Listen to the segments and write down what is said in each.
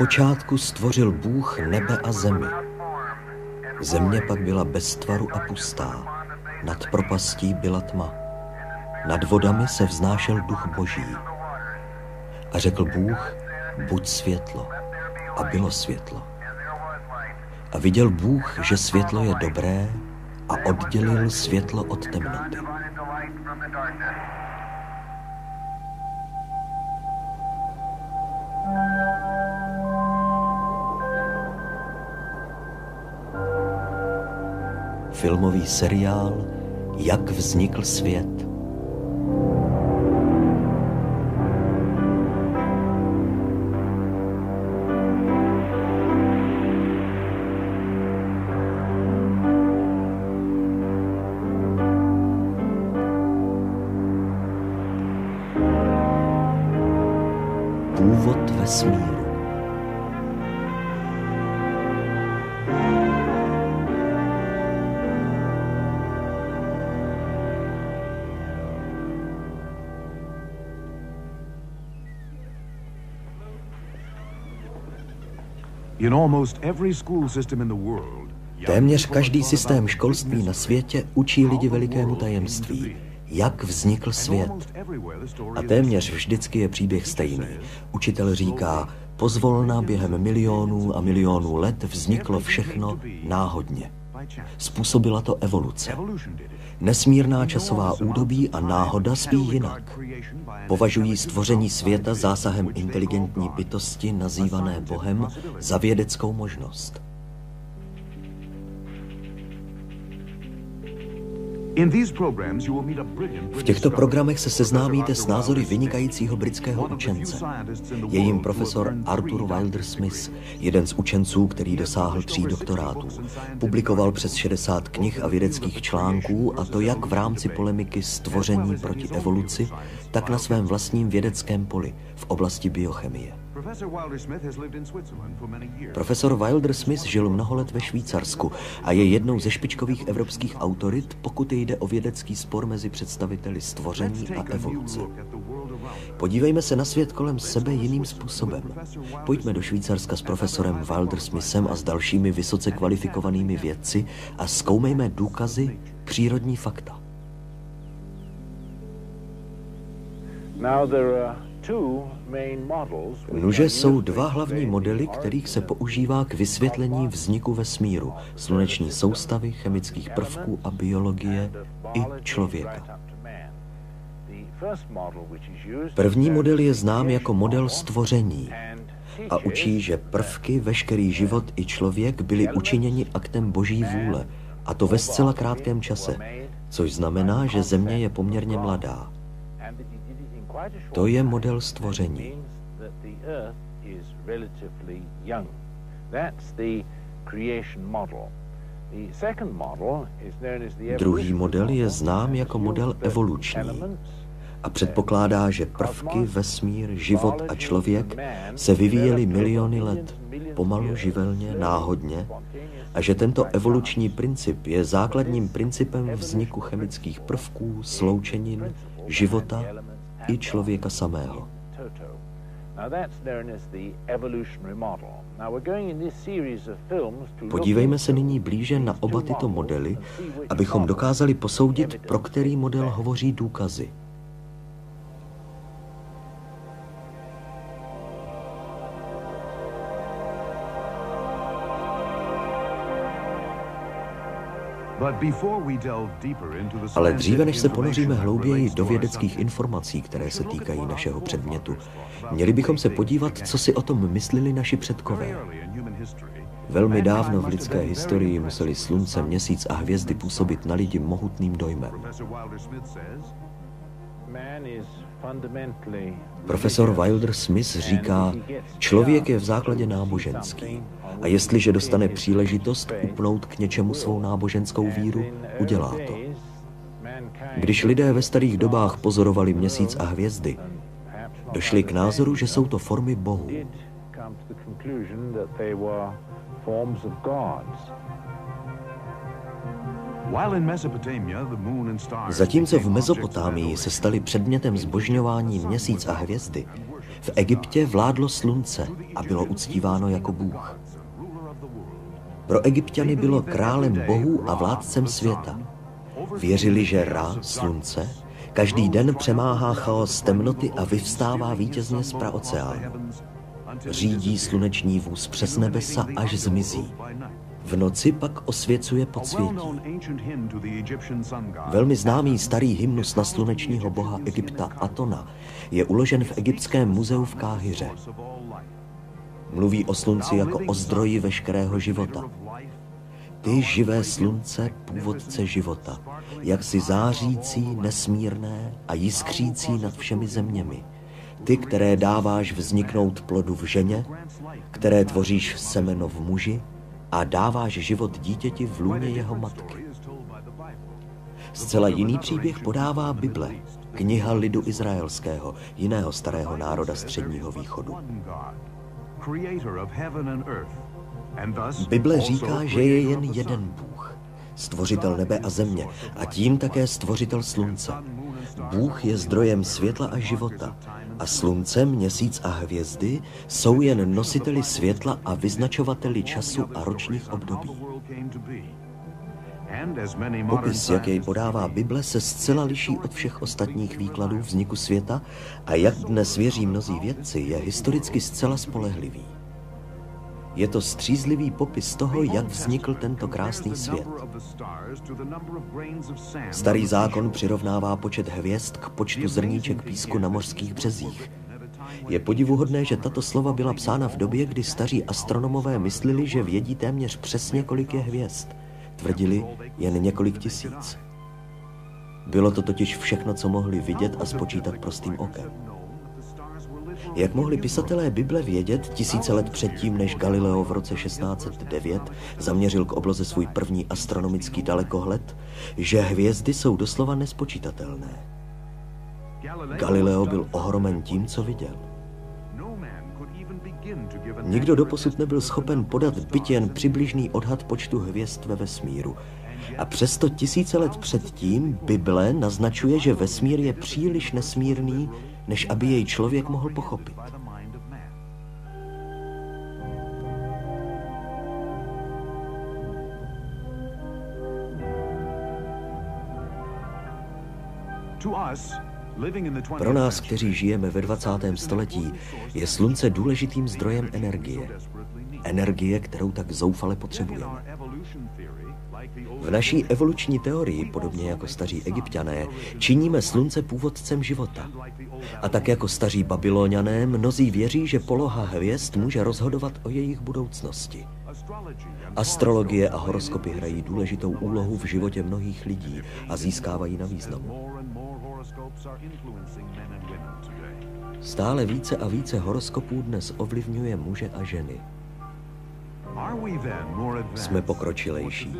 Počátku stvořil Bůh nebe a zemi. Země pak byla bez tvaru a pustá. Nad propastí byla tma. Nad vodami se vznášel duch boží. A řekl Bůh, buď světlo. A bylo světlo. A viděl Bůh, že světlo je dobré a oddělil světlo od temnoty. Filmový seriál Jak vznikl svět Téměř každý systém školství na světě učí lidi velikému tajemství jak vznikl svět. A téměř vždycky je příběh stejný. Učitel říká, pozvolna během milionů a milionů let vzniklo všechno náhodně. Způsobila to evoluce. Nesmírná časová údobí a náhoda spí jinak. Považují stvoření světa zásahem inteligentní bytosti nazývané Bohem za vědeckou možnost. V těchto programech se seznámíte s názory vynikajícího britského učence. Je jim profesor Arthur Wilder Smith, jeden z učenců, který dosáhl tří doktorátů. Publikoval přes 60 knih a vědeckých článků, a to jak v rámci polemiky stvoření proti evoluci, tak na svém vlastním vědeckém poli v oblasti biochemie. Profesor Wilder Smith žil mnoho let ve Švýcarsku a je jednou ze špičkových evropských autorit, pokud jde o vědecký spor mezi představiteli stvoření a evoluce. Podívejme se na svět kolem sebe jiným způsobem. Pojďme do Švýcarska s profesorem Wilder Smithem a s dalšími vysoce kvalifikovanými vědci a zkoumejme důkazy, přírodní fakta. Now there are Nuže jsou dva hlavní modely, kterých se používá k vysvětlení vzniku vesmíru, sluneční soustavy, chemických prvků a biologie i člověka. První model je znám jako model stvoření a učí, že prvky, veškerý život i člověk byli učiněni aktem boží vůle, a to ve zcela krátkém čase, což znamená, že Země je poměrně mladá. To je model stvoření. Druhý model je znám jako model evoluční a předpokládá, že prvky, vesmír, život a člověk se vyvíjely miliony let, pomalu, živelně, náhodně, a že tento evoluční princip je základním principem vzniku chemických prvků, sloučenin, života i člověka samého. Podívejme se nyní blíže na oba tyto modely, abychom dokázali posoudit, pro který model hovoří důkazy. Ale dříve, než se ponoříme hlouběji do vědeckých informací, které se týkají našeho předmětu, měli bychom se podívat, co si o tom myslili naši předkové. Velmi dávno v lidské historii museli slunce, měsíc a hvězdy působit na lidi mohutným dojmem. Profesor Wilder Smith říká, člověk je v základě náboženský a jestliže dostane příležitost upnout k něčemu svou náboženskou víru, udělá to. Když lidé ve starých dobách pozorovali měsíc a hvězdy, došli k názoru, že jsou to formy bohů. Zatímco v Mezopotámii se staly předmětem zbožňování měsíc a hvězdy, V Egyptě vládlo slunce a bylo uctíváno jako Bůh. Pro egyptiany bylo králem bohů a vládcem světa. Věřili, že Ra, slunce, každý den přemáhá chaos temnoty a vyvstává vítězně z praoceánu. Řídí sluneční vůz přes nebesa, až zmizí. V noci pak osvěcuje podsvětí. Velmi známý starý hymnus na slunečního boha Egypta Atona je uložen v Egyptském muzeu v Káhyře. Mluví o slunci jako o zdroji veškerého života. Ty živé slunce, původce života, jak si zářící, nesmírné a jiskřící nad všemi zeměmi. Ty, které dáváš vzniknout plodu v ženě, které tvoříš semeno v muži a dáváš život dítěti v lůně jeho matky. Zcela jiný příběh podává Bible, kniha lidu izraelského, jiného starého národa středního východu. Bible říká, že je jen jeden Bůh, stvořitel nebe a země a tím také stvořitel slunce. Bůh je zdrojem světla a života a slunce, měsíc a hvězdy jsou jen nositeli světla a vyznačovateli času a ročních období. Popis, jak jej podává Bible, se zcela liší od všech ostatních výkladů vzniku světa a jak dnes věří mnozí vědci, je historicky zcela spolehlivý. Je to střízlivý popis toho, jak vznikl tento krásný svět. Starý zákon přirovnává počet hvězd k počtu zrníček písku na mořských březích. Je podivuhodné, že tato slova byla psána v době, kdy staří astronomové mysleli, že vědí téměř přesně, kolik je hvězd. Tvrdili jen několik tisíc. Bylo to totiž všechno, co mohli vidět a spočítat prostým okem. Jak mohli pisatelé Bible vědět tisíce let předtím, než Galileo v roce 1609 zaměřil k obloze svůj první astronomický dalekohled, že hvězdy jsou doslova nespočítatelné? Galileo byl ohromen tím, co viděl. Nikdo doposud nebyl schopen podat byt jen přibližný odhad počtu hvězd ve vesmíru. A přesto tisíce let předtím Bible naznačuje, že vesmír je příliš nesmírný, než aby jej člověk mohl pochopit. Pro nás, kteří žijeme ve 20. století, je slunce důležitým zdrojem energie. Energie, kterou tak zoufale potřebujeme. V naší evoluční teorii, podobně jako staří egyptiané, činíme slunce původcem života. A tak jako staří babyloniané, mnozí věří, že poloha hvězd může rozhodovat o jejich budoucnosti. Astrologie a horoskopy hrají důležitou úlohu v životě mnohých lidí a získávají na významu. Stále více a více horoskopů dnes ovlivňuje muže a ženy. Jsme pokročilejší.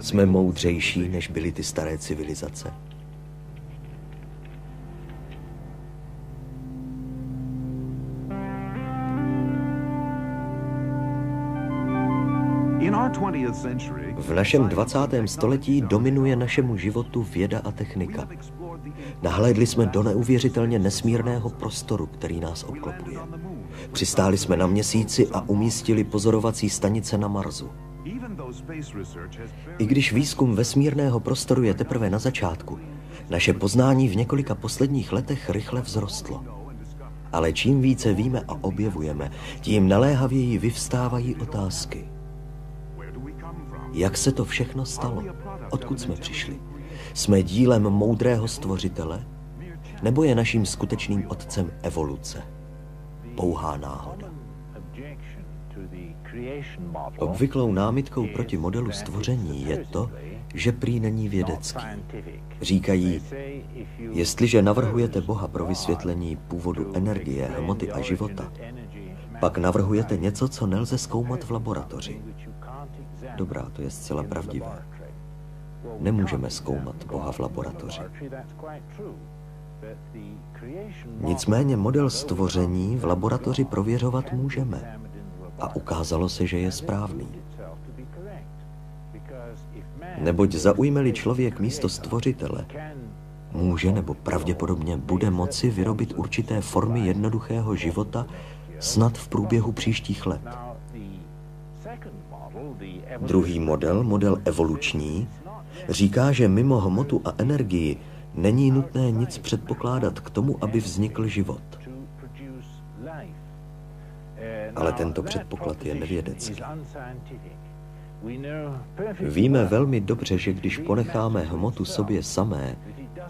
Jsme moudřejší, než byly ty staré civilizace. V našem 20. století dominuje našemu životu věda a technika. Nahlédli jsme do neuvěřitelně nesmírného prostoru, který nás obklopuje. Přistáli jsme na měsíci a umístili pozorovací stanice na Marsu. I když výzkum vesmírného prostoru je teprve na začátku, naše poznání v několika posledních letech rychle vzrostlo. Ale čím více víme a objevujeme, tím naléhavěji vyvstávají otázky. Jak se to všechno stalo? Odkud jsme přišli? Jsme dílem moudrého stvořitele? Nebo je naším skutečným otcem evoluce? Pouhá náhoda. Obvyklou námitkou proti modelu stvoření je to, že prý není vědecký. Říkají, jestliže navrhujete Boha pro vysvětlení původu energie, hmoty a života, pak navrhujete něco, co nelze zkoumat v laboratoři. Dobrá, to je zcela pravdivé. Nemůžeme zkoumat Boha v laboratoři. Nicméně model stvoření v laboratoři prověřovat můžeme. A ukázalo se, že je správný. Neboť zaujme-li člověk místo stvořitele, může nebo pravděpodobně bude moci vyrobit určité formy jednoduchého života snad v průběhu příštích let. Druhý model, model evoluční, říká, že mimo hmotu a energii není nutné nic předpokládat k tomu, aby vznikl život. Ale tento předpoklad je nevědecký. Víme velmi dobře, že když ponecháme hmotu sobě samé,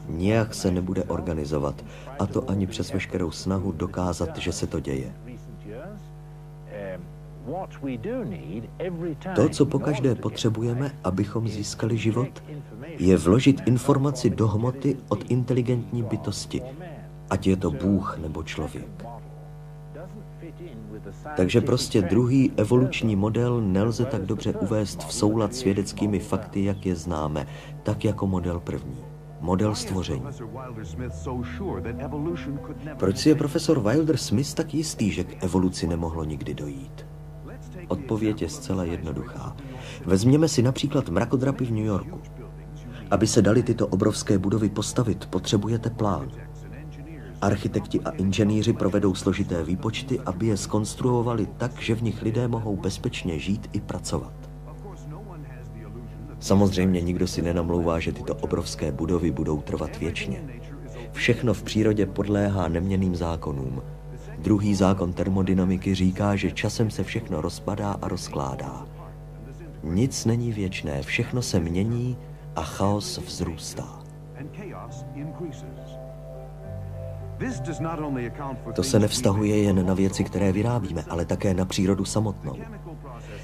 nijak se nebude organizovat, a to ani přes veškerou snahu dokázat, že se to děje. To, co pokaždé potřebujeme, abychom získali život, je vložit informaci do hmoty od inteligentní bytosti, ať je to Bůh nebo člověk. Takže prostě druhý evoluční model nelze tak dobře uvést v soulad s vědeckými fakty, jak je známe, tak jako model první. Model stvoření. Proč si je profesor Wilder Smith tak jistý, že k evoluci nemohlo nikdy dojít? Odpověď je zcela jednoduchá. Vezměme si například mrakodrapy v New Yorku. Aby se dali tyto obrovské budovy postavit, potřebujete plán. Architekti a inženýři provedou složité výpočty, aby je skonstruovali tak, že v nich lidé mohou bezpečně žít i pracovat. Samozřejmě nikdo si nenamlouvá, že tyto obrovské budovy budou trvat věčně. Všechno v přírodě podléhá neměným zákonům. Druhý zákon termodynamiky říká, že časem se všechno rozpadá a rozkládá. Nic není věčné, všechno se mění a chaos vzrůstá. To se nevztahuje jen na věci, které vyrábíme, ale také na přírodu samotnou.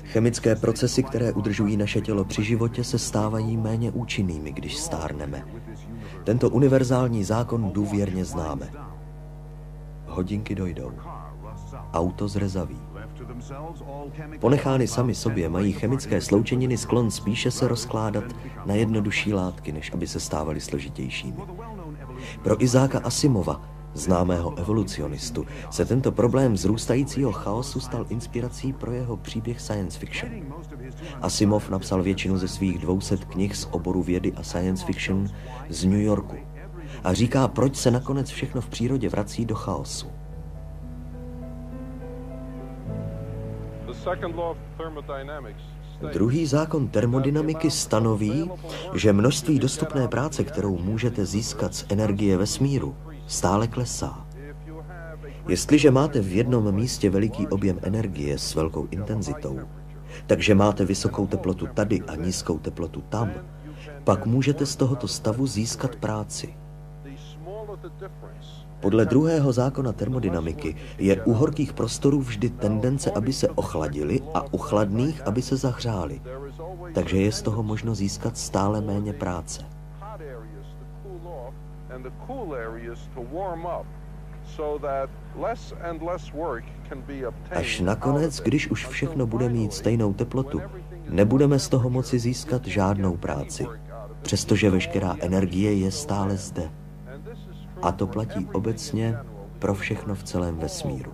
Chemické procesy, které udržují naše tělo při životě, se stávají méně účinnými, když stárneme. Tento univerzální zákon důvěrně známe. Hodinky dojdou. Auto zrezaví. Ponechány sami sobě mají chemické sloučeniny sklon spíše se rozkládat na jednodušší látky, než aby se stávaly složitějšími. Pro Izáka Asimova známého evolucionistu, se tento problém zrůstajícího chaosu stal inspirací pro jeho příběh science fiction. Asimov napsal většinu ze svých 200 knih z oboru vědy a science fiction z New Yorku a říká, proč se nakonec všechno v přírodě vrací do chaosu. Druhý zákon termodynamiky stanoví, že množství dostupné práce, kterou můžete získat z energie vesmíru, stále klesá. Jestliže máte v jednom místě veliký objem energie s velkou intenzitou, takže máte vysokou teplotu tady a nízkou teplotu tam, pak můžete z tohoto stavu získat práci. Podle druhého zákona termodynamiky je u horkých prostorů vždy tendence, aby se ochladili a u chladných, aby se zahřáli. Takže je z toho možno získat stále méně práce Až nakonec, když už všechno bude mít stejnou teplotu, nebudeme z toho moci získat žádnou práci, přestože veškerá energie je stále zde. A to platí obecně pro všechno v celém vesmíru.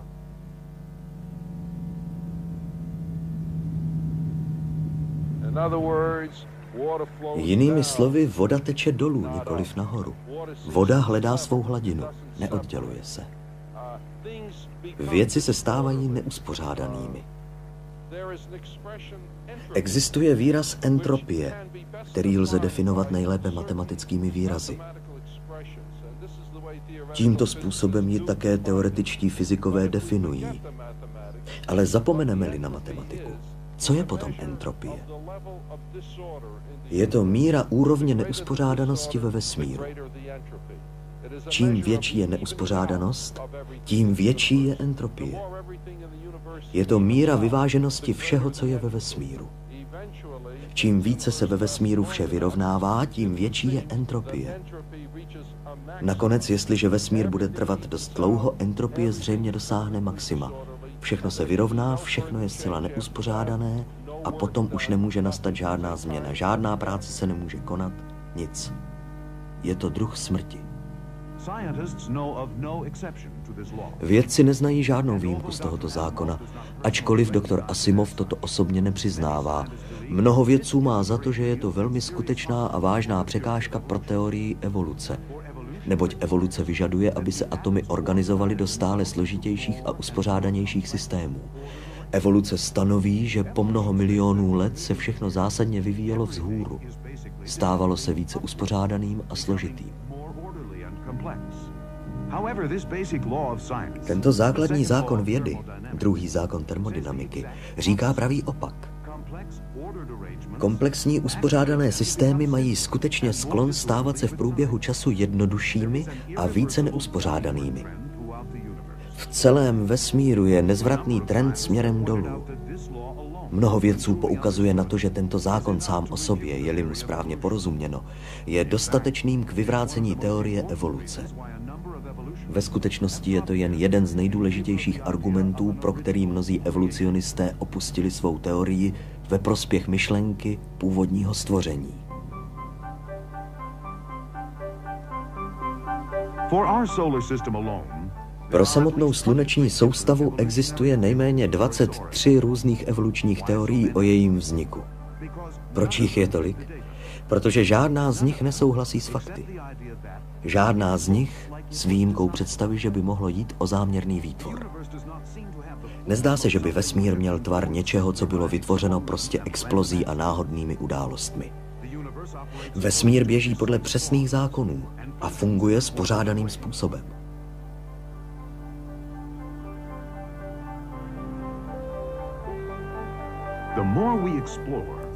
Jinými slovy, voda teče dolů, nikoliv nahoru. Voda hledá svou hladinu, neodděluje se. Věci se stávají neuspořádanými. Existuje výraz entropie, který lze definovat nejlépe matematickými výrazy. Tímto způsobem ji také teoretičtí fyzikové definují. Ale zapomeneme-li na matematiku, co je potom entropie? Je to míra úrovně neuspořádanosti ve vesmíru. Čím větší je neuspořádanost, tím větší je entropie. Je to míra vyváženosti všeho, co je ve vesmíru. Čím více se ve vesmíru vše vyrovnává, tím větší je entropie. Nakonec, jestliže vesmír bude trvat dost dlouho, entropie zřejmě dosáhne maxima. Všechno se vyrovná, všechno je zcela neuspořádané a potom už nemůže nastat žádná změna, žádná práce se nemůže konat, nic. Je to druh smrti. No Vědci neznají žádnou výjimku z tohoto zákona, ačkoliv doktor Asimov toto osobně nepřiznává. Mnoho vědců má za to, že je to velmi skutečná a vážná překážka pro teorii evoluce. Neboť evoluce vyžaduje, aby se atomy organizovaly do stále složitějších a uspořádanějších systémů. Evoluce stanoví, že po mnoho milionů let se všechno zásadně vyvíjelo vzhůru. Stávalo se více uspořádaným a složitým. Tento základní zákon vědy, druhý zákon termodynamiky, říká pravý opak. Komplexní uspořádané systémy mají skutečně sklon stávat se v průběhu času jednoduššími a více neuspořádanými. V celém vesmíru je nezvratný trend směrem dolů. Mnoho vědců poukazuje na to, že tento zákon sám o sobě, je-li mu správně porozuměno, je dostatečným k vyvrácení teorie evoluce. Ve skutečnosti je to jen jeden z nejdůležitějších argumentů, pro který mnozí evolucionisté opustili svou teorii ve prospěch myšlenky původního stvoření. Pro samotnou sluneční soustavu existuje nejméně 23 různých evolučních teorií o jejím vzniku. Proč jich je tolik? Protože žádná z nich nesouhlasí s fakty. Žádná z nich s výjimkou představy, že by mohlo jít o záměrný výtvor. Nezdá se, že by vesmír měl tvar něčeho, co bylo vytvořeno prostě explozí a náhodnými událostmi. Vesmír běží podle přesných zákonů a funguje spořádaným způsobem.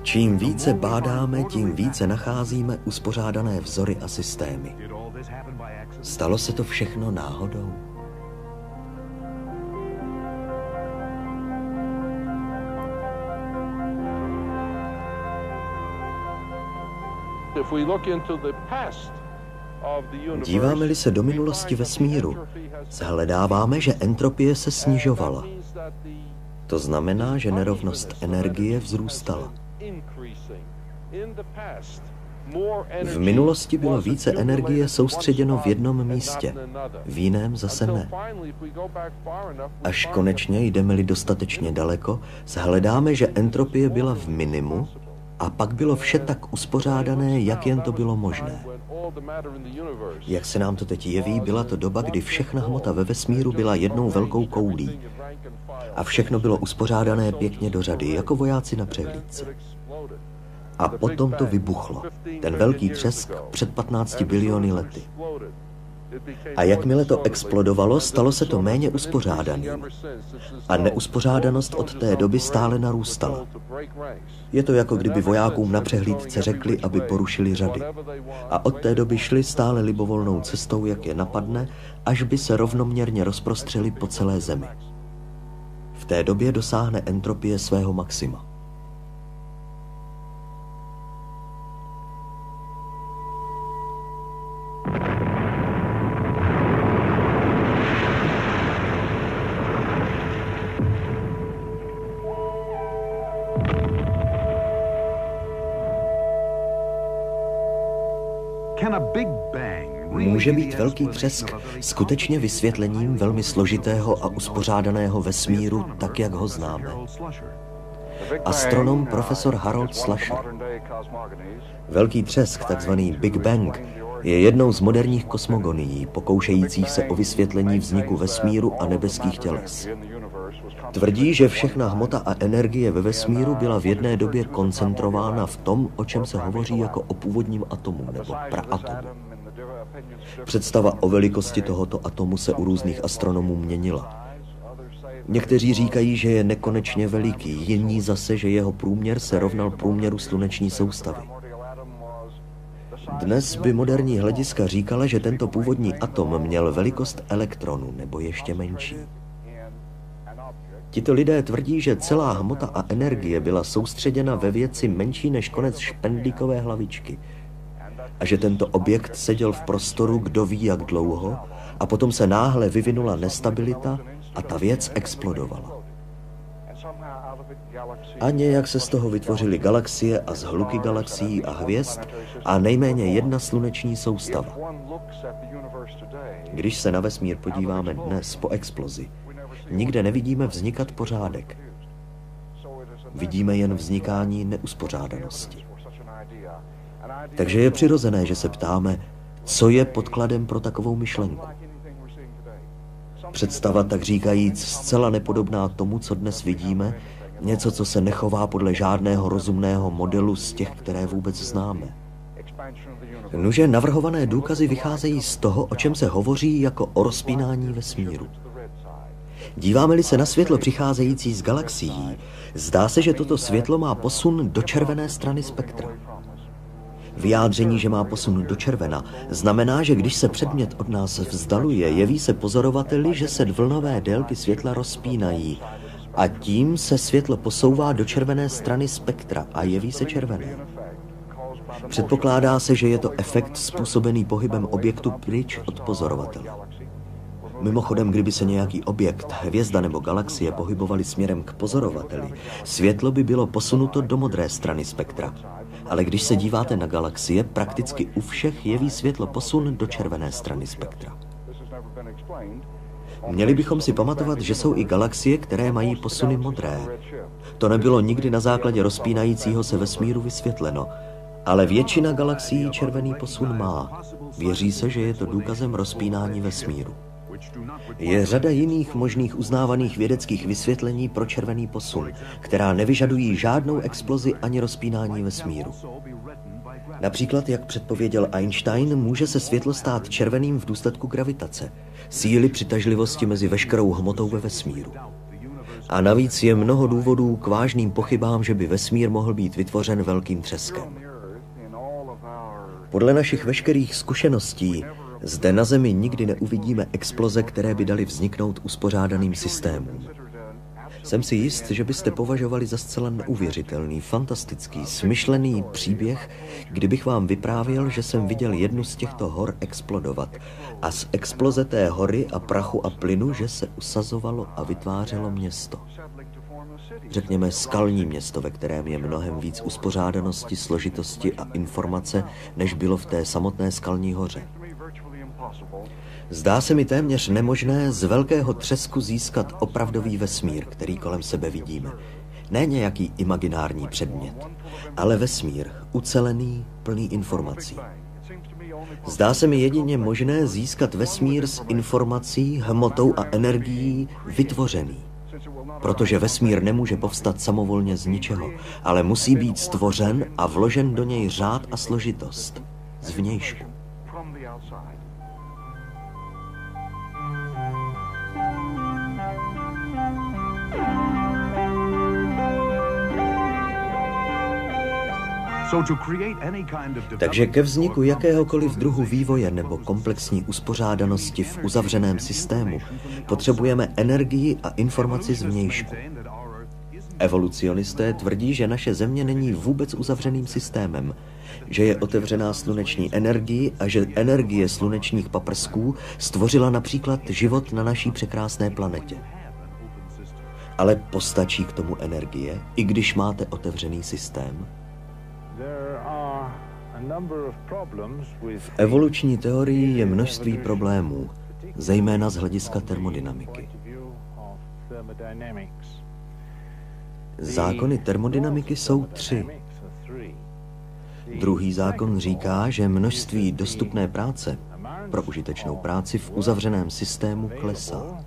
Čím více bádáme, tím více nacházíme uspořádané vzory a systémy. Stalo se to všechno náhodou? Díváme-li se do minulosti vesmíru, zhledáváme, že entropie se snižovala. To znamená, že nerovnost energie vzrůstala. V minulosti bylo více energie soustředěno v jednom místě, v jiném zase ne. Až konečně jdeme-li dostatečně daleko, zhledáme, že entropie byla v minimu a pak bylo vše tak uspořádané, jak jen to bylo možné. Jak se nám to teď jeví, byla to doba, kdy všechna hmota ve vesmíru byla jednou velkou koulí. A všechno bylo uspořádané pěkně do řady, jako vojáci na přehlídce. A potom to vybuchlo. Ten velký třesk před 15 biliony lety. A jakmile to explodovalo, stalo se to méně uspořádaným. A neuspořádanost od té doby stále narůstala. Je to jako kdyby vojákům na přehlídce řekli, aby porušili řady. A od té doby šli stále libovolnou cestou, jak je napadne, až by se rovnoměrně rozprostřeli po celé zemi. V té době dosáhne entropie svého maxima. Může být velký třesk skutečně vysvětlením velmi složitého a uspořádaného vesmíru, tak jak ho známe. Astronom profesor Harold Slusher. Velký třesk, takzvaný Big Bang, je jednou z moderních kosmogonií, pokoušejících se o vysvětlení vzniku vesmíru a nebeských těles. Tvrdí, že všechna hmota a energie ve vesmíru byla v jedné době koncentrována v tom, o čem se hovoří jako o původním atomu nebo praatomu. Představa o velikosti tohoto atomu se u různých astronomů měnila. Někteří říkají, že je nekonečně veliký, jiní zase, že jeho průměr se rovnal průměru sluneční soustavy. Dnes by moderní hlediska říkala, že tento původní atom měl velikost elektronu nebo ještě menší. Tito lidé tvrdí, že celá hmota a energie byla soustředěna ve věci menší než konec špendlíkové hlavičky a že tento objekt seděl v prostoru kdo ví jak dlouho a potom se náhle vyvinula nestabilita a ta věc explodovala. A nějak se z toho vytvořily galaxie a zhluky galaxií a hvězd a nejméně jedna sluneční soustava. Když se na vesmír podíváme dnes po explozi, nikde nevidíme vznikat pořádek. Vidíme jen vznikání neuspořádanosti. Takže je přirozené, že se ptáme, Co je podkladem pro takovou myšlenku? Představa, tak říkajíc, zcela nepodobná tomu, co dnes vidíme, něco, co se nechová podle žádného rozumného modelu z těch, které vůbec známe. Nuže navrhované důkazy vycházejí z toho, o čem se hovoří jako o rozpínání vesmíru. Díváme-li se na světlo přicházející z galaxií, zdá se, že toto světlo má posun do červené strany spektra. Vyjádření, že má posun do červena, znamená, že když se předmět od nás vzdaluje, jeví se pozorovateli, že se vlnové délky světla rozpínají a tím se světlo posouvá do červené strany spektra a jeví se červené. Předpokládá se, že je to efekt způsobený pohybem objektu pryč od pozorovatele. Mimochodem, kdyby se nějaký objekt, hvězda nebo galaxie pohybovali směrem k pozorovateli, světlo by bylo posunuto do modré strany spektra. Ale když se díváte na galaxie, prakticky u všech jeví světlo posun do červené strany spektra. Měli bychom si pamatovat, že jsou i galaxie, které mají posuny modré. To nebylo nikdy na základě rozpínajícího se vesmíru vysvětleno, ale většina galaxií červený posun má. Věří se, že je to důkazem rozpínání vesmíru. Je řada jiných možných uznávaných vědeckých vysvětlení pro červený posun, která nevyžadují žádnou explozi ani rozpínání vesmíru. Například, jak předpověděl Einstein, může se světlo stát červeným v důsledku gravitace, síly přitažlivosti mezi veškerou hmotou ve vesmíru. A navíc je mnoho důvodů k vážným pochybám, že by vesmír mohl být vytvořen velkým třeskem. Podle našich veškerých zkušeností zde na Zemi nikdy neuvidíme exploze, které by daly vzniknout uspořádaným systémům. Jsem si jist, že byste považovali za zcela neuvěřitelný, fantastický, smyšlený příběh, kdybych vám vyprávěl, že jsem viděl jednu z těchto hor explodovat a z exploze té hory a prachu a plynu, že se usazovalo a vytvářelo město. Řekněme skalní město, ve kterém je mnohem víc uspořádanosti, složitosti a informace, než bylo v té samotné skalní hoře. Zdá se mi téměř nemožné z velkého třesku získat opravdový vesmír, který kolem sebe vidíme. Ne nějaký imaginární předmět, ale vesmír, ucelený, plný informací. Zdá se mi jedině možné získat vesmír s informací, hmotou a energií vytvořený. Protože vesmír nemůže povstat samovolně z ničeho, ale musí být stvořen a vložen do něj řád a složitost. Zvnějšku. Takže ke vzniku jakéhokoliv druhu vývoje nebo komplexní uspořádanosti v uzavřeném systému potřebujeme energii a informaci zvnějšku. Evolucionisté tvrdí, že naše Země není vůbec uzavřeným systémem, že je otevřená sluneční energii a že energie slunečních paprsků stvořila například život na naší překrásné planetě. Ale postačí k tomu energie, i když máte otevřený systém? V evoluční teorii je množství problémů, zejména z hlediska termodynamiky. Zákony termodynamiky jsou tři. Druhý zákon říká, že množství dostupné práce pro užitečnou práci v uzavřeném systému klesá.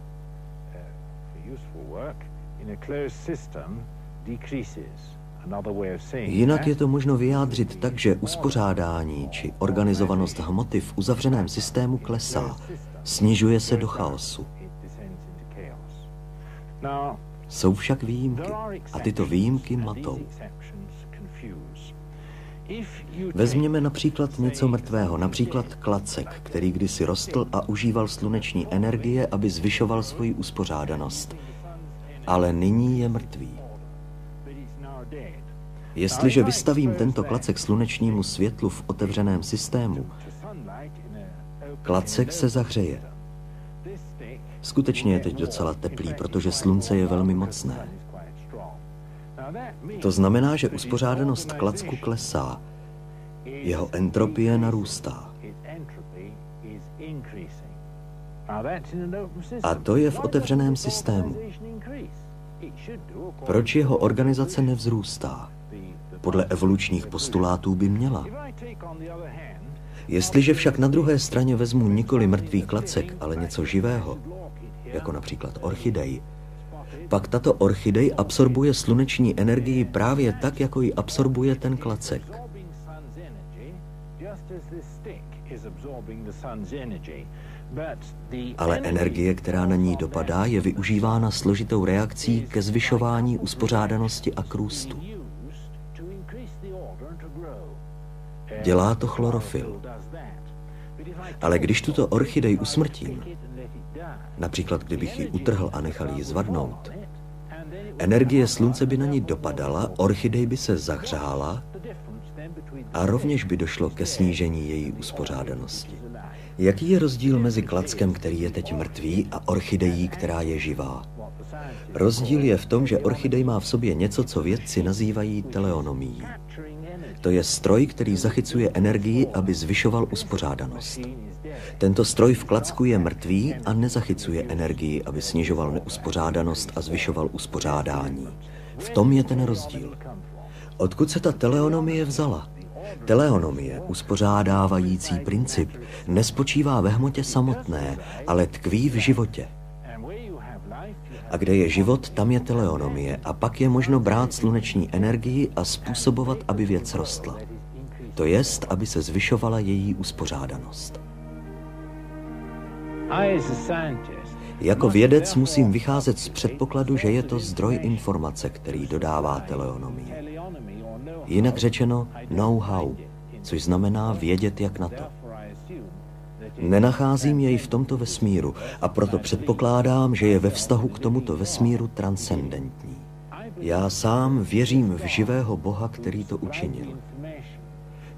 Jinak je to možno vyjádřit tak, že uspořádání či organizovanost hmoty v uzavřeném systému klesá, snižuje se do chaosu. Jsou však výjimky a tyto výjimky matou. Vezměme například něco mrtvého, například klacek, který kdysi rostl a užíval sluneční energie, aby zvyšoval svoji uspořádanost. Ale nyní je mrtvý. Jestliže vystavím tento klacek slunečnímu světlu v otevřeném systému, klacek se zahřeje. Skutečně je teď docela teplý, protože slunce je velmi mocné. To znamená, že uspořádanost klacku klesá, jeho entropie narůstá. A to je v otevřeném systému. Proč jeho organizace nevzrůstá? Podle evolučních postulátů by měla. Jestliže však na druhé straně vezmu nikoli mrtvý klacek, ale něco živého, jako například orchidej, pak tato orchidej absorbuje sluneční energii právě tak, jako ji absorbuje ten klacek. Ale energie, která na ní dopadá, je využívána složitou reakcí ke zvyšování uspořádanosti a k Dělá to chlorofil. Ale když tuto orchidej usmrtím, například kdybych ji utrhl a nechal ji zvadnout, energie slunce by na ní dopadala, orchidej by se zahřála a rovněž by došlo ke snížení její uspořádanosti. Jaký je rozdíl mezi klackem, který je teď mrtvý, a orchidejí, která je živá? Rozdíl je v tom, že orchidej má v sobě něco, co vědci nazývají teleonomií. To je stroj, který zachycuje energii, aby zvyšoval uspořádanost. Tento stroj v klacku je mrtvý a nezachycuje energii, aby snižoval neuspořádanost a zvyšoval uspořádání. V tom je ten rozdíl. Odkud se ta teleonomie vzala? Teleonomie, uspořádávající princip, nespočívá ve hmotě samotné, ale tkví v životě. A kde je život, tam je teleonomie a pak je možno brát sluneční energii a způsobovat, aby věc rostla. To jest, aby se zvyšovala její uspořádanost. Jako vědec musím vycházet z předpokladu, že je to zdroj informace, který dodává teleonomie. Jinak řečeno know-how, což znamená vědět, jak na to. Nenacházím jej v tomto vesmíru a proto předpokládám, že je ve vztahu k tomuto vesmíru transcendentní. Já sám věřím v živého Boha, který to učinil.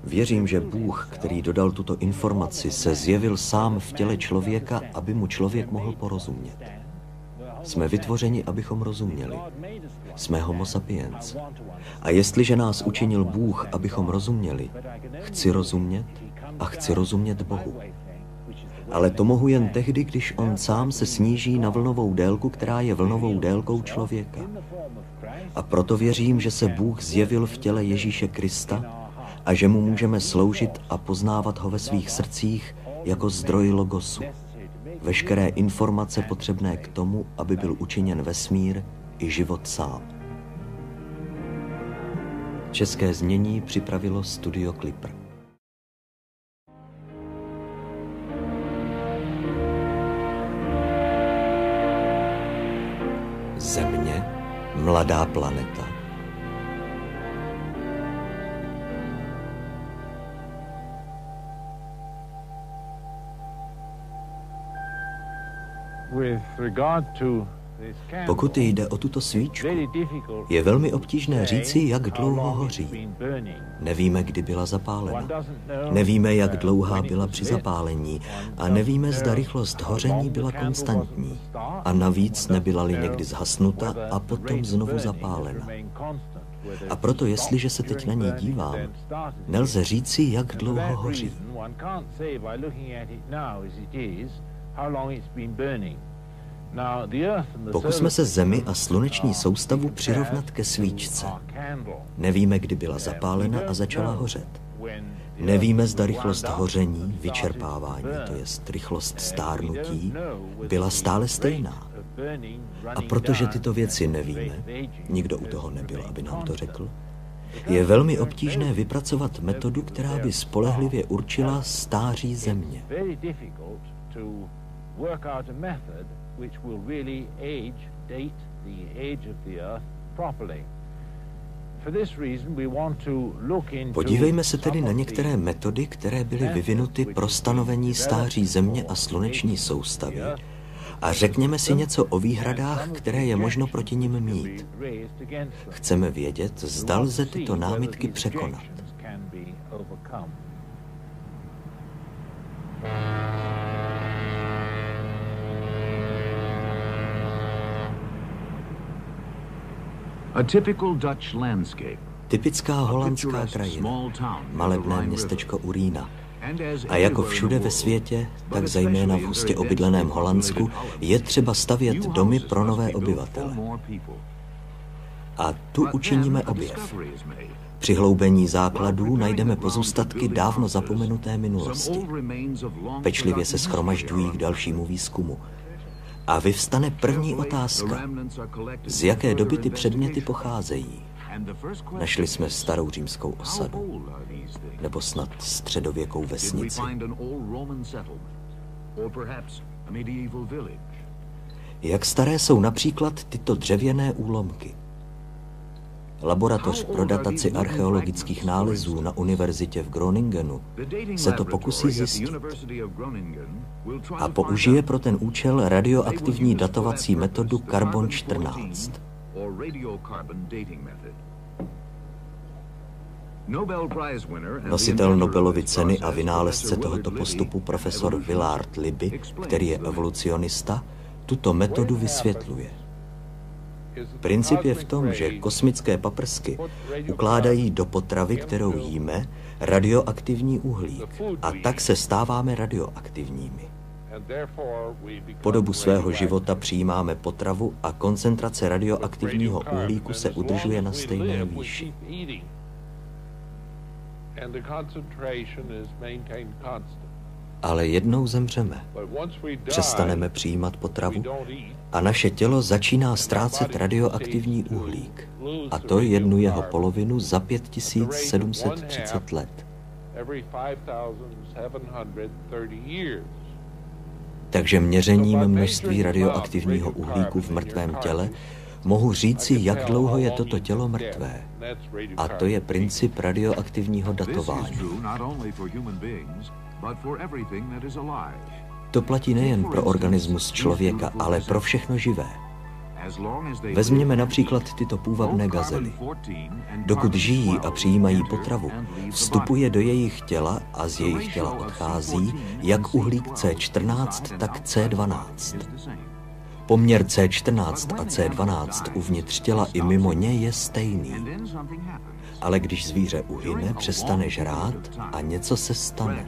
Věřím, že Bůh, který dodal tuto informaci, se zjevil sám v těle člověka, aby mu člověk mohl porozumět. Jsme vytvořeni, abychom rozuměli. Jsme homo sapiens. A jestliže nás učinil Bůh, abychom rozuměli, chci rozumět a chci rozumět Bohu. Ale to mohu jen tehdy, když on sám se sníží na vlnovou délku, která je vlnovou délkou člověka. A proto věřím, že se Bůh zjevil v těle Ježíše Krista a že mu můžeme sloužit a poznávat ho ve svých srdcích jako zdroj logosu. Veškeré informace potřebné k tomu, aby byl učiněn vesmír i život sám. České znění připravilo Studio Clipper. Země, mladá planeta. With regard to pokud jde o tuto svíčku, je velmi obtížné říci, jak dlouho hoří. Nevíme, kdy byla zapálena. Nevíme, jak dlouhá byla při zapálení a nevíme, zda rychlost hoření byla konstantní. A navíc nebyla-li někdy zhasnuta a potom znovu zapálena. A proto, jestliže se teď na ní dívám, nelze říci, jak dlouho hoří. Pokusme se Zemi a sluneční soustavu přirovnat ke svíčce. Nevíme, kdy byla zapálena a začala hořet. Nevíme, zda rychlost hoření, vyčerpávání, to je rychlost stárnutí, byla stále stejná. A protože tyto věci nevíme, nikdo u toho nebyl, aby nám to řekl, je velmi obtížné vypracovat metodu, která by spolehlivě určila stáří země which will really age, date the age of the earth properly. Podívejme se tedy na některé metody, které byly vyvinuty pro stanovení stáří Země a sluneční soustavy a řekněme si něco o výhradách, které je možno proti nim mít. Chceme vědět, zda lze tyto námitky překonat. Typická holandská krajina, malebné městečko Urína. A jako všude ve světě, tak zejména v hustě obydleném Holandsku, je třeba stavět domy pro nové obyvatele. A tu učiníme objev. Při hloubení základů najdeme pozůstatky dávno zapomenuté minulosti. Pečlivě se schromažďují k dalšímu výzkumu. A vyvstane první otázka. Z jaké doby ty předměty pocházejí? Našli jsme starou římskou osadu, nebo snad středověkou vesnici. Jak staré jsou například tyto dřevěné úlomky? Laboratoř pro dataci archeologických nálezů na univerzitě v Groningenu se to pokusí zjistit a použije pro ten účel radioaktivní datovací metodu Carbon 14. Nositel Nobelovy ceny a vynálezce tohoto postupu profesor Willard Libby, který je evolucionista, tuto metodu vysvětluje. Princip je v tom, že kosmické paprsky ukládají do potravy, kterou jíme, radioaktivní uhlík a tak se stáváme radioaktivními. Po dobu svého života přijímáme potravu a koncentrace radioaktivního uhlíku se udržuje na stejné výši. Ale jednou zemřeme. Přestaneme přijímat potravu a naše tělo začíná ztrácet radioaktivní uhlík. A to jednu jeho polovinu za 5730 let. Takže měřením množství radioaktivního uhlíku v mrtvém těle mohu říci, jak dlouho je toto tělo mrtvé. A to je princip radioaktivního datování. To platí nejen pro organismus člověka, ale pro všechno živé. Vezměme například tyto půvabné gazely. Dokud žijí a přijímají potravu, vstupuje do jejich těla a z jejich těla odchází jak uhlík C14, tak C12. Poměr C14 a C12 uvnitř těla i mimo ně je stejný. Ale když zvíře uhyne, přestane žrát a něco se stane.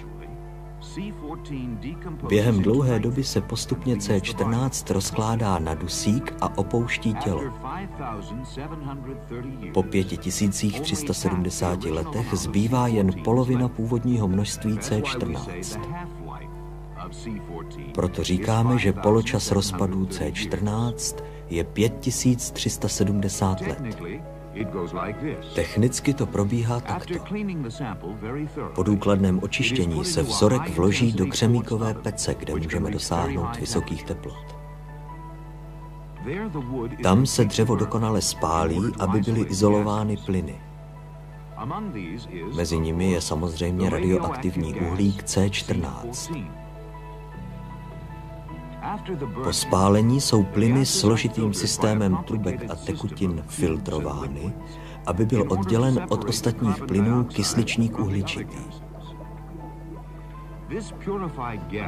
Během dlouhé doby se postupně C14 rozkládá na dusík a opouští tělo. Po 5370 letech zbývá jen polovina původního množství C14. Proto říkáme, že poločas rozpadů C14 je 5370 let. Technicky to probíhá takto. Po důkladném očištění se vzorek vloží do křemíkové pece, kde můžeme dosáhnout vysokých teplot. Tam se dřevo dokonale spálí, aby byly izolovány plyny. Mezi nimi je samozřejmě radioaktivní uhlík C14. Po spálení jsou plyny složitým systémem trubek a tekutin filtrovány, aby byl oddělen od ostatních plynů kysličník uhličitý.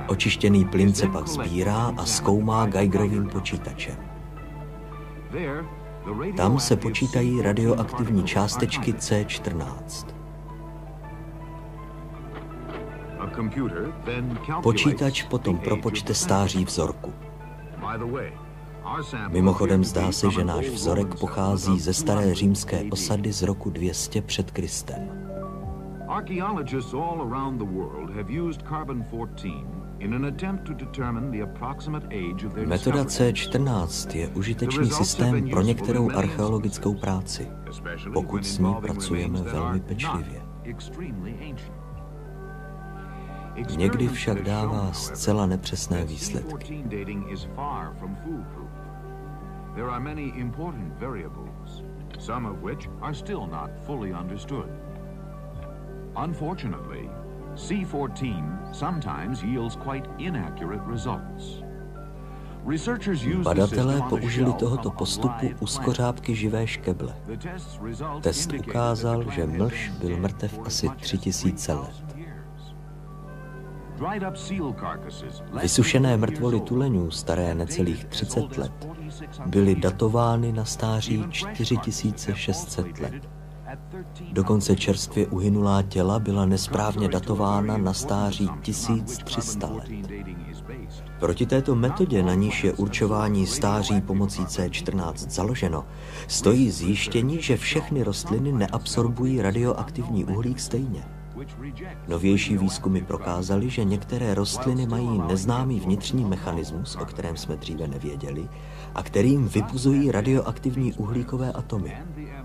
Očištěný plyn se pak sbírá a zkoumá Geigerovým počítačem. Tam se počítají radioaktivní částečky C14. Počítač potom propočte stáří vzorku. Mimochodem zdá se, že náš vzorek pochází ze staré římské osady z roku 200 před Kristem. Archaeologists all around the world have used carbon 14 Metoda C14 je užitečný systém pro některou archeologickou práci, pokud s ní pracujeme velmi pečlivě. Někdy však dává zcela nepřesné výsledky. There are many important variables, some of which are still not fully understood. Unfortunately, C14 sometimes yields quite inaccurate results. Badatelé použili tohoto postupu u skořápky živé škeble. Test ukázal, že mlž byl mrtev asi 3000 let. Vysušené mrtvoly tuleňů, staré necelých 30 let, byly datovány na stáří 4600 let. Dokonce čerstvě uhynulá těla byla nesprávně datována na stáří 1300 let. Proti této metodě, na níž je určování stáří pomocí C14 založeno, stojí zjištění, že všechny rostliny neabsorbují radioaktivní uhlík stejně. Novější výzkumy prokázaly, že některé rostliny mají neznámý vnitřní mechanismus, o kterém jsme dříve nevěděli, a kterým vypuzují radioaktivní uhlíkové atomy,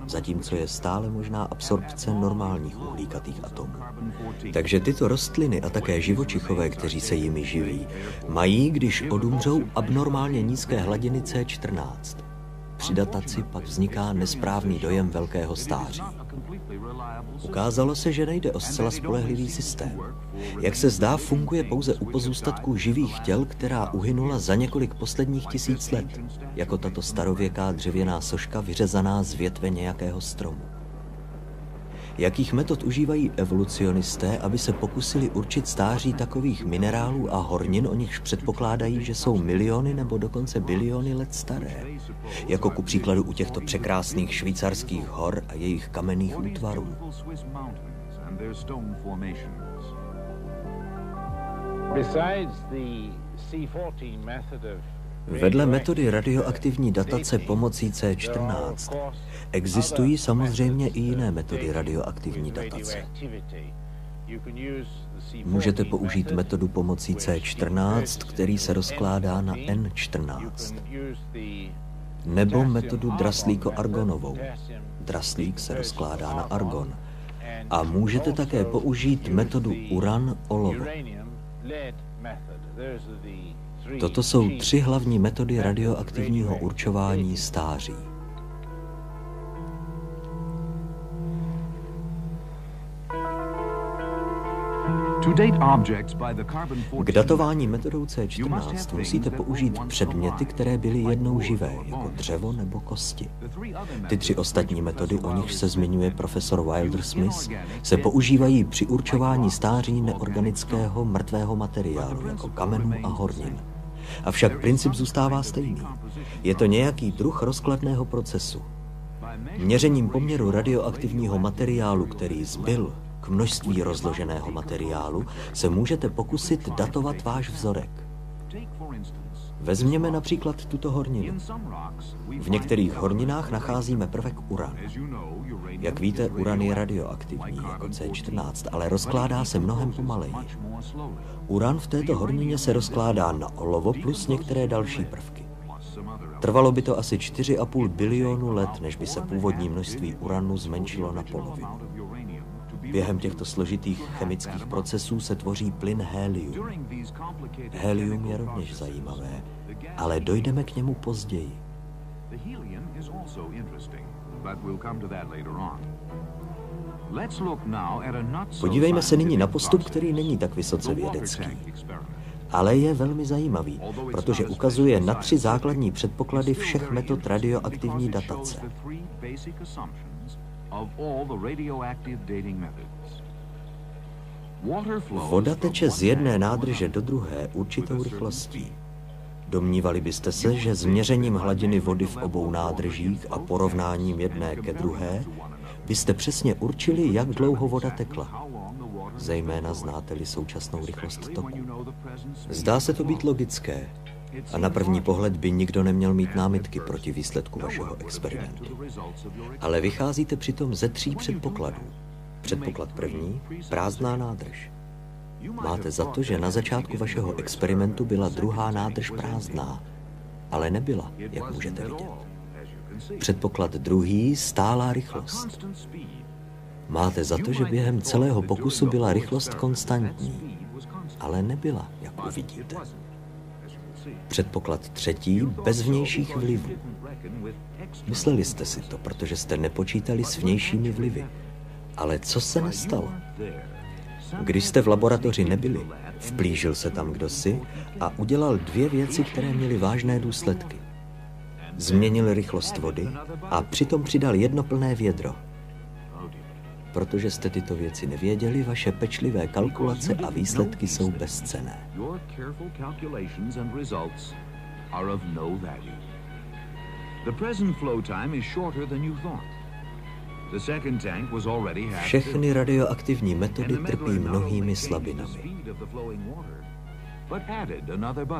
zatímco je stále možná absorpce normálních uhlíkatých atomů. Takže tyto rostliny a také živočichové, kteří se jimi živí, mají, když odumřou, abnormálně nízké hladiny C14. Při dataci pak vzniká nesprávný dojem velkého stáří. Ukázalo se, že nejde o zcela spolehlivý systém. Jak se zdá, funguje pouze u pozůstatků živých těl, která uhynula za několik posledních tisíc let, jako tato starověká dřevěná soška vyřezaná z větve nějakého stromu. Jakých metod užívají evolucionisté, aby se pokusili určit stáří takových minerálů a hornin, o nichž předpokládají, že jsou miliony nebo dokonce biliony let staré? Jako ku příkladu u těchto překrásných švýcarských hor a jejich kamenných útvarů. Besides the C14 method of Vedle metody radioaktivní datace pomocí C14 existují samozřejmě i jiné metody radioaktivní datace. Můžete použít metodu pomocí C14, který se rozkládá na N14. Nebo metodu draslíko-argonovou. Draslík se rozkládá na argon. A můžete také použít metodu uran-olovo. Toto jsou tři hlavní metody radioaktivního určování stáří. K datování metodou C14 musíte použít předměty, které byly jednou živé, jako dřevo nebo kosti. Ty tři ostatní metody, o nich se zmiňuje profesor Wilder Smith, se používají při určování stáří neorganického mrtvého materiálu, jako kamenů a hornin. Avšak princip zůstává stejný. Je to nějaký druh rozkladného procesu. Měřením poměru radioaktivního materiálu, který zbyl množství rozloženého materiálu, se můžete pokusit datovat váš vzorek. Vezměme například tuto horninu. V některých horninách nacházíme prvek uran. Jak víte, uran je radioaktivní, jako C14, ale rozkládá se mnohem pomaleji. Uran v této hornině se rozkládá na olovo plus některé další prvky. Trvalo by to asi 4,5 bilionu let, než by se původní množství uranu zmenšilo na polovinu. Během těchto složitých chemických procesů se tvoří plyn helium. Helium je rovněž zajímavé, ale dojdeme k němu později. Podívejme se nyní na postup, který není tak vysoce vědecký, ale je velmi zajímavý, protože ukazuje na tři základní předpoklady všech metod radioaktivní datace. Voda teče z jedné nádrže do druhé určitou rychlostí. Domnívali byste se, že změřením hladiny vody v obou nádržích a porovnáním jedné ke druhé byste přesně určili, jak dlouho voda tekla. Zejména znáte-li současnou rychlost toku. Zdá se to být logické a na první pohled by nikdo neměl mít námitky proti výsledku vašeho experimentu. Ale vycházíte přitom ze tří předpokladů. Předpoklad první, prázdná nádrž. Máte za to, že na začátku vašeho experimentu byla druhá nádrž prázdná, ale nebyla, jak můžete vidět. Předpoklad druhý, stálá rychlost. Máte za to, že během celého pokusu byla rychlost konstantní, ale nebyla, jak uvidíte. Předpoklad třetí, bez vnějších vlivů. Mysleli jste si to, protože jste nepočítali s vnějšími vlivy. Ale co se nestalo? Když jste v laboratoři nebyli, vplížil se tam kdosi a udělal dvě věci, které měly vážné důsledky. Změnil rychlost vody a přitom přidal jedno plné vědro. Protože jste tyto věci nevěděli, vaše pečlivé kalkulace a výsledky jsou bezcené. The present flow time is shorter than you thought. Všechny radioaktivní metody trpí mnohými slabinami.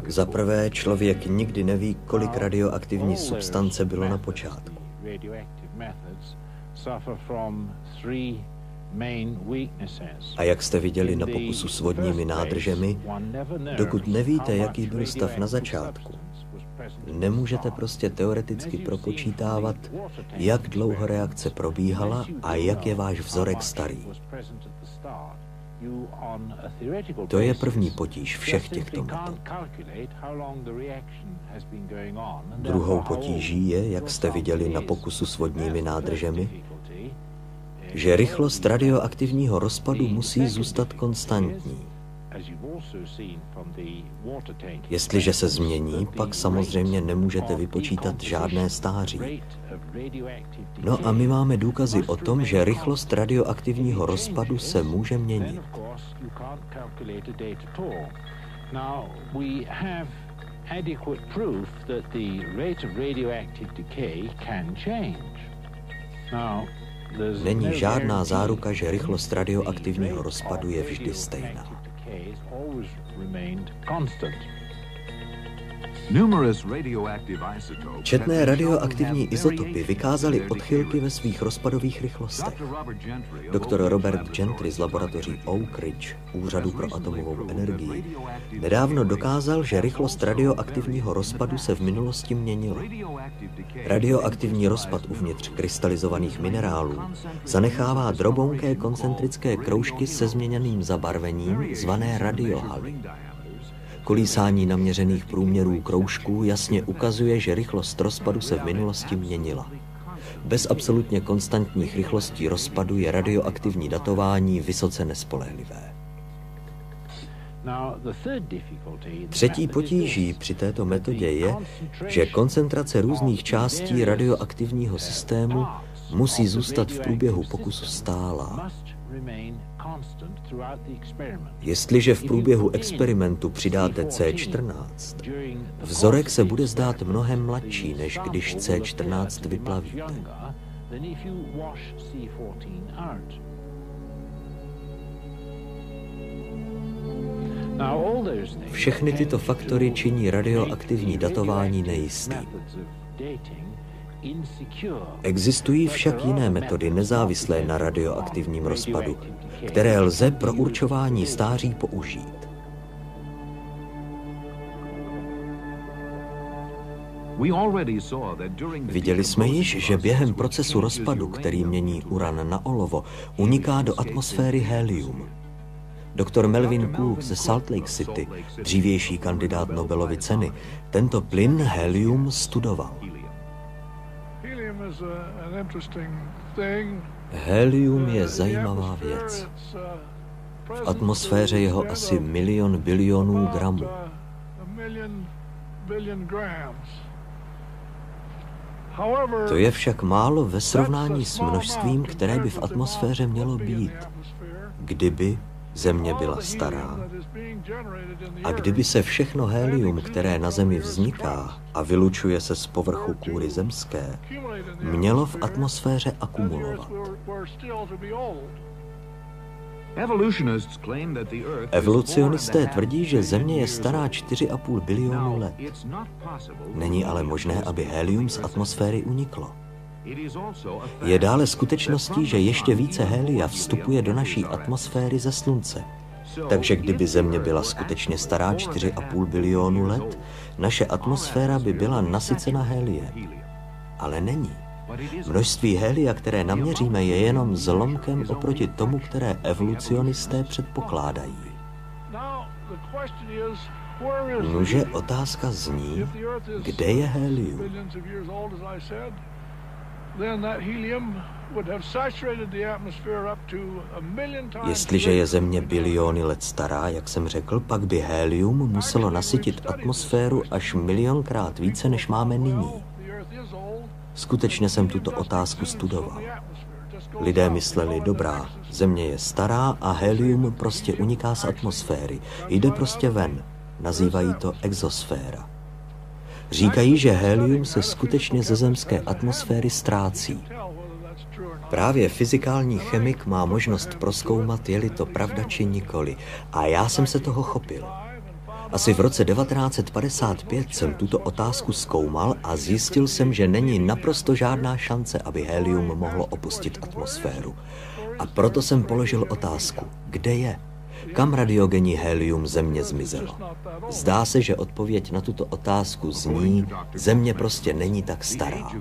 Za prvé, člověk nikdy neví, kolik radioaktivní substance bylo na počátku. A jak jste viděli na pokusu s vodními nádržemi, dokud nevíte, jaký byl stav na začátku, nemůžete prostě teoreticky propočítávat, jak dlouho reakce probíhala a jak je váš vzorek starý. To je první potíž všech těchto metod. Druhou potíží je, jak jste viděli na pokusu s vodními nádržemi, že rychlost radioaktivního rozpadu musí zůstat konstantní. Jestliže se změní, pak samozřejmě nemůžete vypočítat žádné stáří. No a my máme důkazy o tom, že rychlost radioaktivního rozpadu se může měnit. Now, Není žádná záruka, že rychlost radioaktivního rozpadu je vždy stejná. Četné radioaktivní izotopy vykázaly odchylky ve svých rozpadových rychlostech. Doktor Robert Gentry z laboratoří Oak Ridge, Úřadu pro atomovou energii, nedávno dokázal, že rychlost radioaktivního rozpadu se v minulosti měnila. Radioaktivní rozpad uvnitř krystalizovaných minerálů zanechává drobounké koncentrické kroužky se změněným zabarvením zvané radiohaly. Kolísání naměřených průměrů kroužků jasně ukazuje, že rychlost rozpadu se v minulosti měnila. Bez absolutně konstantních rychlostí rozpadu je radioaktivní datování vysoce nespolehlivé. Třetí potíží při této metodě je, že koncentrace různých částí radioaktivního systému musí zůstat v průběhu pokusu stálá. Jestliže v průběhu experimentu přidáte C14, vzorek se bude zdát mnohem mladší, než když C14 vyplavíte. Všechny tyto faktory činí radioaktivní datování nejistým. Existují však jiné metody nezávislé na radioaktivním rozpadu, které lze pro určování stáří použít. Viděli jsme již, že během procesu rozpadu, který mění uran na olovo, uniká do atmosféry helium. Doktor Melvin Cook ze Salt Lake City, dřívější kandidát Nobelovy ceny, tento plyn helium studoval. Helium je zajímavá věc. V atmosféře je ho asi milion bilionů gramů. To je však málo ve srovnání s množstvím, které by v atmosféře mělo být, kdyby Země byla stará. A kdyby se všechno helium, které na Zemi vzniká a vylučuje se z povrchu kůry zemské, mělo v atmosféře akumulovat. Evolucionisté tvrdí, že Země je stará 4,5 bilionu let. Není ale možné, aby helium z atmosféry uniklo. Je dále skutečností, že ještě více helia vstupuje do naší atmosféry ze Slunce. Takže kdyby Země byla skutečně stará 4,5 bilionu let, naše atmosféra by byla nasycena heliem. Ale není. Množství helia, které naměříme, je jenom zlomkem oproti tomu, které evolucionisté předpokládají. Nuže otázka zní, kde je helium? Jestliže je Země biliony let stará, jak jsem řekl, pak by helium muselo nasytit atmosféru až milionkrát více, než máme nyní. Skutečně jsem tuto otázku studoval. Lidé mysleli, dobrá, Země je stará a helium prostě uniká z atmosféry. Jde prostě ven. Nazývají to exosféra. Říkají, že helium se skutečně ze zemské atmosféry ztrácí. Právě fyzikální chemik má možnost proskoumat, je-li to pravda či nikoli. A já jsem se toho chopil. Asi v roce 1955 jsem tuto otázku zkoumal a zjistil jsem, že není naprosto žádná šance, aby helium mohlo opustit atmosféru. A proto jsem položil otázku, kde je? Kam radiogenní helium Země zmizelo? Zdá se, že odpověď na tuto otázku zní, Země prostě není tak stará.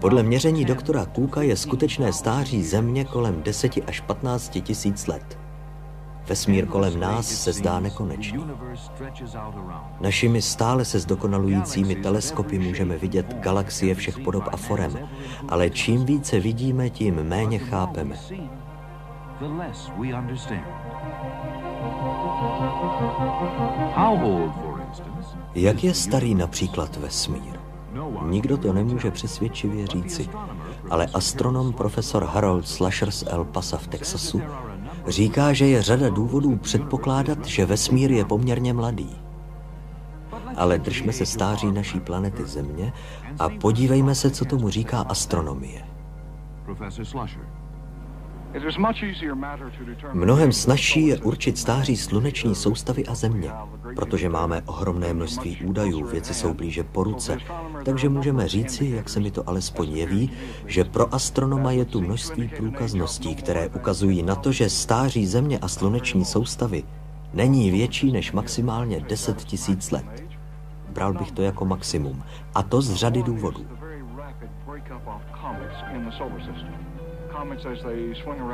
Podle měření doktora Kůka je skutečné stáří Země kolem 10 až 15 tisíc let. Vesmír kolem nás se zdá nekonečný. Našimi stále se zdokonalujícími teleskopy můžeme vidět galaxie všech podob a forem, ale čím více vidíme, tím méně chápeme. Jak je starý například vesmír? Nikdo to nemůže přesvědčivě říci, ale astronom profesor Harold Slasher z El Pasa v Texasu Říká, že je řada důvodů předpokládat, že vesmír je poměrně mladý. Ale držme se stáří naší planety Země a podívejme se, co tomu říká astronomie. Mnohem snažší je určit stáří sluneční soustavy a země, protože máme ohromné množství údajů, věci jsou blíže po ruce, takže můžeme říci, jak se mi to alespoň jeví, že pro astronoma je tu množství průkazností, které ukazují na to, že stáří země a sluneční soustavy není větší než maximálně 10 tisíc let. Bral bych to jako maximum, a to z řady důvodů.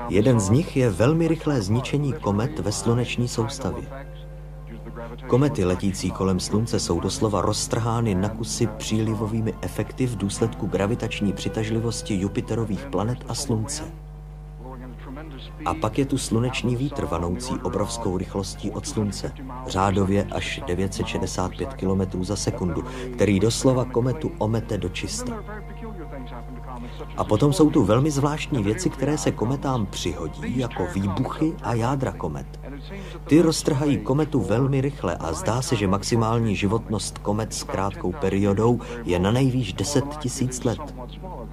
Jeden z nich je velmi rychlé zničení komet ve sluneční soustavě. Komety letící kolem Slunce jsou doslova roztrhány na kusy přílivovými efekty v důsledku gravitační přitažlivosti Jupiterových planet a Slunce. A pak je tu sluneční vítr vanoucí obrovskou rychlostí od slunce, řádově až 965 km za sekundu, který doslova kometu omete do čista. A potom jsou tu velmi zvláštní věci, které se kometám přihodí, jako výbuchy a jádra komet. Ty roztrhají kometu velmi rychle a zdá se, že maximální životnost komet s krátkou periodou je na nejvýš 10 tisíc let.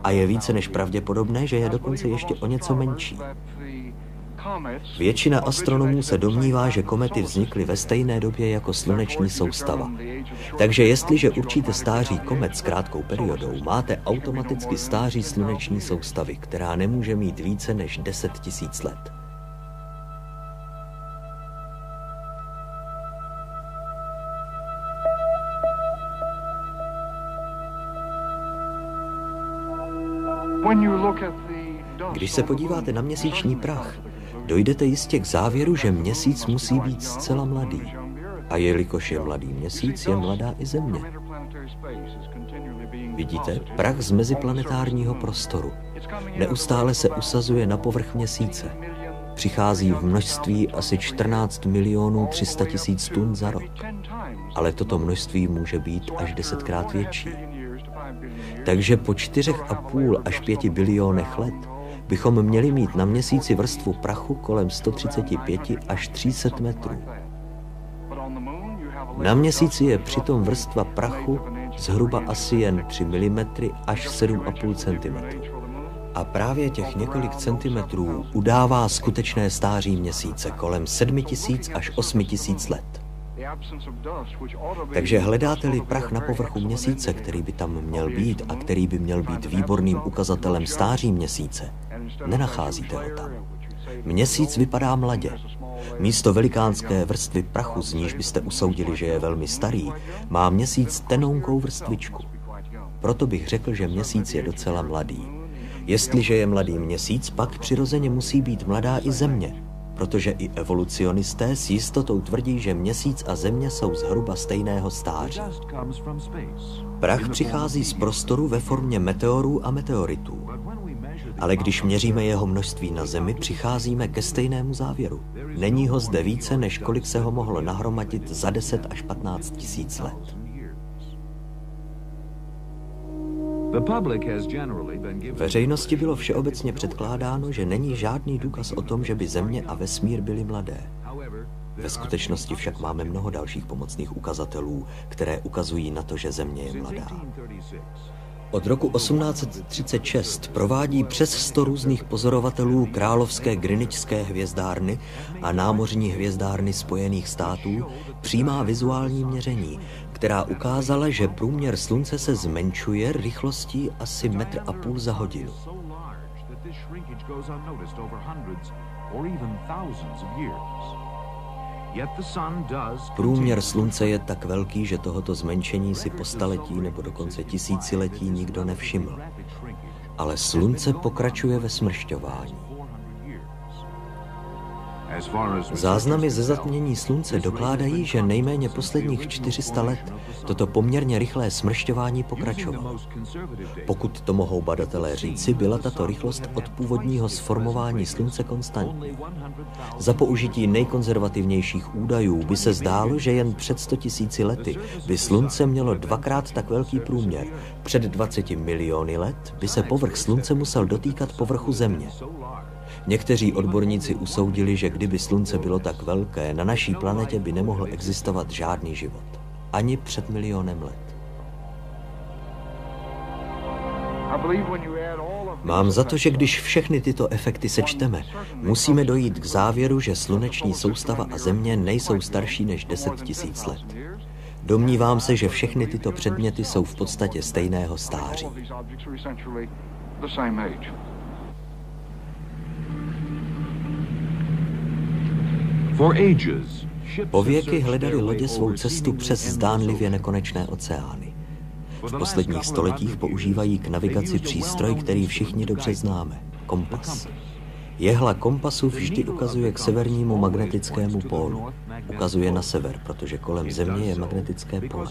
A je více než pravděpodobné, že je dokonce ještě o něco menší. Většina astronomů se domnívá, že komety vznikly ve stejné době jako sluneční soustava. Takže jestliže určíte stáří komet s krátkou periodou, máte automaticky stáří sluneční soustavy, která nemůže mít více než 10 tisíc let. Když se podíváte na měsíční prach, dojdete jistě k závěru, že měsíc musí být zcela mladý. A jelikož je mladý měsíc, je mladá i země. Vidíte, prach z meziplanetárního prostoru. Neustále se usazuje na povrch měsíce. Přichází v množství asi 14 milionů 300 tisíc tun za rok. Ale toto množství může být až desetkrát větší. Takže po čtyřech a půl až pěti bilionech let bychom měli mít na měsíci vrstvu prachu kolem 135 až 300 metrů. Na měsíci je přitom vrstva prachu zhruba asi jen 3 mm až 7,5 cm. A právě těch několik centimetrů udává skutečné stáří měsíce kolem 7000 až 8000 let. Takže hledáte-li prach na povrchu měsíce, který by tam měl být a který by měl být výborným ukazatelem stáří měsíce, nenacházíte ho tam. Měsíc vypadá mladě. Místo velikánské vrstvy prachu, z níž byste usoudili, že je velmi starý, má měsíc tenonkou vrstvičku. Proto bych řekl, že měsíc je docela mladý. Jestliže je mladý měsíc, pak přirozeně musí být mladá i země, protože i evolucionisté s jistotou tvrdí, že měsíc a země jsou zhruba stejného stáří. Prach přichází z prostoru ve formě meteorů a meteoritů. Ale když měříme jeho množství na Zemi, přicházíme ke stejnému závěru. Není ho zde více, než kolik se ho mohlo nahromadit za 10 až 15 tisíc let. Veřejnosti bylo všeobecně předkládáno, že není žádný důkaz o tom, že by Země a vesmír byly mladé. Ve skutečnosti však máme mnoho dalších pomocných ukazatelů, které ukazují na to, že Země je mladá. Od roku 1836 provádí přes 100 různých pozorovatelů Královské Greenwichské hvězdárny a námořní hvězdárny Spojených států přímá vizuální měření, která ukázala, že průměr Slunce se zmenšuje rychlostí asi metr a půl za hodinu. Průměr Slunce je tak velký, že tohoto zmenšení si po staletí nebo dokonce tisíciletí nikdo nevšiml. Ale Slunce pokračuje ve smršťování. Záznamy ze zatmění slunce dokládají, že nejméně posledních 400 let toto poměrně rychlé smršťování pokračovalo. Pokud to mohou badatelé říci, byla tato rychlost od původního sformování slunce konstantní. Za použití nejkonzervativnějších údajů by se zdálo, že jen před 100 tisíci lety by slunce mělo dvakrát tak velký průměr. Před 20 miliony let by se povrch slunce musel dotýkat povrchu země. Někteří odborníci usoudili, že kdyby slunce bylo tak velké, na naší planetě by nemohl existovat žádný život. Ani před milionem let. Mám za to, že když všechny tyto efekty sečteme, musíme dojít k závěru, že sluneční soustava a Země nejsou starší než 10 tisíc let. Domnívám se, že všechny tyto předměty jsou v podstatě stejného stáří. Po věky hledali lodě svou cestu přes zdánlivě nekonečné oceány. V posledních stoletích používají k navigaci přístroj, který všichni dobře známe – kompas. Jehla kompasu vždy ukazuje k severnímu magnetickému pólu. Ukazuje na sever, protože kolem Země je magnetické pole.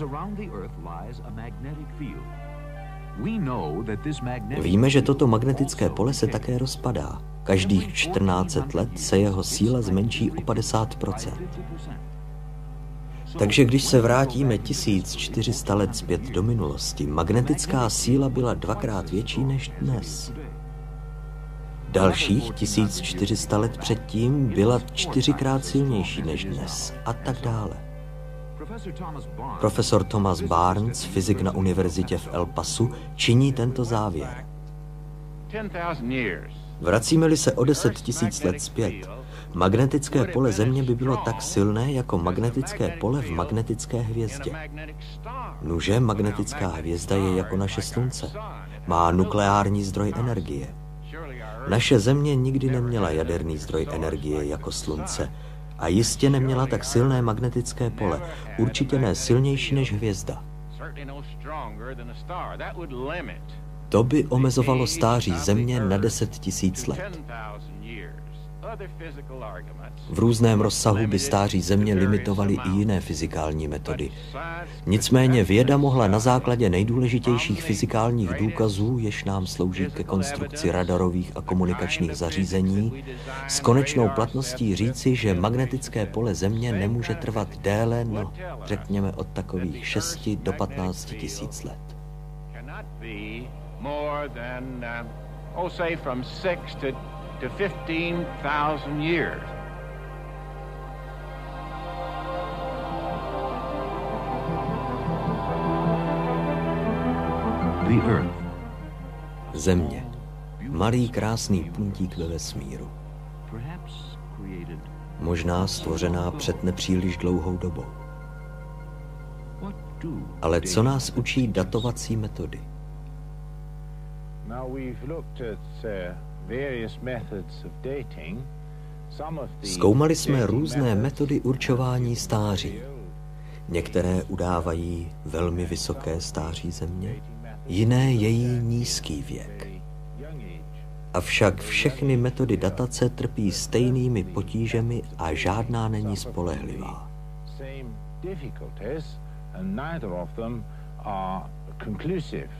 Víme, že toto magnetické pole se také rozpadá. Každých 14 let se jeho síla zmenší o 50% takže když se vrátíme 1400 let zpět do minulosti, magnetická síla byla dvakrát větší než dnes. Dalších 1400 let předtím byla čtyřikrát silnější než dnes a tak dále. Profesor Thomas Barnes, fyzik na univerzitě v El Pasu, činí tento závěr. Vracíme-li se o deset tisíc let zpět, magnetické pole Země by bylo tak silné jako magnetické pole v magnetické hvězdě. Nuže magnetická hvězda je jako naše slunce. Má nukleární zdroj energie. Naše Země nikdy neměla jaderný zdroj energie jako slunce, a jistě neměla tak silné magnetické pole, určitě ne silnější než hvězda. To by omezovalo stáří Země na 10 tisíc let. V různém rozsahu by stáří Země limitovaly i jiné fyzikální metody. Nicméně věda mohla na základě nejdůležitějších fyzikálních důkazů, jež nám slouží ke konstrukci radarových a komunikačních zařízení, s konečnou platností říci, že magnetické pole Země nemůže trvat déle, no řekněme od takových 6 do 15 tisíc let. More than, uh, oh, say from six to to 15,000 years. The Earth. Země. Malý krásný puntík ve vesmíru. Možná stvořená před nepříliš dlouhou dobou. Ale co nás učí datovací metody? Zkoumali jsme různé metody určování stáří. Některé udávají velmi vysoké stáří země, jiné její nízký věk. Avšak všechny metody datace trpí stejnými potížemi a žádná není spolehlivá. Now, the Bible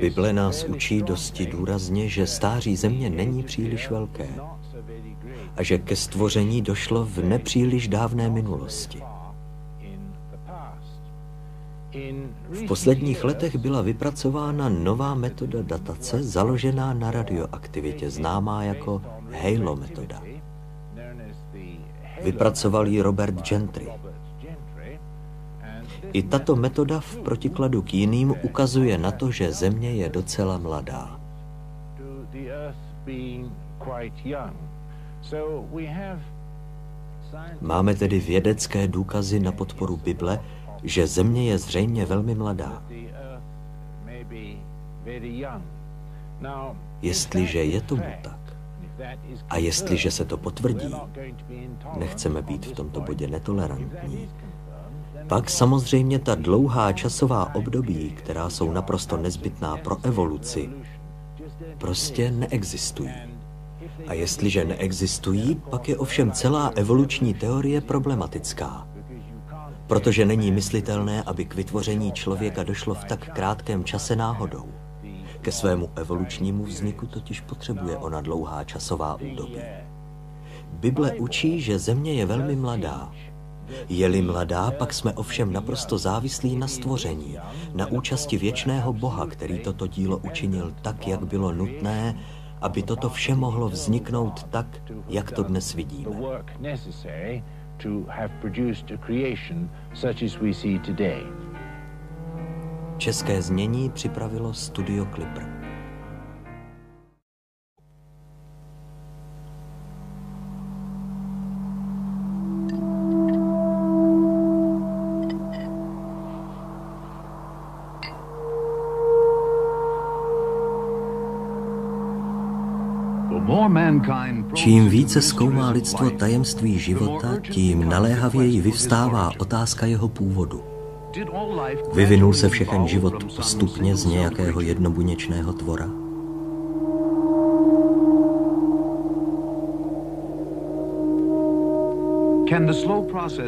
Bible nás učí dosti důrazně, že stáří země není příliš velké a že ke stvoření došlo v nepříliš dávné minulosti. V posledních letech byla vypracována nová metoda datace založená na radioaktivitě, známá jako Halo metoda. Vypracoval ji Robert Gentry. I tato metoda v protikladu k jiným ukazuje na to, že Země je docela mladá. Máme tedy vědecké důkazy na podporu Bible, že Země je zřejmě velmi mladá. Jestliže je tomu tak, a jestliže se to potvrdí, nechceme být v tomto bodě netolerantní, pak samozřejmě ta dlouhá časová období, která jsou naprosto nezbytná pro evoluci, prostě neexistují. A jestliže neexistují, pak je ovšem celá evoluční teorie problematická. Protože není myslitelné, aby k vytvoření člověka došlo v tak krátkém čase náhodou. Ke svému evolučnímu vzniku totiž potřebuje ona dlouhá časová údobí. Bible učí, že Země je velmi mladá. Je-li mladá, pak jsme ovšem naprosto závislí na stvoření, na účasti věčného Boha, který toto dílo učinil tak, jak bylo nutné, aby toto vše mohlo vzniknout tak, jak to dnes vidíme. České znění připravilo Studio Clipper. Čím více zkoumá lidstvo tajemství života, tím naléhavěji vyvstává otázka jeho původu. Vyvinul se všechen život postupně z nějakého jednobuněčného tvora?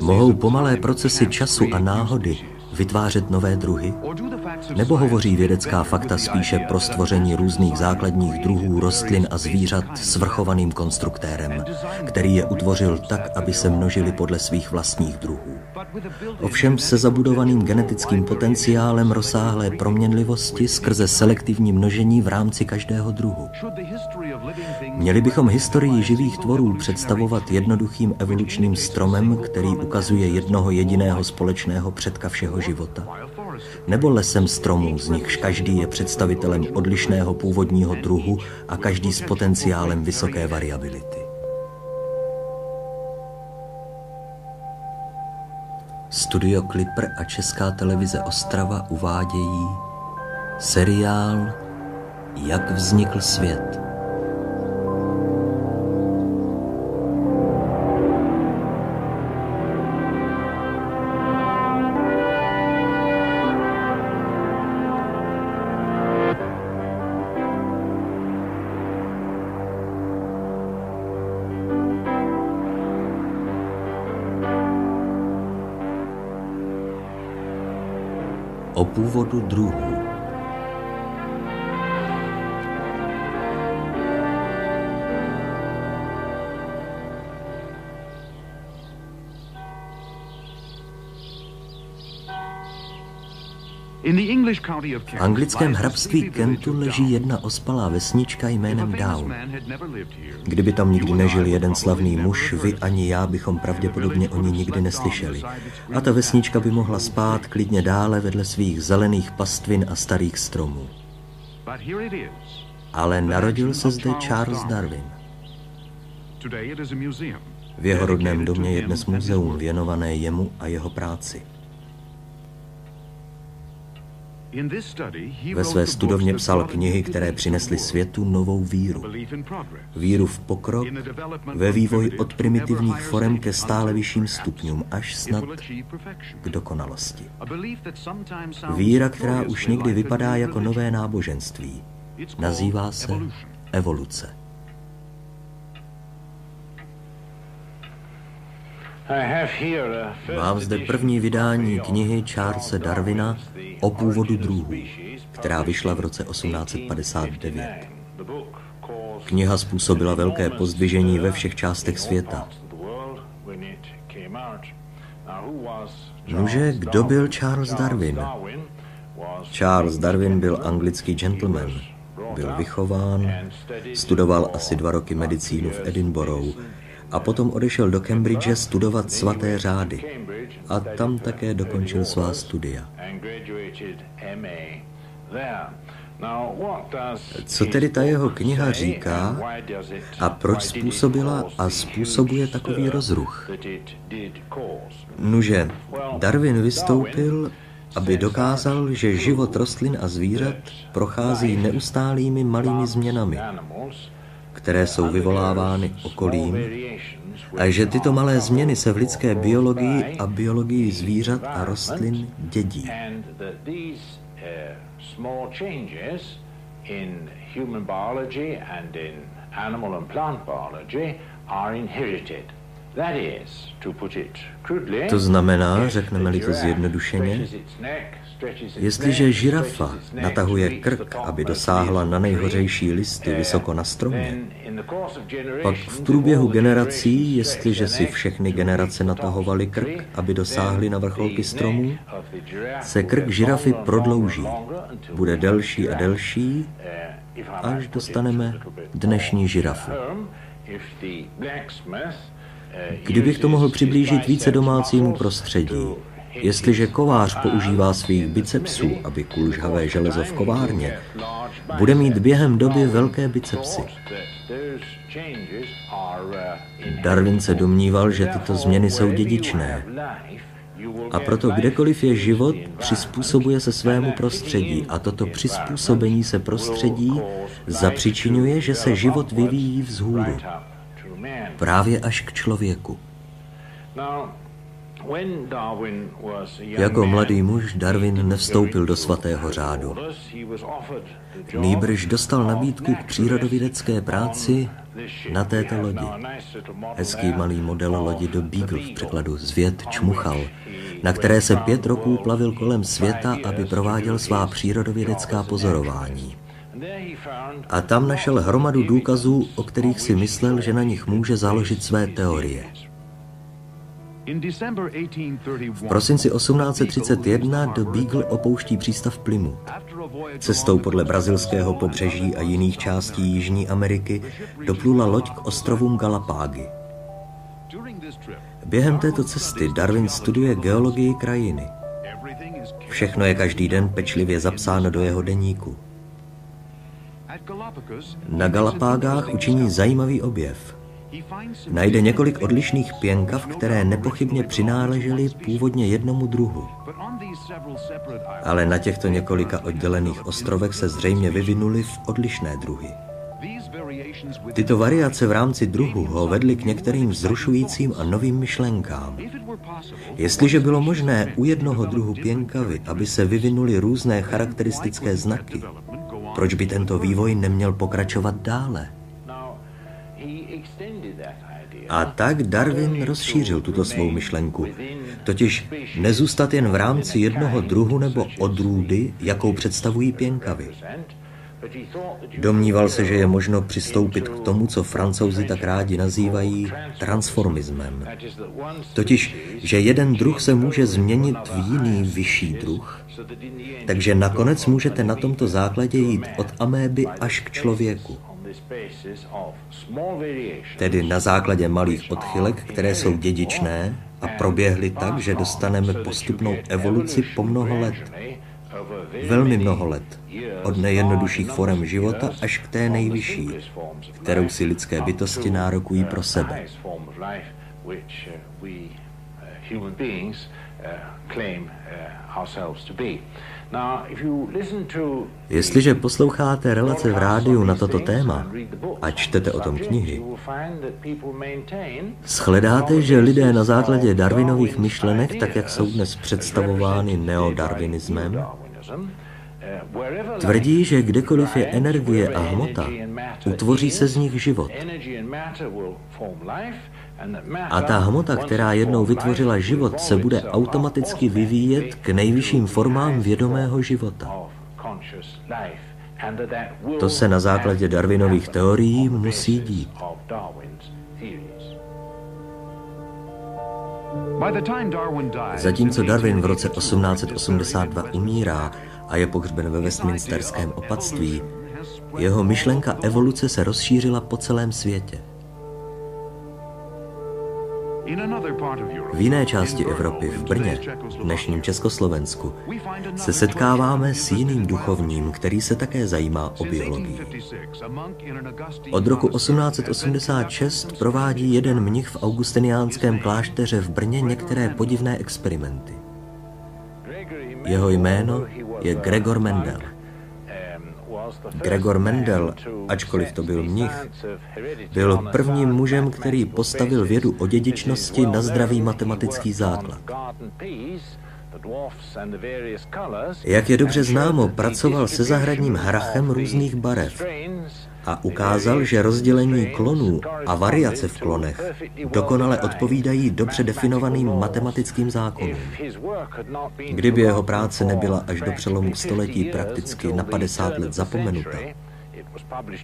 Mohou pomalé procesy času a náhody vytvářet nové druhy? Nebo hovoří vědecká fakta spíše pro stvoření různých základních druhů rostlin a zvířat svrchovaným konstruktérem, který je utvořil tak, aby se množili podle svých vlastních druhů? Ovšem se zabudovaným genetickým potenciálem rozsáhlé proměnlivosti skrze selektivní množení v rámci každého druhu. Měli bychom historii živých tvorů představovat jednoduchým evolučním stromem, který ukazuje jednoho jediného společného předka všeho života? Nebo lesem stromů, z nichž každý je představitelem odlišného původního druhu a každý s potenciálem vysoké variability? Studio Clipper a Česká televize Ostrava uvádějí seriál Jak vznikl svět. O původu druhů. V anglickém hrabství Kentu leží jedna ospalá vesnička jménem Down. Kdyby tam nikdy nežil jeden slavný muž, vy ani já bychom pravděpodobně o ní nikdy neslyšeli. A ta vesnička by mohla spát klidně dále vedle svých zelených pastvin a starých stromů. Ale narodil se zde Charles Darwin. V jeho rodném domě je dnes muzeum věnované jemu a jeho práci. Ve své studovně psal knihy, které přinesly světu novou víru. Víru v pokrok, ve vývoj od primitivních forem ke stále vyšším stupňům, až snad k dokonalosti. Víra, která už někdy vypadá jako nové náboženství. Nazývá se evoluce. Mám zde první vydání knihy Charlesa Darwina o původu druhů, která vyšla v roce 1859. Kniha způsobila velké pozdvižení ve všech částech světa. Nuže, kdo byl Charles Darwin? Charles Darwin byl anglický gentleman. Byl vychován, studoval asi dva roky medicínu v Edinburghu a potom odešel do Cambridge studovat svaté řády. a tam také dokončil svá studia. Co tedy ta jeho kniha říká a proč způsobila a způsobuje takový rozruch? Nuže, Darwin vystoupil, aby dokázal, že život rostlin a zvířat prochází neustálými malými změnami, které jsou vyvolávány okolím, a že tyto malé změny se v lidské biologii a biologii zvířat a rostlin dědí animal and plant biology are inherited. To znamená, řekneme-li to zjednodušeně, Jestliže žirafa natahuje krk, aby dosáhla na nejhořejší listy vysoko na stromě, pak v průběhu generací, jestliže si všechny generace natahovaly krk, aby dosáhly na vrcholky stromů, se krk žirafy prodlouží, bude delší a delší, až dostaneme dnešní žirafu. Kdybych to mohl přiblížit více domácímu prostředí, Jestliže kovář používá svých bicepsů, aby kulžhavé železo v kovárně, bude mít během doby velké bicepsy. Darwin se domníval, že tyto změny jsou dědičné. A proto kdekoliv je život, přizpůsobuje se svému prostředí a toto přizpůsobení se prostředí zapřičinuje, že se život vyvíjí vzhůru. Právě až k člověku. Jako mladý muž Darwin nevstoupil do svatého řádu. Nýbrž dostal nabídku k přírodovědecké práci na této lodi. Hezký malý model lodi do Beagle v překladu Zvěd čmuchal, na které se pět roků plavil kolem světa, aby prováděl svá přírodovědecká pozorování. A tam našel hromadu důkazů, o kterých si myslel, že na nich může založit své teorie. V prosinci 1831 do Beagle opouští přístav Plymouth. Cestou podle brazilského pobřeží a jiných částí Jižní Ameriky doplula loď k ostrovům Galapágy. Během této cesty Darwin studuje geologii krajiny. Všechno je každý den pečlivě zapsáno do jeho deníku. Na Galapágách učiní zajímavý objev – najde několik odlišných pěnkav, které nepochybně přináležely původně jednomu druhu. Ale na těchto několika oddělených ostrovech se zřejmě vyvinuly v odlišné druhy. Tyto variace v rámci druhu ho vedly k některým vzrušujícím a novým myšlenkám. Jestliže bylo možné u jednoho druhu pěnkavy, aby se vyvinuly různé charakteristické znaky, proč by tento vývoj neměl pokračovat dále? A tak Darwin rozšířil tuto svou myšlenku, totiž nezůstat jen v rámci jednoho druhu nebo odrůdy, jakou představují pěnkavy. Domníval se, že je možno přistoupit k tomu, co francouzi tak rádi nazývají transformismem. Totiž, že jeden druh se může změnit v jiný vyšší druh, takže nakonec můžete na tomto základě jít od améby až k člověku. Tedy na základě malých odchylek, které jsou dědičné a proběhly tak, že dostaneme postupnou evoluci po mnoho let. Velmi mnoho let. Od nejjednodušších forem života až k té nejvyšší, kterou si lidské bytosti nárokují pro sebe. claim ourselves to be. Jestliže posloucháte relace v rádiu na toto téma a čtete o tom knihy, shledáte, že lidé na základě Darwinových myšlenek, tak jak jsou dnes představovány neodarwinismem, Tvrdí, že kdekoliv je energie a hmota, utvoří se z nich život. A ta hmota, která jednou vytvořila život, se bude automaticky vyvíjet k nejvyšším formám vědomého života. To se na základě Darwinových teorií musí dít. Zatímco Darwin v roce 1882 umírá a je pohřben ve Westminsterském opatství, jeho myšlenka evoluce se rozšířila po celém světě. V jiné části Evropy, v Brně, dnešním Československu, se setkáváme s jiným duchovním, který se také zajímá o biologii. Od roku 1886 provádí jeden mnich v augustiniánském klášteře v Brně některé podivné experimenty. Jeho jméno je Gregor Mendel. Gregor Mendel, ačkoliv to byl mnich, byl prvním mužem, který postavil vědu o dědičnosti na zdravý matematický základ. Jak je dobře známo, pracoval se zahradním hrachem různých barev a ukázal, že rozdělení klonů a variace v klonech dokonale odpovídají dobře definovaným matematickým zákonům. Kdyby jeho práce nebyla až do přelomu století prakticky na 50 let zapomenuta,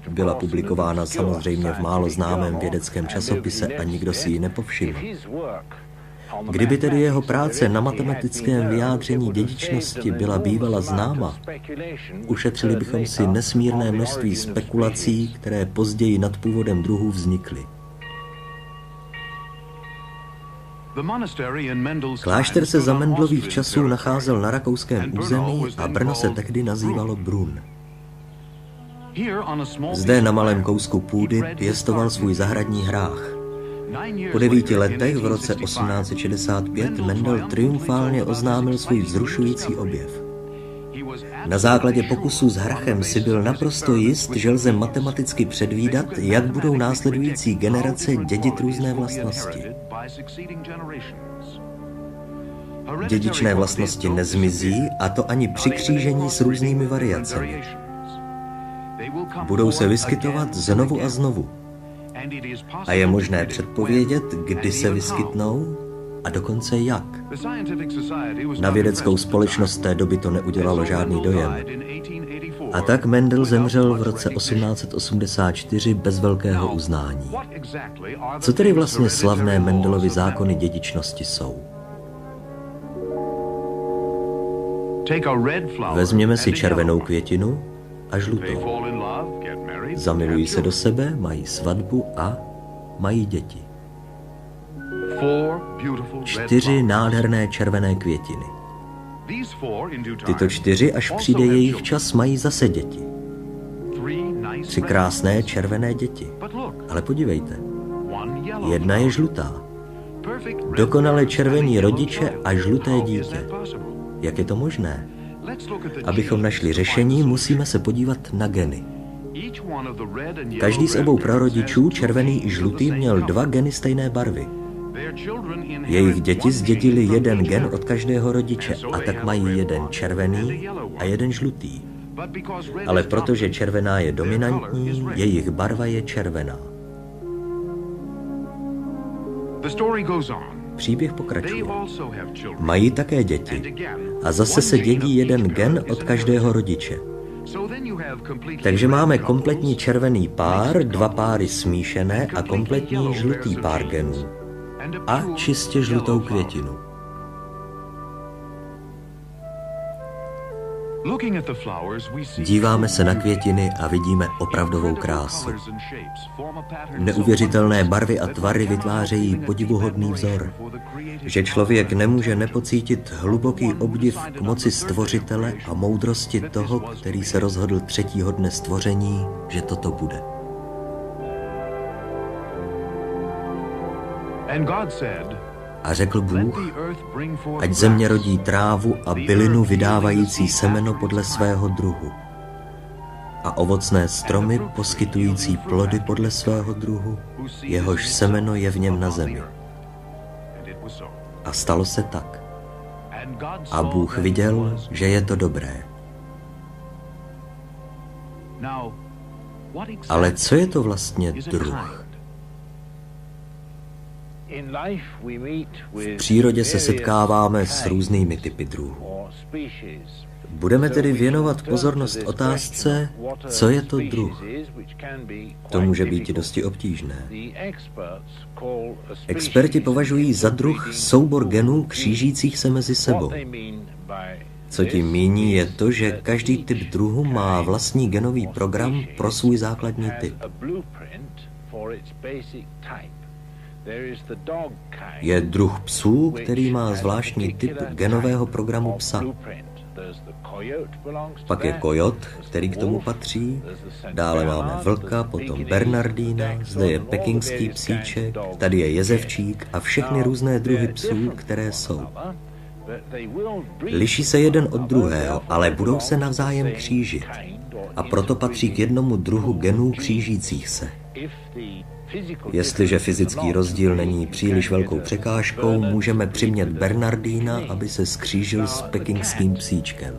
byla publikována samozřejmě v málo známém vědeckém časopise a nikdo si ji nepovšiml. Kdyby tedy jeho práce na matematickém vyjádření dědičnosti byla bývala známa, ušetřili bychom si nesmírné množství spekulací, které později nad původem druhů vznikly. Klášter se za Mendlových časů nacházel na rakouském území a Brno se tehdy nazývalo Brun. Zde na malém kousku půdy pěstoval svůj zahradní hrách. Po devíti letech v roce 1865 Mendel triumfálně oznámil svůj vzrušující objev. Na základě pokusů s hrachem si byl naprosto jist, že lze matematicky předvídat, jak budou následující generace dědit různé vlastnosti. Dědičné vlastnosti nezmizí, a to ani při křížení s různými variacemi. Budou se vyskytovat znovu a znovu, a je možné předpovědět, kdy se vyskytnou a dokonce jak. Na vědeckou společnost té doby to neudělalo žádný dojem. A tak Mendel zemřel v roce 1884 bez velkého uznání. Co tedy vlastně slavné Mendelovy zákony dědičnosti jsou? Vezměme si červenou květinu a žlutou. Zamilují se do sebe, mají svatbu a mají děti. Čtyři nádherné červené květiny. Tyto čtyři, až přijde jejich čas, mají zase děti. Tři krásné červené děti. Ale podívejte, jedna je žlutá. Dokonale červení rodiče a žluté dítě. Jak je to možné? Abychom našli řešení, musíme se podívat na geny. Každý z obou prarodičů, červený i žlutý, měl dva geny stejné barvy. Jejich děti zdědili jeden gen od každého rodiče a tak mají jeden červený a jeden žlutý. Ale protože červená je dominantní, jejich barva je červená. Příběh pokračuje. Mají také děti. A zase se dědí jeden gen od každého rodiče. Takže máme kompletní červený pár, dva páry smíšené a kompletní žlutý pár genů. A čistě žlutou květinu. Díváme se na květiny a vidíme opravdovou krásu. Neuvěřitelné barvy a tvary vytvářejí podivuhodný vzor, že člověk nemůže nepocítit hluboký obdiv k moci stvořitele a moudrosti toho, který se rozhodl třetího dne stvoření, že toto bude. And God said, a řekl Bůh, ať země rodí trávu a bylinu vydávající semeno podle svého druhu a ovocné stromy poskytující plody podle svého druhu, jehož semeno je v něm na zemi. A stalo se tak. A Bůh viděl, že je to dobré. Ale co je to vlastně druh? V přírodě se setkáváme s různými typy druhů. Budeme tedy věnovat pozornost otázce, co je to druh. To může být dosti obtížné. Experti považují za druh soubor genů křížících se mezi sebou. Co tím míní je to, že každý typ druhu má vlastní genový program pro svůj základní typ. Je druh psů, který má zvláštní typ genového programu psa. Pak je kojot, který k tomu patří, dále máme vlka, potom Bernardína, zde je pekingský psíček, tady je jezevčík a všechny různé druhy psů, které jsou. Liší se jeden od druhého, ale budou se navzájem křížit. A proto patří k jednomu druhu genů křížících se. Jestliže fyzický rozdíl není příliš velkou překážkou, můžeme přimět Bernardína, aby se skřížil s pekingským psíčkem.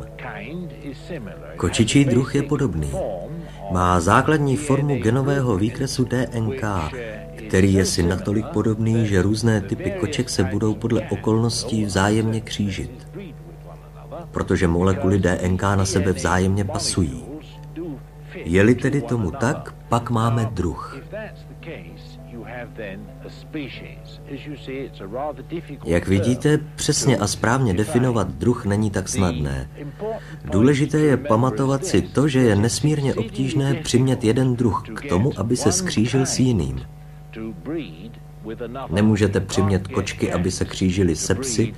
Kočičí druh je podobný. Má základní formu genového výkresu DNK, který je si natolik podobný, že různé typy koček se budou podle okolností vzájemně křížit, protože molekuly DNK na sebe vzájemně pasují. Je-li tedy tomu tak, pak máme druh. Jak vidíte, přesně a správně definovat druh není tak snadné. Důležité je pamatovat si to, že je nesmírně obtížné přimět jeden druh k tomu, aby se skřížil s jiným. Nemůžete přimět kočky, aby se křížily se psy,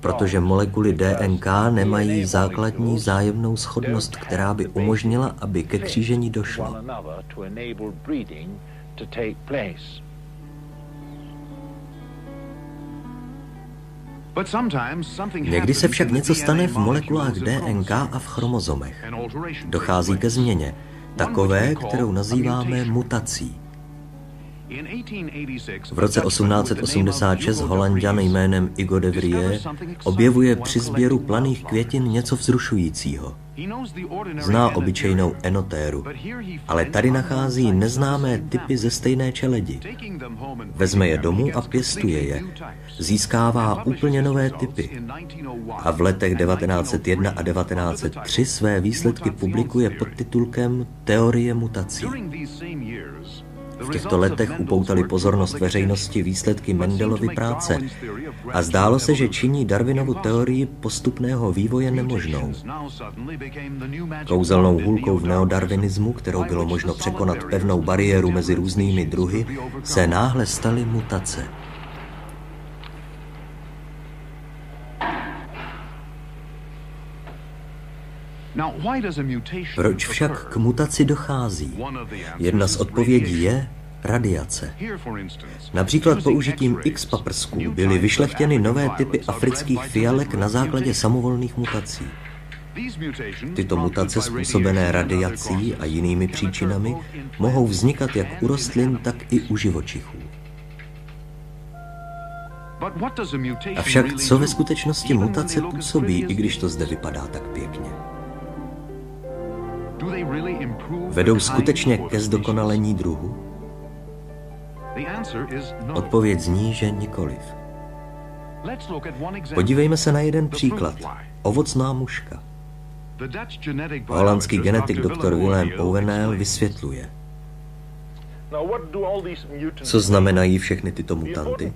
protože molekuly DNK nemají základní zájemnou schodnost, která by umožnila, aby ke křížení došlo. Někdy se však něco stane v molekulách DNK a v chromozomech. Dochází ke změně, takové, kterou nazýváme mutací. V roce 1886 holanděn jménem Igo de Vrie objevuje při sběru planých květin něco vzrušujícího. Zná obyčejnou enotéru, ale tady nachází neznámé typy ze stejné čeledi. Vezme je domů a pěstuje je. Získává úplně nové typy. A v letech 1901 a 1903 své výsledky publikuje pod titulkem Teorie mutací. V těchto letech upoutali pozornost veřejnosti výsledky Mendelovy práce a zdálo se, že činí Darwinovu teorii postupného vývoje nemožnou. Kouzelnou hůlkou v neodarwinismu, kterou bylo možno překonat pevnou bariéru mezi různými druhy, se náhle staly mutace. Proč však k mutaci dochází? Jedna z odpovědí je radiace. Například použitím X paprsků byly vyšlechtěny nové typy afrických fialek na základě samovolných mutací. Tyto mutace způsobené radiací a jinými příčinami mohou vznikat jak u rostlin, tak i u živočichů. Avšak co ve skutečnosti mutace působí, i když to zde vypadá tak pěkně? Vedou skutečně ke zdokonalení druhu? No. Odpověď zní, že nikoliv. Podívejme se na jeden příklad. Ovocná muška. Holandský genetik dr. Willem Owenel vysvětluje. Co znamenají všechny tyto mutanty?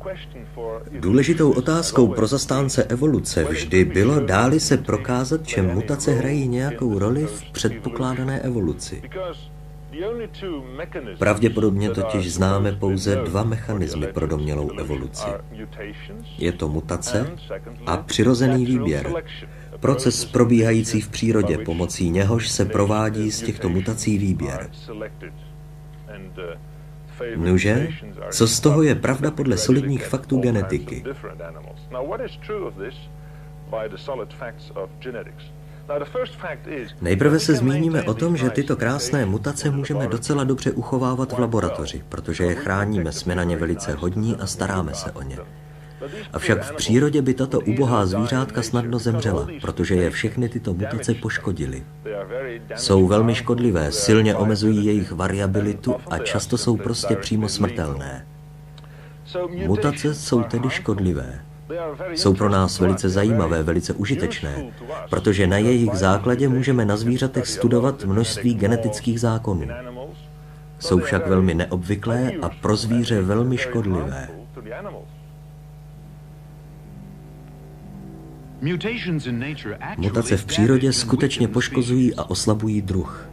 Důležitou otázkou pro zastánce evoluce vždy bylo, dáli se prokázat, že mutace hrají nějakou roli v předpokládané evoluci. Pravděpodobně totiž známe pouze dva mechanismy pro domělou evoluci. Je to mutace a přirozený výběr. Proces probíhající v přírodě, pomocí něhož se provádí z těchto mutací výběr. Nuže, co z toho je pravda podle solidních faktů genetiky? Nejprve se zmíníme o tom, že tyto krásné mutace můžeme docela dobře uchovávat v laboratoři, protože je chráníme, jsme na ně velice hodní a staráme se o ně. Avšak v přírodě by tato ubohá zvířátka snadno zemřela, protože je všechny tyto mutace poškodily. Jsou velmi škodlivé, silně omezují jejich variabilitu a často jsou prostě přímo smrtelné. Mutace jsou tedy škodlivé. Jsou pro nás velice zajímavé, velice užitečné, protože na jejich základě můžeme na zvířatech studovat množství genetických zákonů. Jsou však velmi neobvyklé a pro zvíře velmi škodlivé. Mutace v přírodě skutečně poškozují a oslabují druh.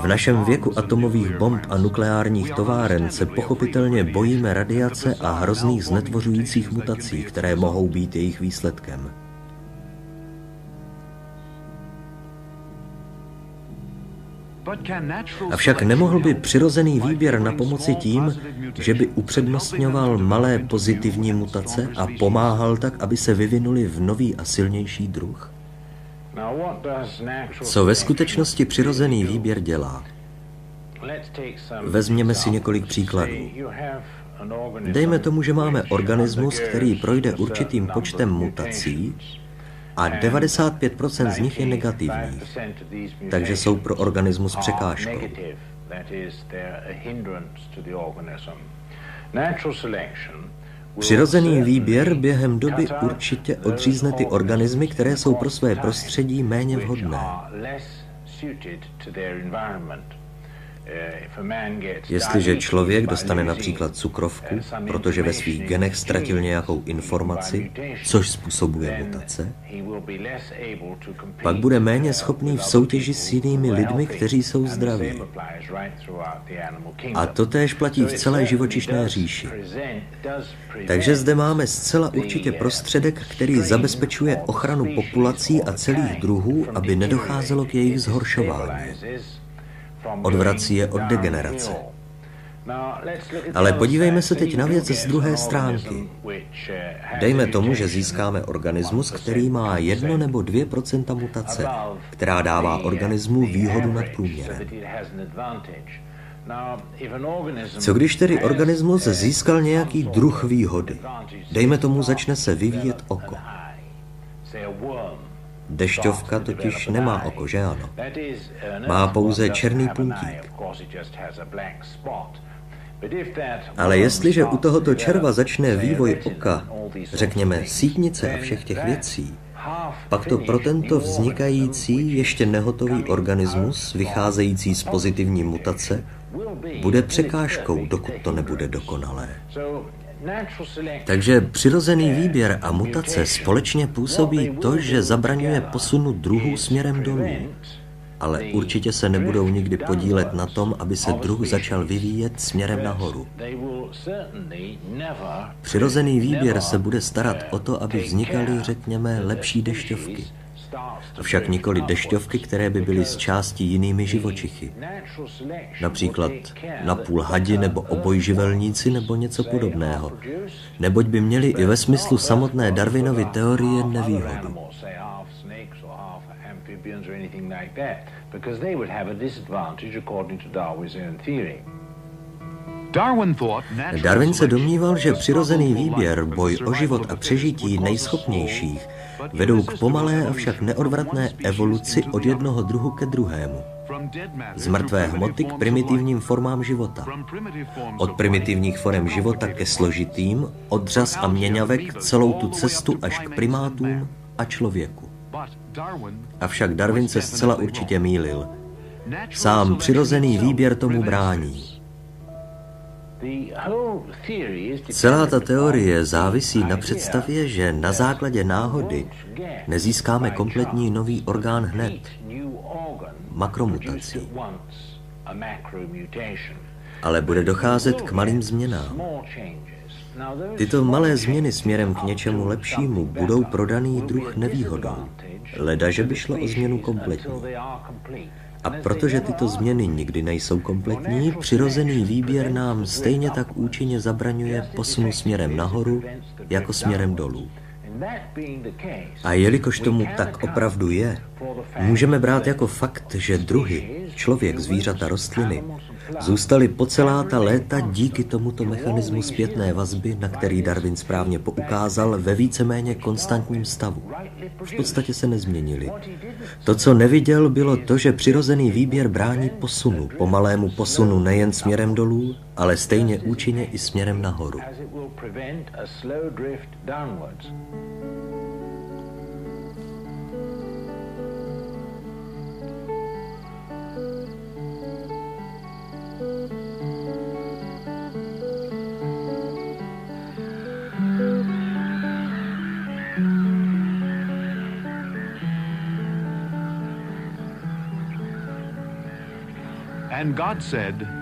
V našem věku atomových bomb a nukleárních továren se pochopitelně bojíme radiace a hrozných znetvořujících mutací, které mohou být jejich výsledkem. Avšak nemohl by přirozený výběr na pomoci tím, že by upřednostňoval malé pozitivní mutace a pomáhal tak, aby se vyvinuli v nový a silnější druh? Co ve skutečnosti přirozený výběr dělá? Vezměme si několik příkladů. Dejme tomu, že máme organismus, který projde určitým počtem mutací a 95% z nich je negativních, takže jsou pro organismus překážkou. Přirozený výběr během doby určitě odřízne ty organismy, které jsou pro své prostředí méně vhodné. Jestliže člověk dostane například cukrovku, protože ve svých genech ztratil nějakou informaci, což způsobuje mutace, pak bude méně schopný v soutěži s jinými lidmi, kteří jsou zdraví. A to též platí v celé živočišné říši. Takže zde máme zcela určitě prostředek, který zabezpečuje ochranu populací a celých druhů, aby nedocházelo k jejich zhoršování odvrací je od degenerace. Ale podívejme se teď na věc z druhé stránky. Dejme tomu, že získáme organismus, který má jedno nebo dvě procenta mutace, která dává organismu výhodu nad průměrem. Co když tedy organismus získal nějaký druh výhody? Dejme tomu, začne se vyvíjet oko. Dešťovka totiž nemá oko, že ano? Má pouze černý puntík. Ale jestliže u tohoto červa začne vývoj oka, řekněme sítnice a všech těch věcí, pak to pro tento vznikající, ještě nehotový organismus, vycházející z pozitivní mutace, bude překážkou, dokud to nebude dokonalé. Takže přirozený výběr a mutace společně působí to, že zabraňuje posunu druhů směrem dolů. Ale určitě se nebudou nikdy podílet na tom, aby se druh začal vyvíjet směrem nahoru. Přirozený výběr se bude starat o to, aby vznikaly, řekněme, lepší dešťovky avšak nikoli dešťovky, které by byly z části jinými živočichy. Například napůl hadi nebo obojživelníci nebo něco podobného. Neboť by měli i ve smyslu samotné Darwinovy teorie nevýhodu. Darwin se domníval, že přirozený výběr, boj o život a přežití nejschopnějších vedou k pomalé, avšak neodvratné evoluci od jednoho druhu ke druhému. Z mrtvé hmoty k primitivním formám života. Od primitivních forem života ke složitým, od a měňavek celou tu cestu až k primátům a člověku. Avšak Darwin se zcela určitě mýlil. Sám přirozený výběr tomu brání. Celá ta teorie závisí na představě, že na základě náhody nezískáme kompletní nový orgán hned, makromutací. Ale bude docházet k malým změnám. Tyto malé změny směrem k něčemu lepšímu budou pro daný druh nevýhodou, leda, že by šlo o změnu kompletní. A protože tyto změny nikdy nejsou kompletní, přirozený výběr nám stejně tak účinně zabraňuje posunu směrem nahoru jako směrem dolů. A jelikož tomu tak opravdu je, můžeme brát jako fakt, že druhy, člověk, zvířata, rostliny, zůstaly po celá ta léta díky tomuto mechanismu zpětné vazby, na který Darwin správně poukázal, ve víceméně konstantním stavu. V podstatě se nezměnili. To, co neviděl, bylo to, že přirozený výběr brání posunu, pomalému posunu nejen směrem dolů, ale stejně účinně i směrem nahoru.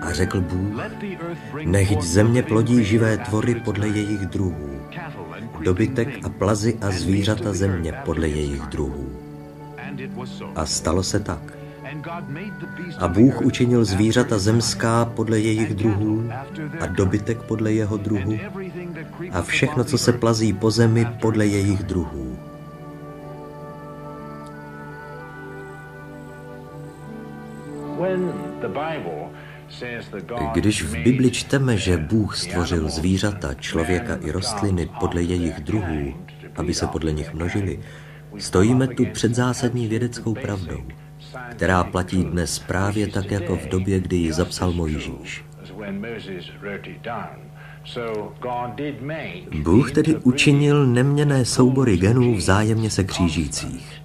A řekl Bůh, nechť země plodí živé tvory podle jejich druhů, dobytek a plazy a zvířata země podle jejich druhů. A stalo se tak. A Bůh učinil zvířata zemská podle jejich druhů a dobytek podle jeho druhu a všechno, co se plazí po zemi podle jejich druhů. Když v Bibli čteme, že Bůh stvořil zvířata, člověka i rostliny podle jejich druhů, aby se podle nich množili, stojíme tu před zásadní vědeckou pravdou, která platí dnes právě tak, jako v době, kdy ji zapsal Mojžíš. Bůh tedy učinil neměné soubory genů vzájemně se křížících.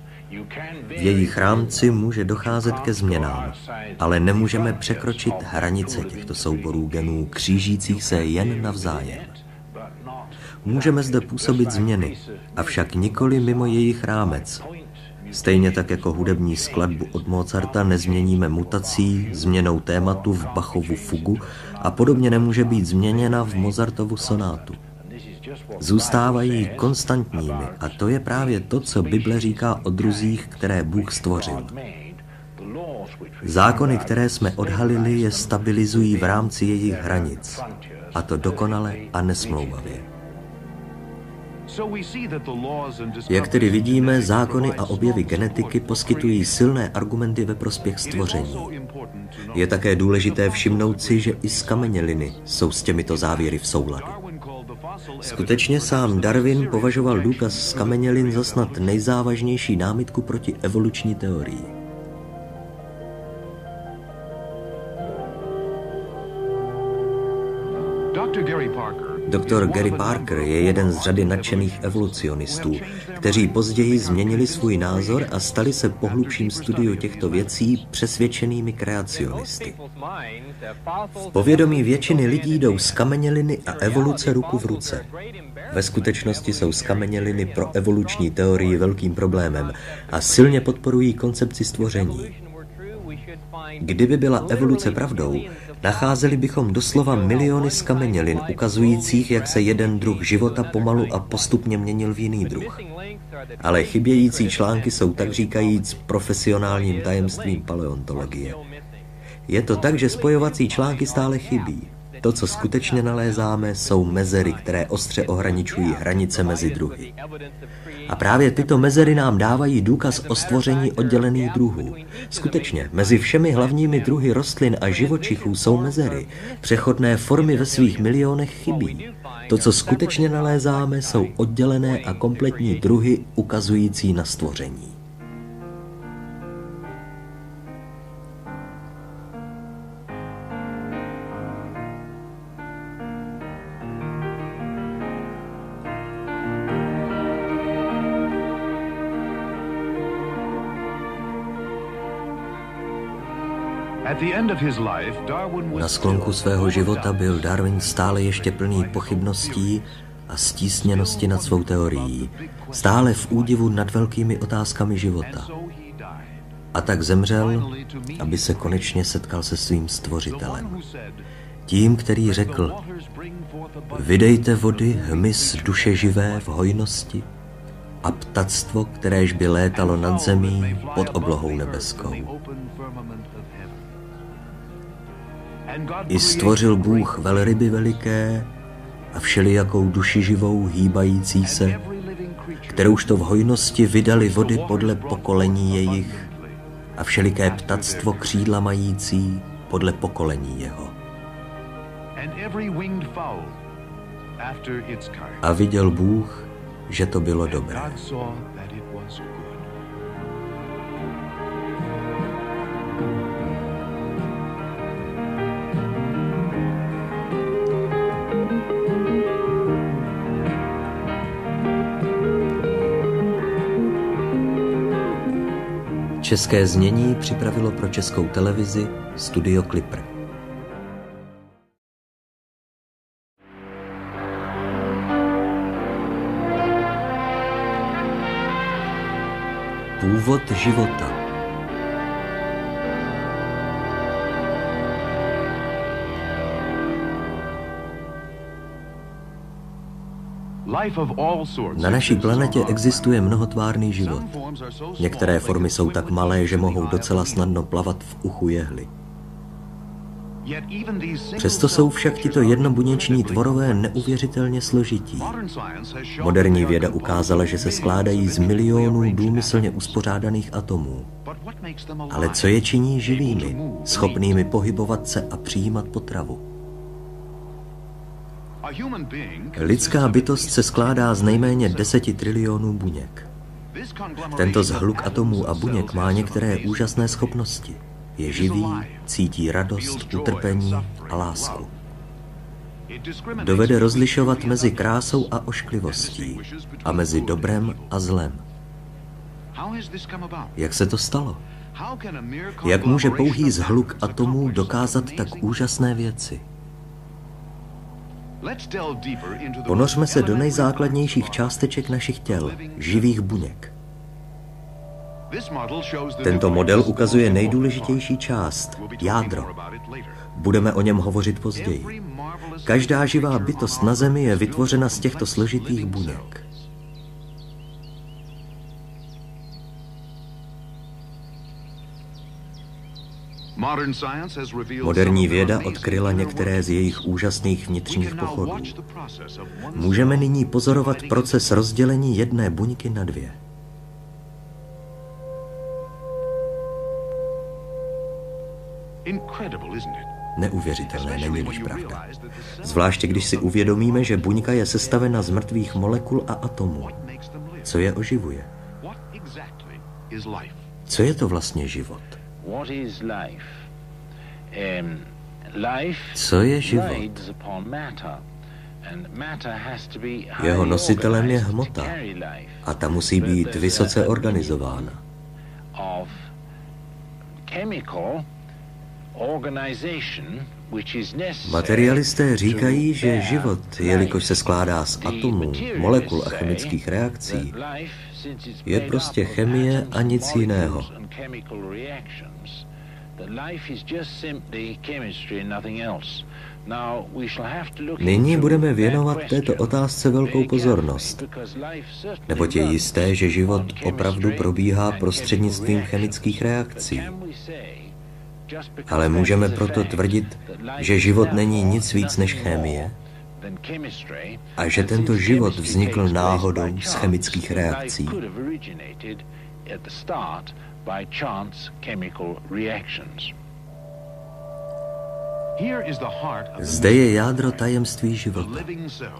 V jejich rámci může docházet ke změnám, ale nemůžeme překročit hranice těchto souborů genů křížících se jen navzájem. Můžeme zde působit změny, avšak nikoli mimo jejich rámec. Stejně tak jako hudební skladbu od Mozarta nezměníme mutací, změnou tématu v Bachovu fugu a podobně nemůže být změněna v Mozartovu sonátu zůstávají konstantními a to je právě to, co Bible říká o druzích, které Bůh stvořil. Zákony, které jsme odhalili, je stabilizují v rámci jejich hranic, a to dokonale a nesmlouvavě. Jak tedy vidíme, zákony a objevy genetiky poskytují silné argumenty ve prospěch stvoření. Je také důležité všimnout si, že i skameněliny jsou s těmito závěry v souladu. Skutečně sám Darwin považoval důkaz z kamenělin za snad nejzávažnější námitku proti evoluční teorii. Dr. Gary Parker Doktor Gary Parker je jeden z řady nadšených evolucionistů, kteří později změnili svůj názor a stali se po hlubším studiu těchto věcí přesvědčenými kreacionisty. V povědomí většiny lidí jdou skameněliny a evoluce ruku v ruce. Ve skutečnosti jsou skameněliny pro evoluční teorii velkým problémem a silně podporují koncepci stvoření. Kdyby byla evoluce pravdou, nacházeli bychom doslova miliony skamenělin ukazujících, jak se jeden druh života pomalu a postupně měnil v jiný druh. Ale chybějící články jsou tak říkajíc profesionálním tajemstvím paleontologie. Je to tak, že spojovací články stále chybí. To, co skutečně nalézáme, jsou mezery, které ostře ohraničují hranice mezi druhy. A právě tyto mezery nám dávají důkaz o stvoření oddělených druhů. Skutečně, mezi všemi hlavními druhy rostlin a živočichů jsou mezery. Přechodné formy ve svých milionech chybí. To, co skutečně nalézáme, jsou oddělené a kompletní druhy ukazující na stvoření. Na sklonku svého života byl Darwin stále ještě plný pochybností a stísněnosti nad svou teorií, stále v údivu nad velkými otázkami života. A tak zemřel, aby se konečně setkal se svým stvořitelem. Tím, který řekl, vydejte vody hmyz duše živé v hojnosti a ptactvo, kteréž by létalo nad zemí pod oblohou nebeskou. I stvořil Bůh velryby veliké a všelijakou duši živou hýbající se, kterouž to v hojnosti vydali vody podle pokolení jejich a všeliké ptactvo křídla mající podle pokolení jeho. A viděl Bůh, že to bylo dobré. České znění připravilo pro českou televizi Studio Clipper. Původ života Na naší planetě existuje mnohotvárný život. Některé formy jsou tak malé, že mohou docela snadno plavat v uchu jehly. Přesto jsou však tito jednobuněční tvorové neuvěřitelně složití. Moderní věda ukázala, že se skládají z milionů důmyslně uspořádaných atomů. Ale co je činí živými, schopnými pohybovat se a přijímat potravu? Lidská bytost se skládá z nejméně deseti trilionů buněk. Tento zhluk atomů a buněk má některé úžasné schopnosti. Je živý, cítí radost, utrpení a lásku. Dovede rozlišovat mezi krásou a ošklivostí a mezi dobrem a zlem. Jak se to stalo? Jak může pouhý zhluk atomů dokázat tak úžasné věci? Ponořme se do nejzákladnějších částeček našich těl, živých buněk. Tento model ukazuje nejdůležitější část, jádro. Budeme o něm hovořit později. Každá živá bytost na Zemi je vytvořena z těchto složitých buněk. Moderní věda odkryla některé z jejich úžasných vnitřních pochodů. Můžeme nyní pozorovat proces rozdělení jedné buňky na dvě. Neuvěřitelné, není-liž pravda. Zvláště když si uvědomíme, že buňka je sestavena z mrtvých molekul a atomů. Co je oživuje? Co je to vlastně život? Co je život? Jeho nositelem je hmota a ta musí být vysoce organizována. Materialisté říkají, že život, jelikož se skládá z atomů, molekul a chemických reakcí, je prostě chemie a nic jiného. Nyní budeme věnovat této otázce velkou pozornost, neboť je jisté, že život opravdu probíhá prostřednictvím chemických reakcí. Ale můžeme proto tvrdit, že život není nic víc než chemie a že tento život vznikl náhodou z chemických reakcí. Zde je jádro tajemství života,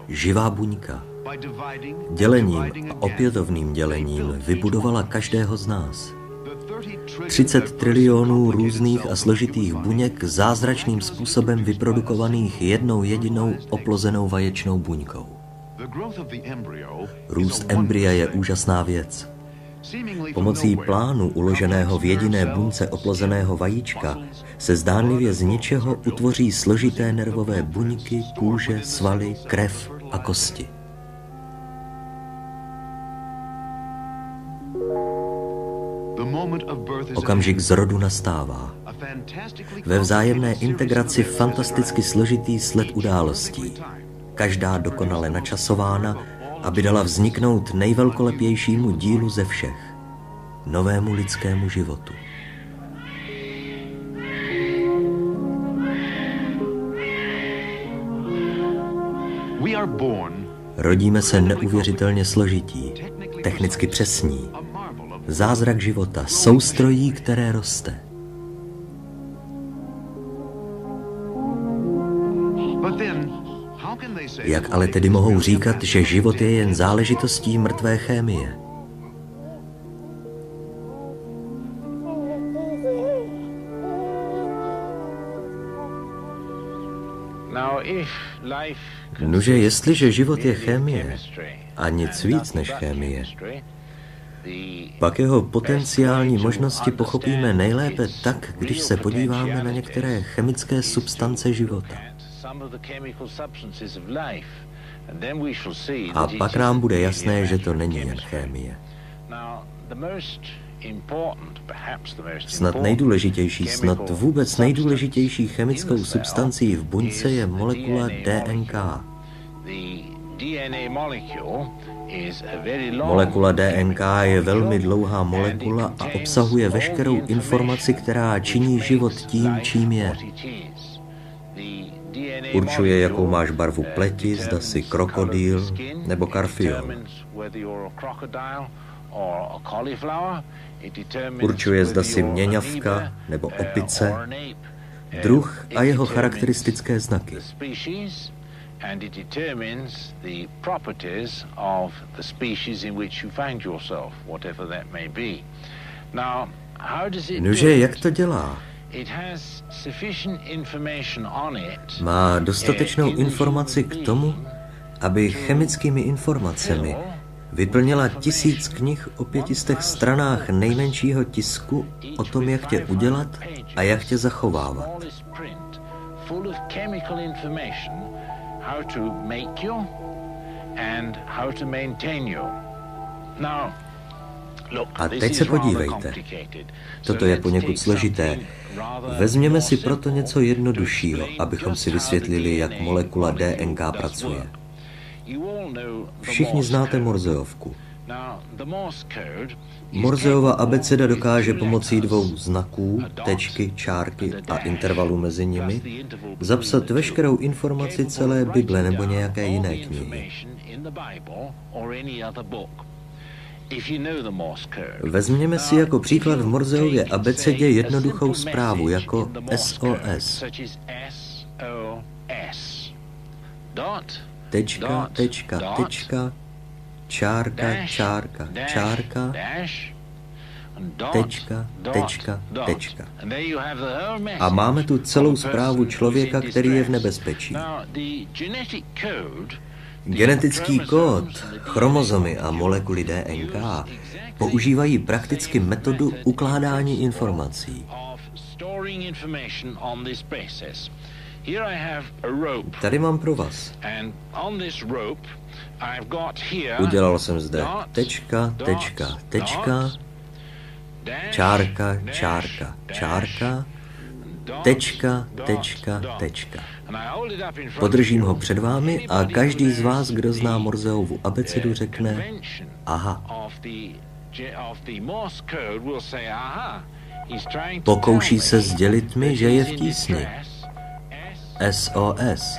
živá buňka. Dělením a opětovným dělením vybudovala každého z nás. 30 trilionů různých a složitých buněk zázračným způsobem vyprodukovaných jednou jedinou oplozenou vaječnou buňkou. Růst embrya je úžasná věc. Pomocí plánu uloženého v jediné bunce oplozeného vajíčka se zdánlivě z ničeho utvoří složité nervové buňky, kůže, svaly, krev a kosti. Okamžik zrodu nastává. Ve vzájemné integraci fantasticky složitý sled událostí. Každá dokonale načasována, aby dala vzniknout nejvelkolepějšímu dílu ze všech. Novému lidskému životu. Rodíme se neuvěřitelně složití, technicky přesní, zázrak života, soustrojí, které roste. Jak ale tedy mohou říkat, že život je jen záležitostí mrtvé chémie? Nože jestliže život je chemie a nic víc než chemie, pak jeho potenciální možnosti pochopíme nejlépe tak, když se podíváme na některé chemické substance života. A pak nám bude jasné, že to není jen chemie. Snad nejdůležitější, snad vůbec nejdůležitější chemickou substancí v buňce je molekula DNK. Molekula DNK je velmi dlouhá molekula a obsahuje veškerou informaci, která činí život tím, čím je. Určuje, jakou máš barvu pleti, zda si krokodýl nebo karfiol. Určuje, zda si měňavka nebo opice, druh a jeho charakteristické znaky. Nože, jak to dělá? Má dostatečnou informaci k tomu, aby chemickými informacemi vyplnila tisíc knih o pětistech stranách nejmenšího tisku o tom, jak tě udělat a jak tě zachovávat. A teď se podívejte. Toto je poněkud složité. Vezměme si proto něco jednoduššího, abychom si vysvětlili, jak molekula DNK pracuje. Všichni znáte Morzeovku. Morzeova abeceda dokáže pomocí dvou znaků, tečky, čárky a intervalu mezi nimi zapsat veškerou informaci celé Bible nebo nějaké jiné knihy. Vezměme si jako příklad v Morzeově abecedě jednoduchou zprávu jako SOS. Tečka, tečka, tečka, čárka, čárka, čárka, tečka, tečka, tečka. A máme tu celou zprávu člověka, který je v nebezpečí. Genetický kód, chromozomy a molekuly DNK používají prakticky metodu ukládání informací. Tady mám pro vás. Udělal jsem zde tečka, tečka, tečka, čárka, čárka, čárka, tečka, tečka, tečka. Podržím ho před vámi a každý z vás, kdo zná Morzeovu abecedu, řekne aha. Pokouší se sdělit mi, že je v tísni. SOS.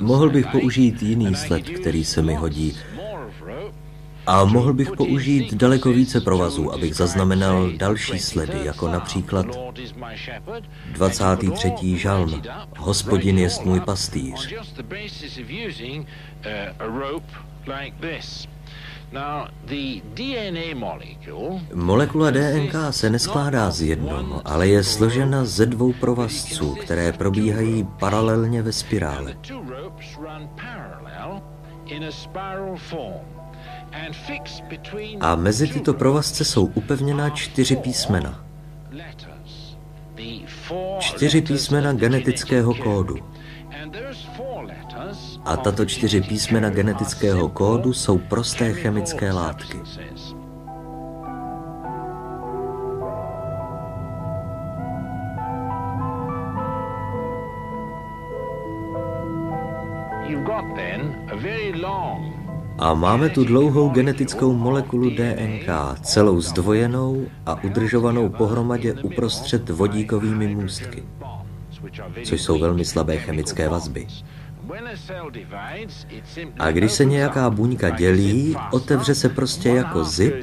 Mohl bych použít jiný sled, který se mi hodí. A mohl bych použít daleko více provazů, abych zaznamenal další sledy, jako například 23. žalm. Hospodin je můj pastýř. Molekula DNK se neskládá z jednoho, ale je složena ze dvou provazců, které probíhají paralelně ve spirále. A mezi tyto provazce jsou upevněná čtyři písmena. Čtyři písmena genetického kódu. A tato čtyři písmena genetického kódu jsou prosté chemické látky. A máme tu dlouhou genetickou molekulu DNK, celou zdvojenou a udržovanou pohromadě uprostřed vodíkovými můstky, což jsou velmi slabé chemické vazby. A když se nějaká buňka dělí, otevře se prostě jako zip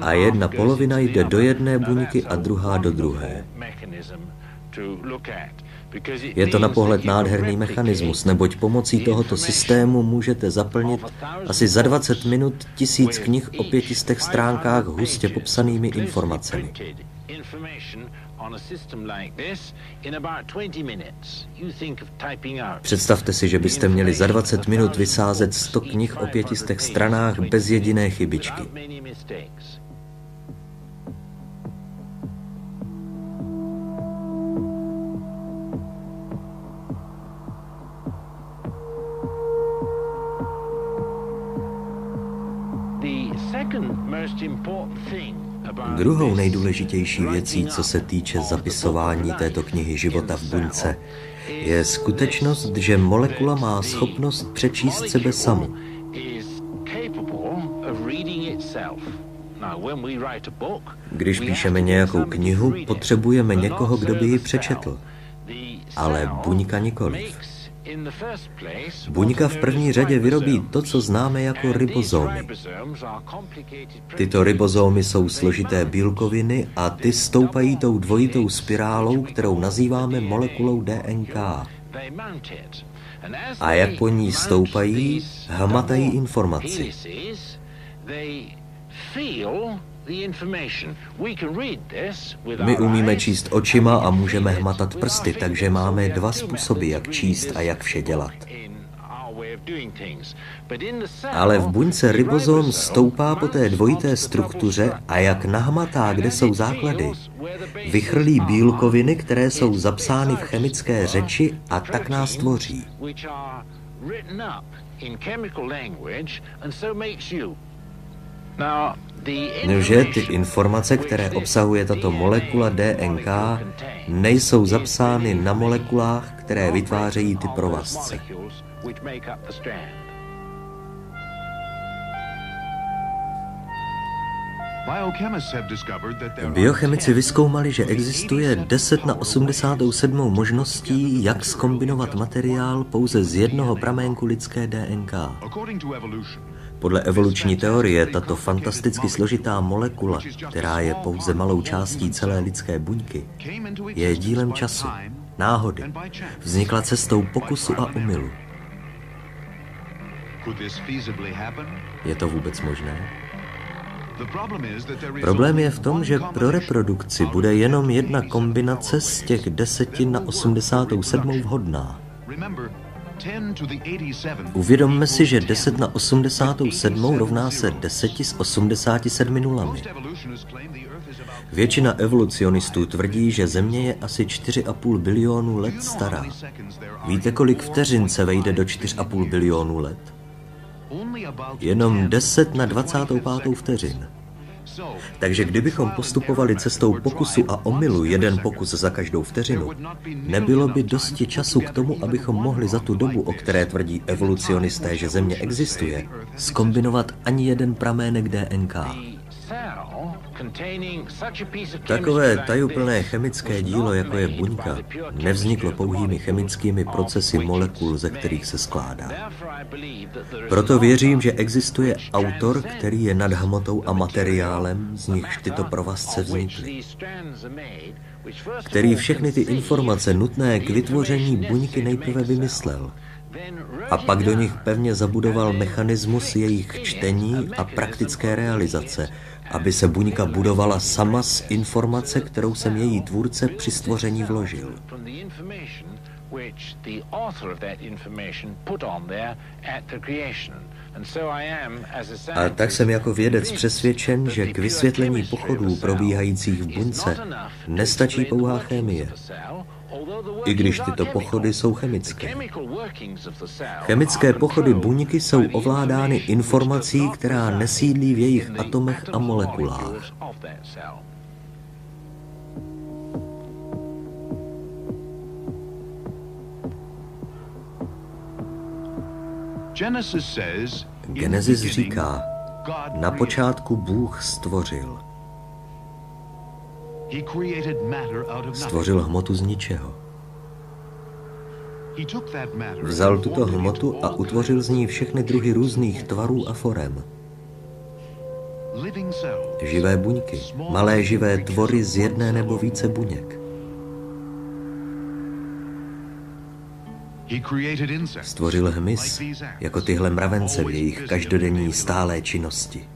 a jedna polovina jde do jedné buňky a druhá do druhé. Je to na pohled nádherný mechanismus, neboť pomocí tohoto systému můžete zaplnit asi za 20 minut tisíc knih o pětistech stránkách hustě popsanými informacemi. Představte si, že byste měli za 20 minut vysázet 100 knih o pětistech stranách bez jediné chybičky. Druhou nejdůležitější věcí, co se týče zapisování této knihy života v buňce, je skutečnost, že molekula má schopnost přečíst sebe samu. Když píšeme nějakou knihu, potřebujeme někoho, kdo by ji přečetl. Ale buňka nikoliv. Buňka v první řadě vyrobí to, co známe jako ribozómy. Tyto ribozómy jsou složité bílkoviny a ty stoupají tou dvojitou spirálou, kterou nazýváme molekulou DNK. A jak po ní stoupají, hmatají informaci. My umíme číst očima a můžeme hmatat prsty, takže máme dva způsoby, jak číst a jak vše dělat. Ale v buňce ribozom stoupá po té dvojité struktuře a jak nahmatá, kde jsou základy, vychrlí bílkoviny, které jsou zapsány v chemické řeči a tak nás tvoří. Že ty informace, které obsahuje tato molekula DNK, nejsou zapsány na molekulách, které vytvářejí ty provazce. Biochemici vyskoumali, že existuje 10 na 87 možností, jak skombinovat materiál pouze z jednoho praménku lidské DNK. Podle evoluční teorie tato fantasticky složitá molekula, která je pouze malou částí celé lidské buňky, je dílem času, náhody. Vznikla cestou pokusu a omylu. Je to vůbec možné? Problém je v tom, že pro reprodukci bude jenom jedna kombinace z těch 10 na 87 vhodná. Uvědomme si, že 10 na 87 rovná se 10 z 87 nulami. Většina evolucionistů tvrdí, že Země je asi 4,5 bilionu let stará. Víte, kolik vteřin se vejde do 4,5 bilionu let? Jenom 10 na 25. vteřin. Takže kdybychom postupovali cestou pokusu a omylu jeden pokus za každou vteřinu, nebylo by dosti času k tomu, abychom mohli za tu dobu, o které tvrdí evolucionisté, že Země existuje, skombinovat ani jeden pramének DNK. Takové tajuplné chemické dílo, jako je buňka, nevzniklo pouhými chemickými procesy molekul, ze kterých se skládá. Proto věřím, že existuje autor, který je nad hmotou a materiálem, z nichž tyto provazce vznikly. který všechny ty informace nutné k vytvoření buňky nejprve vymyslel. A pak do nich pevně zabudoval mechanismus jejich čtení a praktické realizace, aby se buňka budovala sama z informace, kterou jsem její tvůrce při stvoření vložil. A tak jsem jako vědec přesvědčen, že k vysvětlení pochodů probíhajících v buňce nestačí pouhá chemie, i když tyto pochody jsou chemické. Chemické pochody buňky jsou ovládány informací, která nesídlí v jejich atomech a molekulách. Genesis říká, na počátku Bůh stvořil. Stvořil hmotu z ničeho. Vzal tuto hmotu a utvořil z ní všechny druhy různých tvarů a forem. Živé buňky, malé živé tvory z jedné nebo více buněk. Stvořil hmyz, jako tyhle mravence v jejich každodenní stálé činnosti.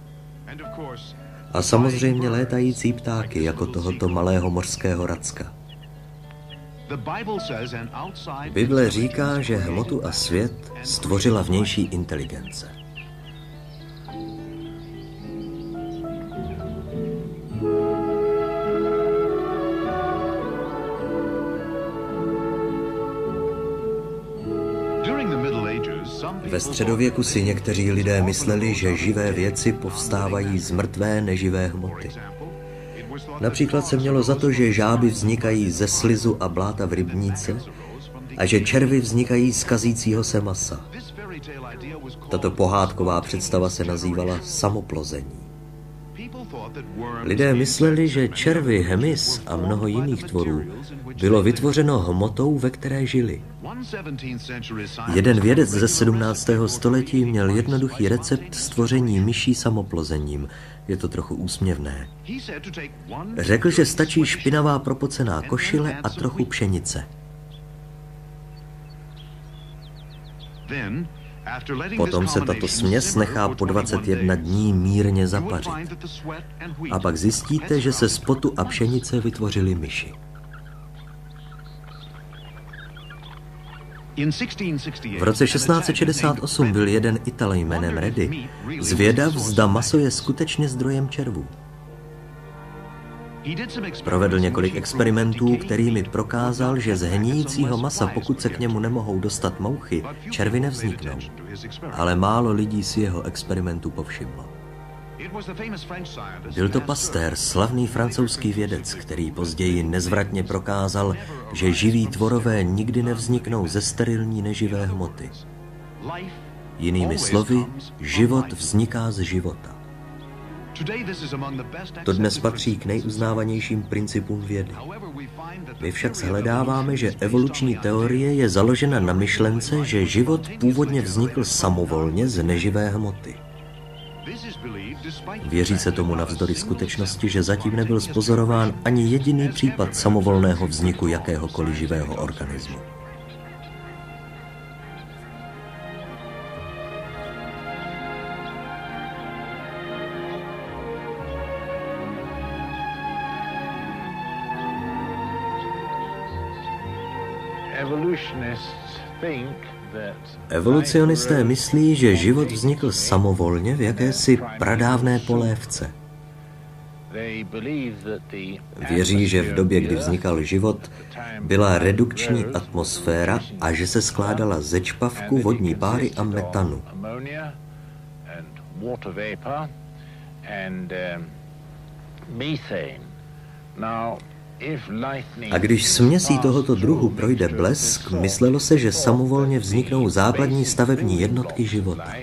A samozřejmě létající ptáky, jako tohoto malého mořského racka. Bible říká, že hmotu a svět stvořila vnější inteligence. Ve středověku si někteří lidé mysleli, že živé věci povstávají z mrtvé neživé hmoty. Například se mělo za to, že žáby vznikají ze slizu a bláta v rybníce a že červy vznikají z kazícího se masa. Tato pohádková představa se nazývala samoplození. Lidé mysleli, že červy, hemis a mnoho jiných tvorů bylo vytvořeno hmotou, ve které žili. Jeden vědec ze 17. století měl jednoduchý recept stvoření myší samoplozením. Je to trochu úsměvné. Řekl, že stačí špinavá propocená košile a trochu pšenice. Potom se tato směs nechá po 21 dní mírně zapařit. A pak zjistíte, že se z potu a pšenice vytvořily myši. V roce 1668 byl jeden Ital jménem Reddy zvědav, zda maso je skutečně zdrojem červů. Provedl několik experimentů, kterými prokázal, že z hníjícího masa, pokud se k němu nemohou dostat mouchy, červy nevzniknou. Ale málo lidí si jeho experimentu povšimlo. Byl to pastér, slavný francouzský vědec, který později nezvratně prokázal, že živí tvorové nikdy nevzniknou ze sterilní neživé hmoty. Jinými slovy, život vzniká z života. To dnes patří k nejuznávanějším principům vědy. My však shledáváme, že evoluční teorie je založena na myšlence, že život původně vznikl samovolně z neživé hmoty. Věří se tomu navzdory skutečnosti, že zatím nebyl spozorován ani jediný případ samovolného vzniku jakéhokoliv živého organismu. Evolucionisté myslí, že život vznikl samovolně v jakési pradávné polévce. Věří, že v době, kdy vznikal život, byla redukční atmosféra a že se skládala ze čpavku, vodní páry a metanu. Now, a když směsí tohoto druhu projde blesk, myslelo se, že samovolně vzniknou základní stavební jednotky života.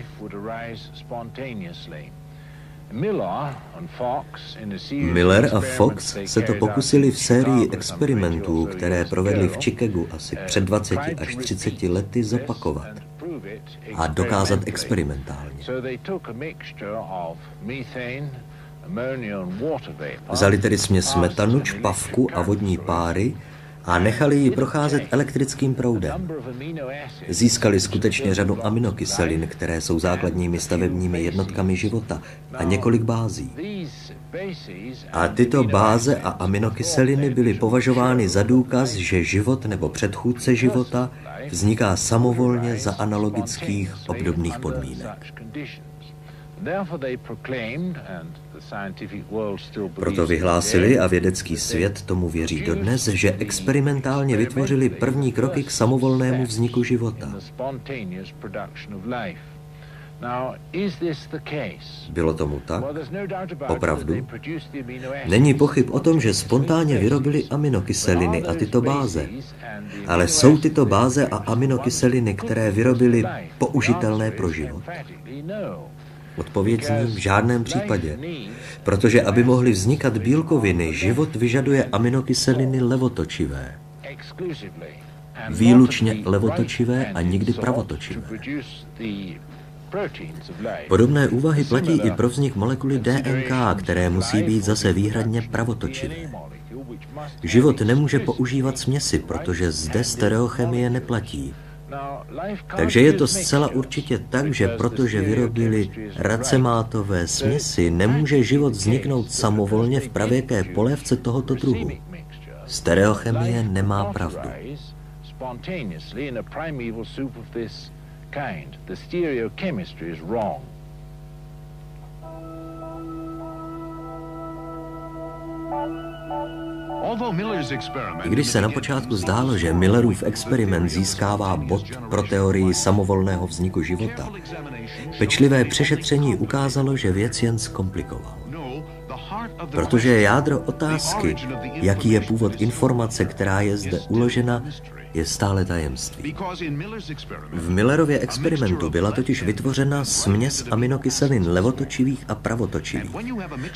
Miller a Fox se to pokusili v sérii experimentů, které provedli v Chicagu asi před 20 až 30 lety zopakovat a dokázat experimentálně. Vzali tedy směs metanu, čpavku a vodní páry a nechali ji procházet elektrickým proudem. Získali skutečně řadu aminokyselin, které jsou základními stavebními jednotkami života a několik bází. A tyto báze a aminokyseliny byly považovány za důkaz, že život nebo předchůdce života vzniká samovolně za analogických obdobných podmínek. Proto vyhlásili a vědecký svět tomu věří dodnes, že experimentálně vytvořili první kroky k samovolnému vzniku života. Bylo tomu tak? No Opravdu? Není pochyb o tom, že spontánně vyrobili aminokyseliny a tyto báze. Ale jsou tyto báze a aminokyseliny, které vyrobili použitelné pro život? Odpověď zní v žádném případě, protože aby mohly vznikat bílkoviny, život vyžaduje aminokyseliny levotočivé. Výlučně levotočivé a nikdy pravotočivé. Podobné úvahy platí i pro vznik molekuly DNK, které musí být zase výhradně pravotočivé. Život nemůže používat směsi, protože zde stereochemie neplatí. Takže je to zcela určitě tak, že protože vyrobili racemátové směsi, nemůže život vzniknout samovolně v pravěké polévce tohoto druhu. Stereochemie nemá pravdu. Is wrong. I když se na počátku zdálo, že Millerův experiment získává bod pro teorii samovolného vzniku života, pečlivé přešetření ukázalo, že věc jen zkomplikoval. Protože jádro otázky, jaký je původ informace, která je zde uložena, je stále tajemství. V Millerově experimentu byla totiž vytvořena směs aminokyselin levotočivých a pravotočivých,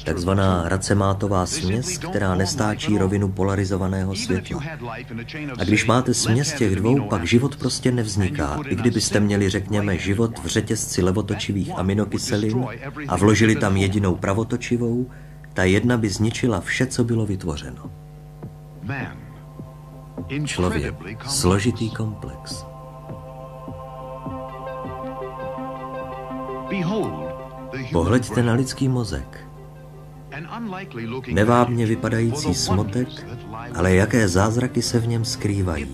takzvaná racemátová směs, která nestáčí rovinu polarizovaného světla. A když máte směs těch dvou, pak život prostě nevzniká, i kdybyste měli, řekněme, život v řetězci levotočivých aminokyselin a vložili tam jedinou pravotočivou, ta jedna by zničila vše, co bylo vytvořeno. Člověk, složitý komplex. Pohleďte na lidský mozek. Nevábně vypadající smotek, ale jaké zázraky se v něm skrývají.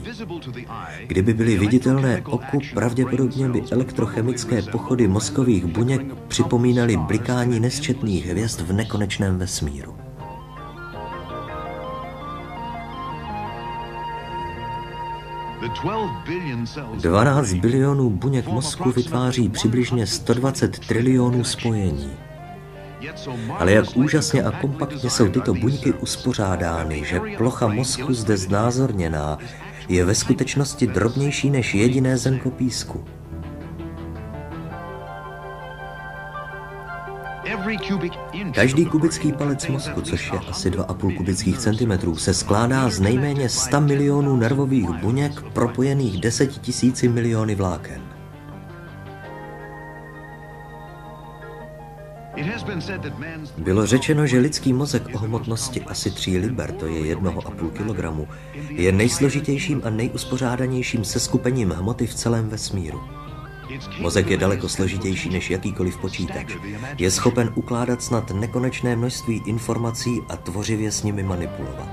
Kdyby byly viditelné oku, pravděpodobně by elektrochemické pochody mozkových buněk připomínaly blikání nesčetných hvězd v nekonečném vesmíru. 12 bilionů buněk mozku vytváří přibližně 120 trilionů spojení. Ale jak úžasně a kompaktně jsou tyto buňky uspořádány, že plocha mozku zde znázorněná je ve skutečnosti drobnější než jediné zrnko písku. Každý kubický palec mozku, což je asi 2,5 kubických centimetrů, se skládá z nejméně 100 milionů nervových buněk propojených 10 tisíci miliony vláken. Bylo řečeno, že lidský mozek o hmotnosti asi 3 liber, to je 1,5 kg, je nejsložitějším a nejuspořádanějším seskupením hmoty v celém vesmíru. Mozek je daleko složitější než jakýkoliv počítač. Je schopen ukládat snad nekonečné množství informací a tvořivě s nimi manipulovat.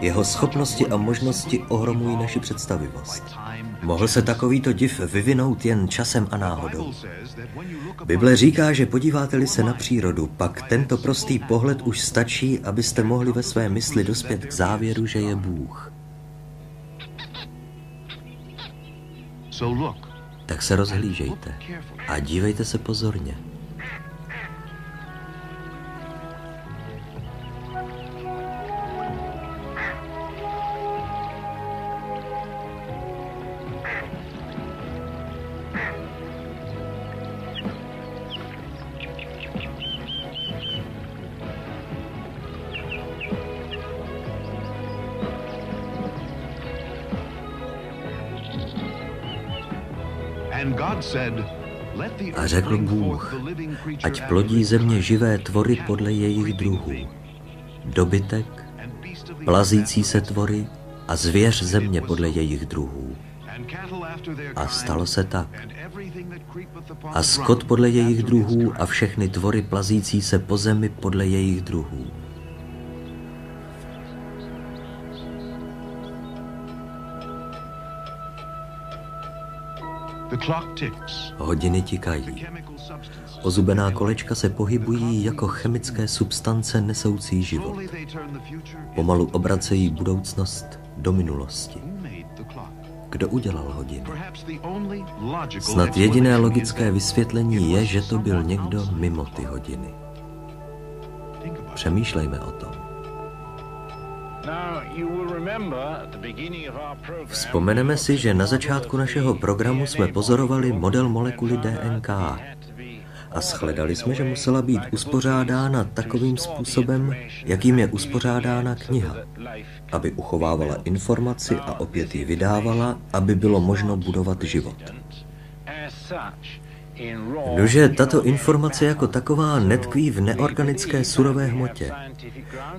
Jeho schopnosti a možnosti ohromují naši představivost. Mohl se takovýto div vyvinout jen časem a náhodou. Bible říká, že podíváte-li se na přírodu, pak tento prostý pohled už stačí, abyste mohli ve své mysli dospět k závěru, že je Bůh. So look, tak se rozhlížejte a dívejte se pozorně. Řekl Bůh, ať plodí země živé tvory podle jejich druhů. Dobytek, plazící se tvory a zvěř země podle jejich druhů. A stalo se tak. A skot podle jejich druhů a všechny tvory plazící se po zemi podle jejich druhů. Hodiny tikají. Ozubená kolečka se pohybují jako chemické substance nesoucí život. Pomalu obracejí budoucnost do minulosti. Kdo udělal hodiny? Snad jediné logické vysvětlení je, že to byl někdo mimo ty hodiny. Přemýšlejme o tom. Vzpomeneme si, že na začátku našeho programu jsme pozorovali model molekuly DNK a shledali jsme, že musela být uspořádána takovým způsobem, jakým je uspořádána kniha, aby uchovávala informaci a opět ji vydávala, aby bylo možno budovat život. Nože tato informace jako taková netkví v neorganické surové hmotě.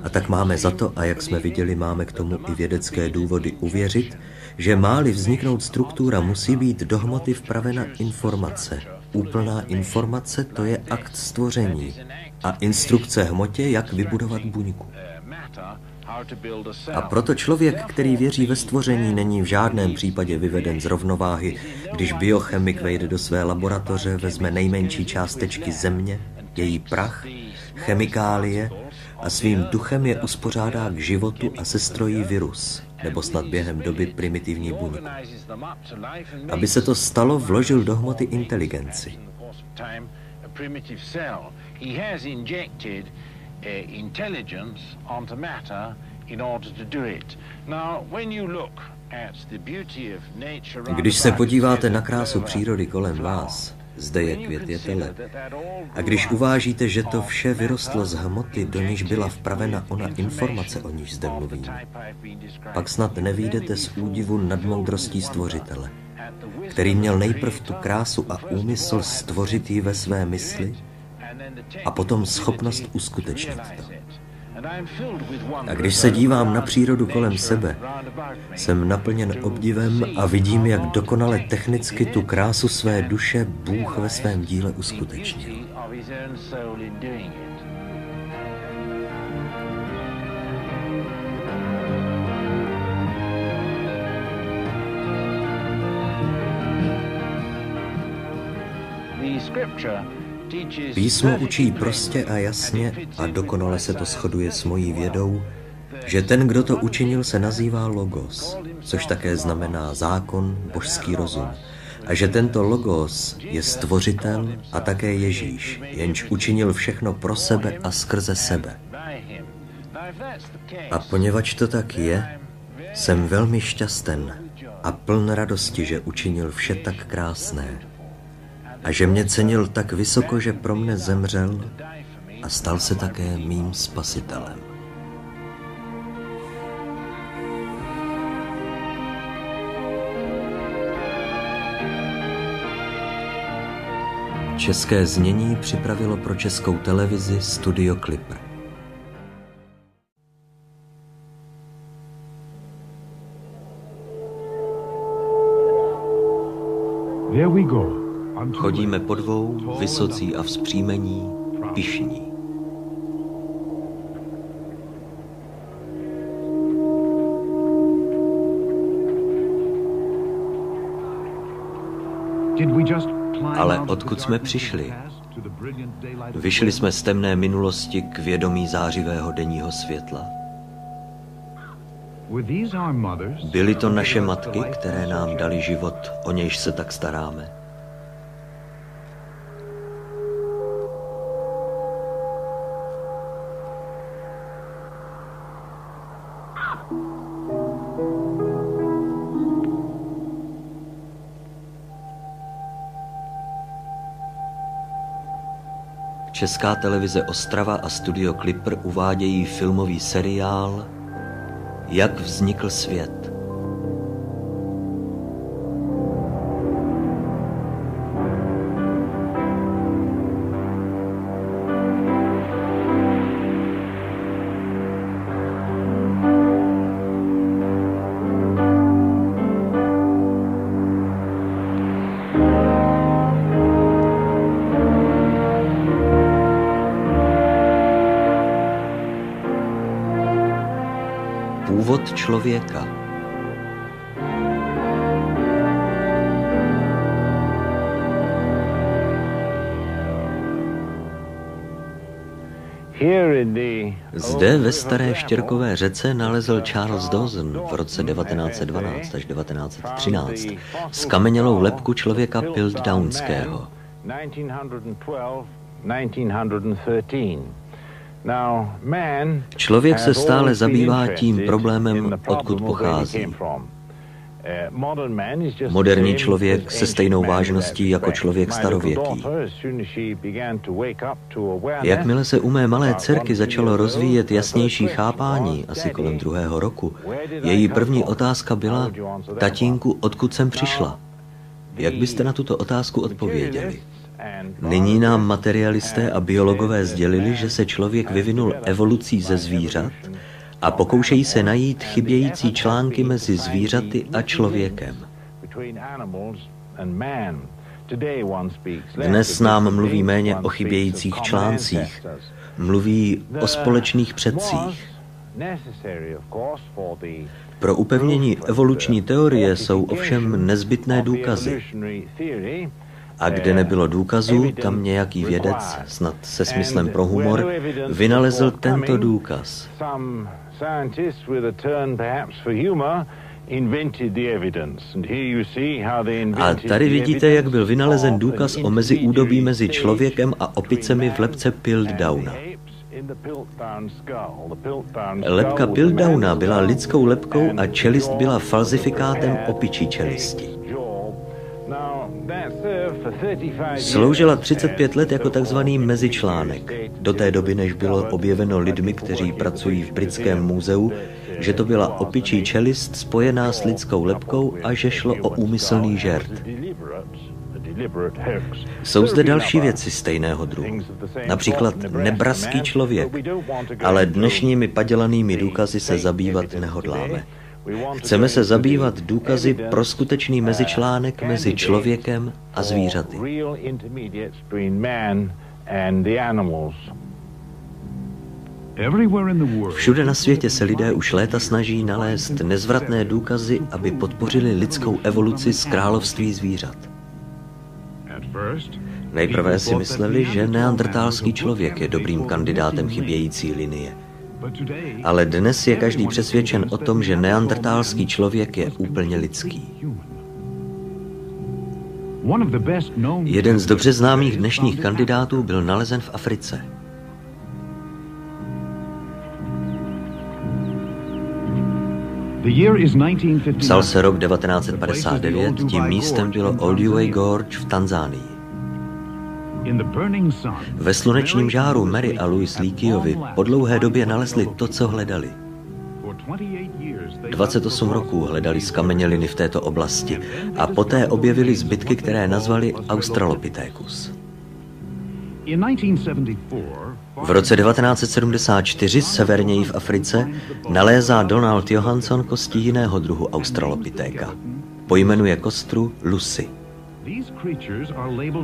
A tak máme za to, a jak jsme viděli, máme k tomu i vědecké důvody uvěřit, že máli vzniknout struktura, musí být do hmoty vpravena informace. Úplná informace to je akt stvoření a instrukce hmotě, jak vybudovat buňku. A proto člověk, který věří ve stvoření, není v žádném případě vyveden z rovnováhy, když biochemik vejde do své laboratoře, vezme nejmenší částečky země, její prach, chemikálie a svým duchem je uspořádá k životu a sestrojí virus, nebo snad během doby primitivní buňku. Aby se to stalo, vložil do hmoty inteligenci intelligence onto matter in order to do it. Now, when you look když se podíváte na krásu přírody kolem vás, zde je květ jetele, a když uvážíte, že to vše vyrostlo z hmoty, do níž byla vpravena ona informace, o níž zde mluvím, pak snad nevídete z údivu nad moudrostí stvořitele, který měl nejprv tu krásu a úmysl stvořit ji ve své mysli a potom schopnost uskutečnit to. A když se dívám na přírodu kolem sebe, jsem naplněn obdivem a vidím, jak dokonale technicky tu krásu své duše Bůh ve svém díle uskutečnil. scripture Písmo učí prostě a jasně, a dokonale se to shoduje s mojí vědou, že ten, kdo to učinil, se nazývá Logos, což také znamená zákon, božský rozum. A že tento Logos je stvořitel a také Ježíš, jenž učinil všechno pro sebe a skrze sebe. A poněvadž to tak je, jsem velmi šťasten a pln radosti, že učinil vše tak krásné a že mě cenil tak vysoko, že pro mne zemřel a stal se také mým spasitelem. České znění připravilo pro českou televizi Studio Clipper. Here we go. Chodíme po dvou, vysocí a vzpřímení, pišní. Ale odkud jsme přišli? Vyšli jsme z temné minulosti k vědomí zářivého denního světla? Byly to naše matky, které nám dali život, o nějž se tak staráme? Česká televize Ostrava a studio Clipper uvádějí filmový seriál Jak vznikl svět. Původ člověka. Zde ve staré štěrkové řece nalezl Charles Dawson v roce 1912 až 1913 skamenělou lepku člověka Piltdownského. 1913. Člověk se stále zabývá tím problémem, odkud pochází. Moderní člověk se stejnou vážností jako člověk starověký. Jakmile se u mé malé dcerky začalo rozvíjet jasnější chápání, asi kolem druhého roku, její první otázka byla, tatínku, odkud jsem přišla? Jak byste na tuto otázku odpověděli? Nyní nám materialisté a biologové sdělili, že se člověk vyvinul evolucí ze zvířat a pokoušejí se najít chybějící články mezi zvířaty a člověkem. Dnes nám mluví méně o chybějících článcích, mluví o společných předcích. Pro upevnění evoluční teorie jsou ovšem nezbytné důkazy. A kde nebylo důkazů, tam nějaký vědec, snad se smyslem pro humor, vynalezl tento důkaz. A tady vidíte, jak byl vynalezen důkaz o meziúdobí mezi člověkem a opicemi v lepce Piltdowna. Lepka Piltdowna byla lidskou lepkou a čelist byla falzifikátem opičí čelisti. Sloužila 35 let jako takzvaný mezičlánek, do té doby, než bylo objeveno lidmi, kteří pracují v britském muzeu, že to byla opičí čelist spojená s lidskou lepkou a že šlo o úmyslný žert. Jsou zde další věci stejného druhu. Například nebraský člověk, ale dnešními padělanými důkazy se zabývat nehodláme. Chceme se zabývat důkazy pro skutečný mezičlánek mezi člověkem a zvířaty. Všude na světě se lidé už léta snaží nalézt nezvratné důkazy, aby podpořili lidskou evoluci z království zvířat. Nejprve si mysleli, že neandrtálský člověk je dobrým kandidátem chybějící linie. Ale dnes je každý přesvědčen o tom, že neandrtálský člověk je úplně lidský. Jeden z dobře známých dnešních kandidátů byl nalezen v Africe. Psal se rok 1959, tím místem bylo Olduvai Gorge v Tanzánii. Ve slunečním žáru Mary a Louis Líkiovi po dlouhé době nalezli to, co hledali. 28 roků hledali skameněliny v této oblasti a poté objevili zbytky, které nazvali Australopithecus. V roce 1974 severněji v Africe nalézá Donald Johansson kosti jiného druhu australopitéka. Pojmenuje kostru Lucy.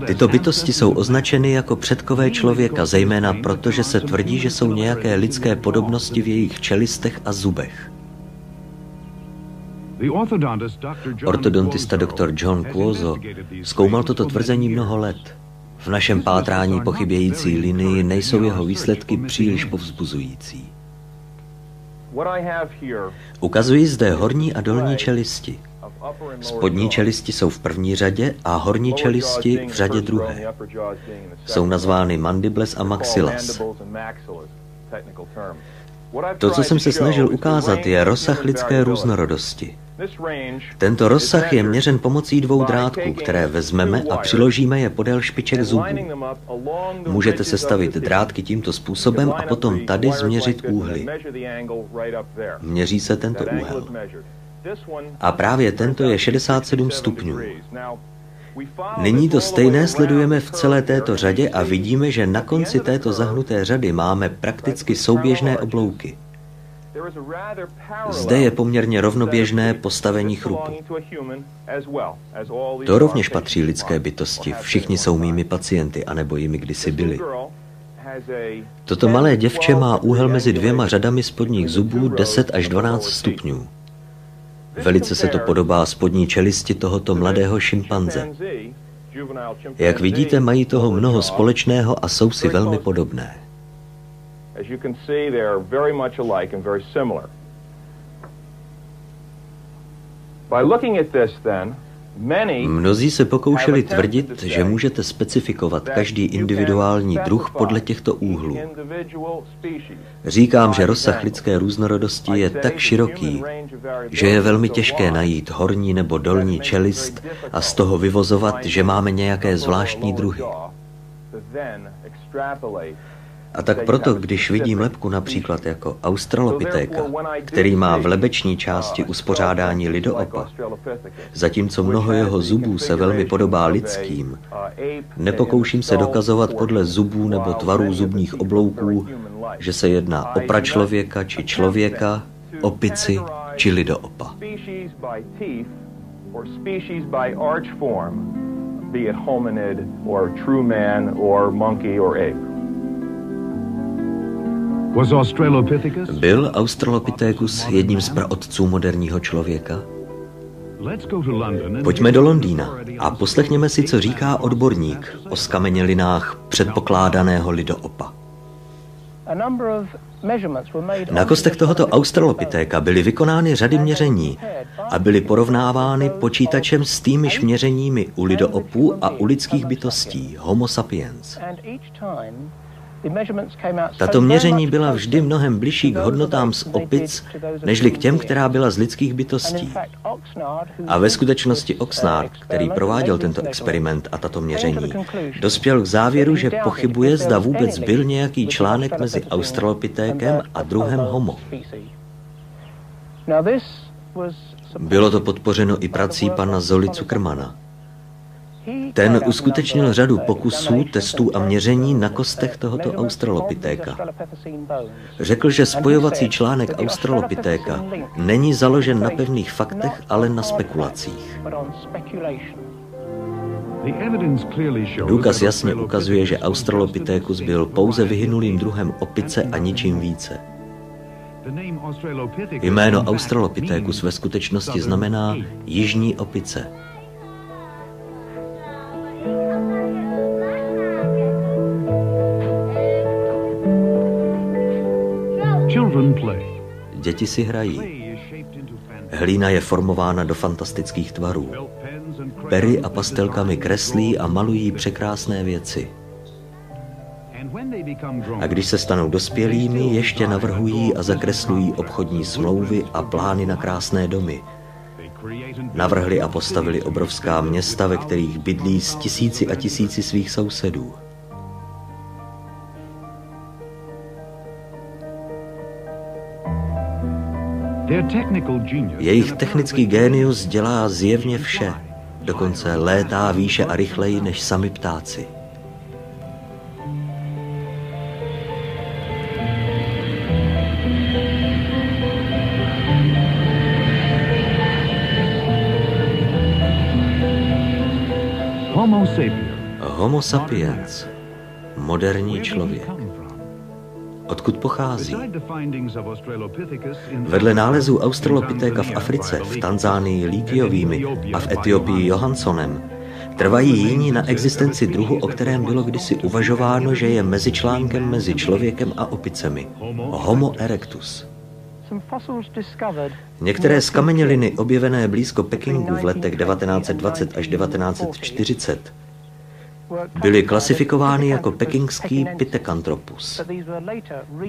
Tyto bytosti jsou označeny jako předkové člověka, zejména proto, že se tvrdí, že jsou nějaké lidské podobnosti v jejich čelistech a zubech. Ortodontista dr. John Cuozo zkoumal toto tvrzení mnoho let. V našem pátrání po chybějící linii nejsou jeho výsledky příliš povzbuzující. Ukazuji zde horní a dolní čelisti. Spodní čelisti jsou v první řadě a horní čelisti v řadě druhé. Jsou nazvány mandibles a maxillas. To, co jsem se snažil ukázat, je rozsah lidské různorodosti. Tento rozsah je měřen pomocí dvou drátků, které vezmeme a přiložíme je podél špiček zubů. Můžete sestavit drátky tímto způsobem a potom tady změřit úhly. Měří se tento úhel. A právě tento je 67 stupňů. Nyní to stejné sledujeme v celé této řadě a vidíme, že na konci této zahnuté řady máme prakticky souběžné oblouky. Zde je poměrně rovnoběžné postavení chrupu. To rovněž patří lidské bytosti. Všichni jsou mými pacienty, anebo jimi kdysi byli. Toto malé děvče má úhel mezi dvěma řadami spodních zubů 10 až 12 stupňů. Velice se to podobá spodní čelisti tohoto mladého šimpanze. Jak vidíte, mají toho mnoho společného a jsou si velmi podobné. By looking at this then, Mnozí se pokoušeli tvrdit, že můžete specifikovat každý individuální druh podle těchto úhlů. Říkám, že rozsah lidské různorodosti je tak široký, že je velmi těžké najít horní nebo dolní čelist a z toho vyvozovat, že máme nějaké zvláštní druhy. A tak proto, když vidím lepku například jako australopitéka, který má v lebeční části uspořádání lidoopa, zatímco mnoho jeho zubů se velmi podobá lidským, nepokouším se dokazovat podle zubů nebo tvarů zubních oblouků, že se jedná o pračlověka či člověka, opici či lidoopa. be it hominid or true man or monkey or ape. Byl Australopithecus jedním z praotců moderního člověka? Pojďme do Londýna a poslechněme si, co říká odborník o skamenělinách předpokládaného lidoopa. Na kostech tohoto australopitéka byly vykonány řady měření a byly porovnávány počítačem s týmiž měřeními u lidoopů a u lidských bytostí, homo sapiens. Tato měření byla vždy mnohem bližší k hodnotám z opic, nežli k těm, která byla z lidských bytostí. A ve skutečnosti Oxnard, který prováděl tento experiment a tato měření, dospěl k závěru, že pochybuje, zda vůbec byl nějaký článek mezi australopitékem a druhem Homo. Bylo to podpořeno i prací pana Zoli Zuckermana. Ten uskutečnil řadu pokusů, testů a měření na kostech tohoto australopitéka. Řekl, že spojovací článek australopitéka není založen na pevných faktech, ale na spekulacích. Důkaz jasně ukazuje, že Australopithecus byl pouze vyhynulým druhem opice a ničím více. Jméno Australopithecus ve skutečnosti znamená jižní opice. Děti si hrají. Hlína je formována do fantastických tvarů. Pery a pastelkami kreslí a malují překrásné věci. A když se stanou dospělými, ještě navrhují a zakreslují obchodní smlouvy a plány na krásné domy. Navrhli a postavili obrovská města, ve kterých bydlí s tisíci a tisíci svých sousedů. Jejich technický génius dělá zjevně vše, dokonce létá výše a rychleji než sami ptáci. Homo sapiens, moderní člověk. Odkud pochází? Vedle nálezu Australopitheka v Africe, v Tanzánii Líkiovými a v Etiopii Johanssonem, trvají jiní na existenci druhu, o kterém bylo kdysi uvažováno, že je mezičlánkem mezi člověkem a opicemi. Homo erectus. Některé skameněliny objevené blízko Pekingu v letech 1920 až 1940 byly klasifikovány jako pekingský Pithecanthropus.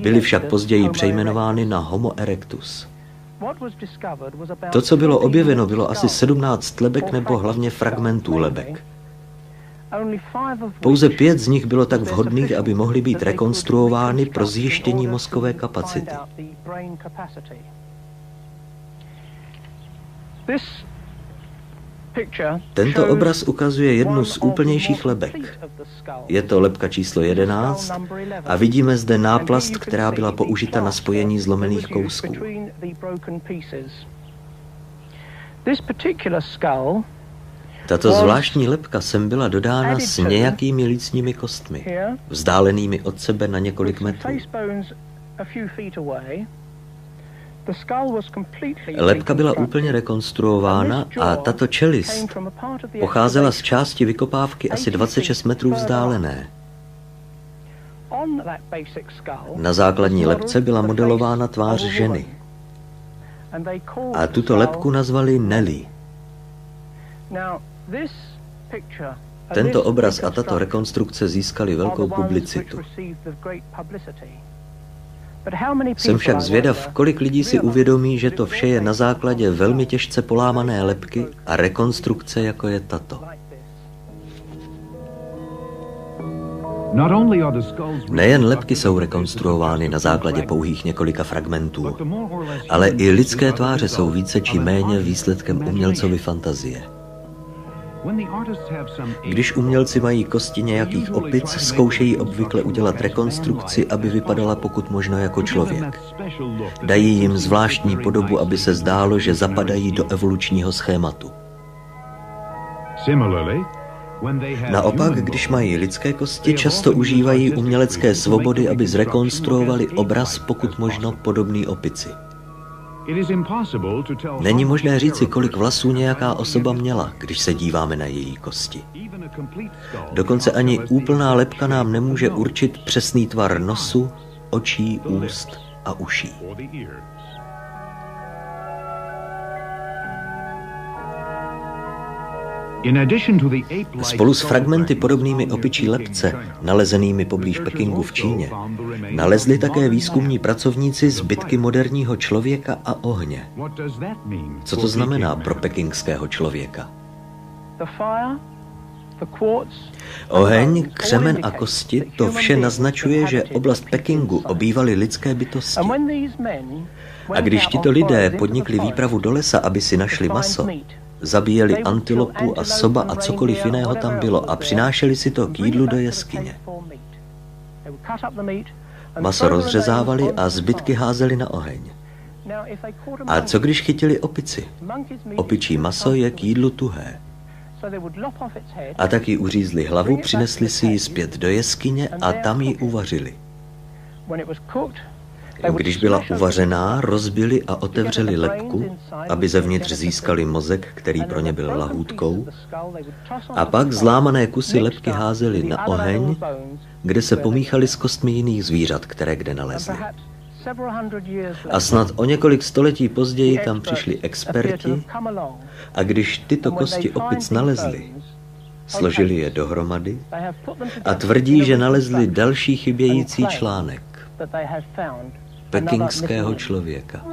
Byly však později přejmenovány na Homo erectus. To, co bylo objeveno, bylo asi 17 lebek nebo hlavně fragmentů lebek. Pouze pět z nich bylo tak vhodných, aby mohly být rekonstruovány pro zjištění mozkové kapacity. Tento obraz ukazuje jednu z úplnějších lebek. Je to lebka číslo 11 a vidíme zde náplast, která byla použita na spojení zlomených kousků. Tato zvláštní lepka sem byla dodána s nějakými lícními kostmi, vzdálenými od sebe na několik metrů. Lepka byla úplně rekonstruována a tato čelist pocházela z části vykopávky asi 26 metrů vzdálené. Na základní lepce byla modelována tvář ženy. A tuto lepku nazvali Nelly. Tento obraz a tato rekonstrukce získali velkou publicitu. Jsem však zvědav, kolik lidí si uvědomí, že to vše je na základě velmi těžce polámané lepky a rekonstrukce, jako je tato. Nejen lepky jsou rekonstruovány na základě pouhých několika fragmentů, ale i lidské tváře jsou více či méně výsledkem umělcovy fantazie. Když umělci mají kosti nějakých opic, zkoušejí obvykle udělat rekonstrukci, aby vypadala pokud možno jako člověk. Dají jim zvláštní podobu, aby se zdálo, že zapadají do evolučního schématu. Naopak, když mají lidské kosti, často užívají umělecké svobody, aby zrekonstruovali obraz pokud možno podobný opici. Není možné říci, kolik vlasů nějaká osoba měla, když se díváme na její kosti. Dokonce ani úplná lepka nám nemůže určit přesný tvar nosu, očí, úst a uší. Spolu s fragmenty podobnými opičí lepce, nalezenými poblíž Pekingu v Číně, nalezli také výzkumní pracovníci zbytky moderního člověka a ohně. Co to znamená pro pekingského člověka? Oheň, křemen a kosti, to vše naznačuje, že oblast Pekingu obývaly lidské bytosti. A když tito lidé podnikli výpravu do lesa, aby si našli maso, zabíjeli antilopu a soba a cokoliv jiného tam bylo a přinášeli si to k jídlu do jeskyně. Maso rozřezávali a zbytky házeli na oheň. A co když chytili opici? Opičí maso je k jídlu tuhé. A tak ji uřízli hlavu, přinesli si ji zpět do jeskyně a tam ji uvařili. Když byla uvařená, rozbili a otevřeli lepku, aby zevnitř získali mozek, který pro ně byl lahůdkou, a pak zlámané kusy lepky házeli na oheň, kde se pomíchali s kostmi jiných zvířat, které kde nalezli. A snad o několik století později tam přišli experti a když tyto kosti opic nalezli, složili je dohromady a tvrdí, že nalezli další chybějící článek pekingského člověka.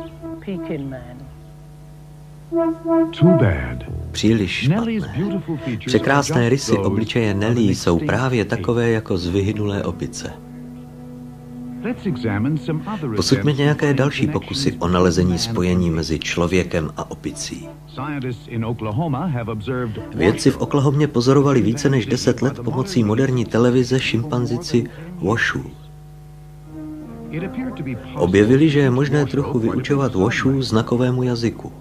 Příliš špatné. Překrásné rysy obličeje Nelly jsou právě takové jako z vyhynulé opice. Posuďme nějaké další pokusy o nalezení spojení mezi člověkem a opicí. Vědci v Oklahomě pozorovali více než 10 let pomocí moderní televize šimpanzici Washu. Objevili, že je možné trochu vyučovat Washu znakovému jazyku.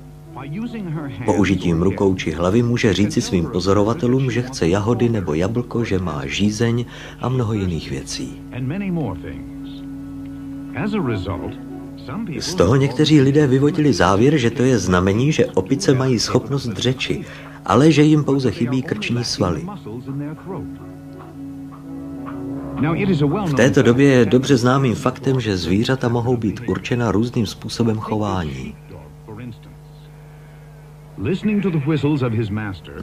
Použitím rukou či hlavy může říci svým pozorovatelům, že chce jahody nebo jablko, že má žízeň a mnoho jiných věcí. Z toho někteří lidé vyvodili závěr, že to je znamení, že opice mají schopnost řeči, ale že jim pouze chybí krční svaly. V této době je dobře známým faktem, že zvířata mohou být určena různým způsobem chování.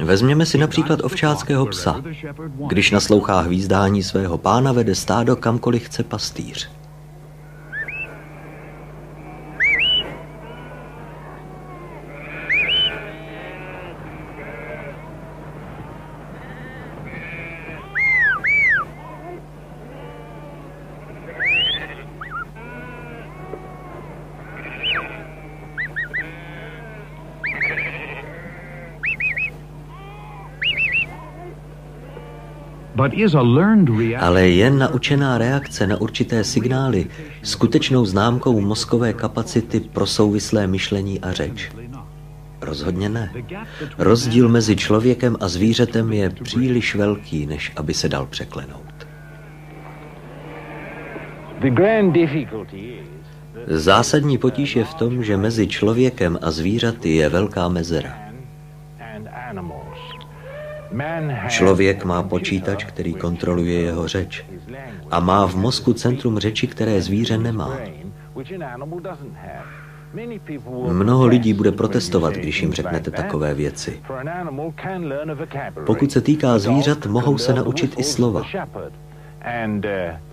Vezměme si například ovčáckého psa. Když naslouchá hvízdání svého pána, vede stádo kamkoliv chce pastýř. Ale jen naučená reakce na určité signály skutečnou známkou mozkové kapacity pro souvislé myšlení a řeč. Rozhodně ne. Rozdíl mezi člověkem a zvířetem je příliš velký, než aby se dal překlenout. Zásadní potíž je v tom, že mezi člověkem a zvířaty je velká mezera. Člověk má počítač, který kontroluje jeho řeč a má v mozku centrum řeči, které zvíře nemá. Mnoho lidí bude protestovat, když jim řeknete takové věci. Pokud se týká zvířat, mohou se naučit i slova.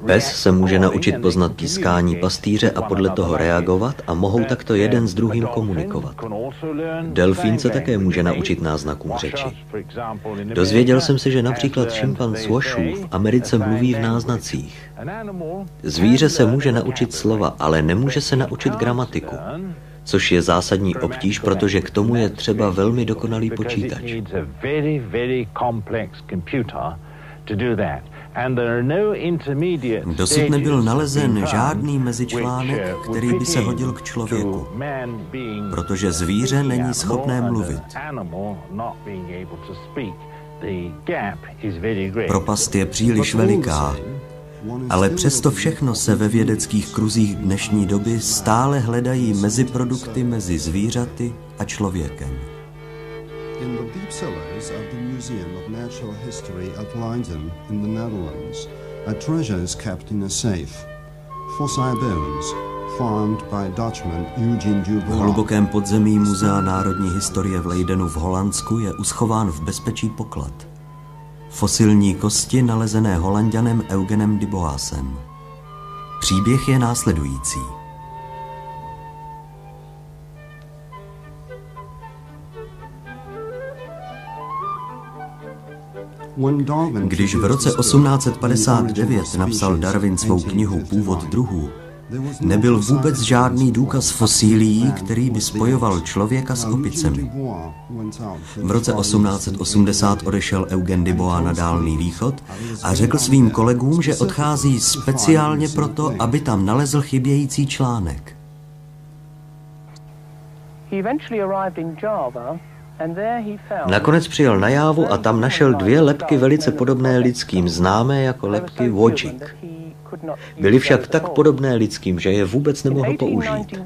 Pes se může naučit poznat tiskání pastýře a podle toho reagovat a mohou takto jeden s druhým komunikovat. Delfín se také může naučit náznakům řeči. Dozvěděl jsem se, že například šimpanz Washu v Americe mluví v náznacích. Zvíře se může naučit slova, ale nemůže se naučit gramatiku což je zásadní obtíž, protože k tomu je třeba velmi dokonalý počítač. No Dosud nebyl nalezen žádný mezičlánek, který by se hodil k člověku, protože zvíře není schopné mluvit. Propast je příliš veliká, ale přesto všechno se ve vědeckých kruzích dnešní doby stále hledají meziprodukty mezi zvířaty a člověkem. Museum of Natural History at Leiden in the Netherlands, a treasure is kept in a safe. Fossil bones, V hlubokém podzemí Muzea národní historie v Leidenu v Holandsku je uschován v bezpečí poklad. Fosilní kosti nalezené holanděnem Eugenem Duboisem. Příběh je následující. Když v roce 1859 napsal Darwin svou knihu Původ druhů, nebyl vůbec žádný důkaz fosílií, který by spojoval člověka s opicemi. V roce 1880 odešel Eugen Dubois na Dálný východ a řekl svým kolegům, že odchází speciálně proto, aby tam nalezl chybějící článek. Nakonec přijel na Jávu a tam našel dvě lepky velice podobné lidským, známé jako lepky Wojcik. Byly však tak podobné lidským, že je vůbec nemohl použít.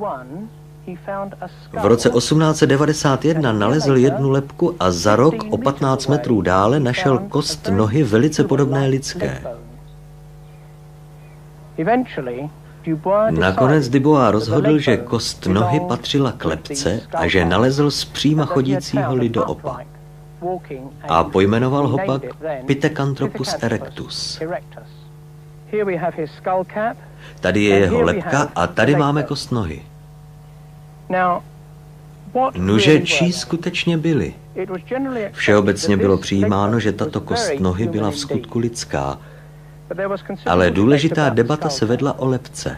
V roce 1891 nalezl jednu lepku a za rok o 15 metrů dále našel kost nohy velice podobné lidské. Nakonec Dubois rozhodl, že kost nohy patřila k lepce a že nalezl z příma chodícího lidoopa. A pojmenoval ho pak Pithecanthropus erectus. Tady je jeho lepka a tady máme kost nohy. Nuže čí skutečně byly? Všeobecně bylo přijímáno, že tato kost nohy byla v skutku lidská, ale důležitá debata se vedla o lepce.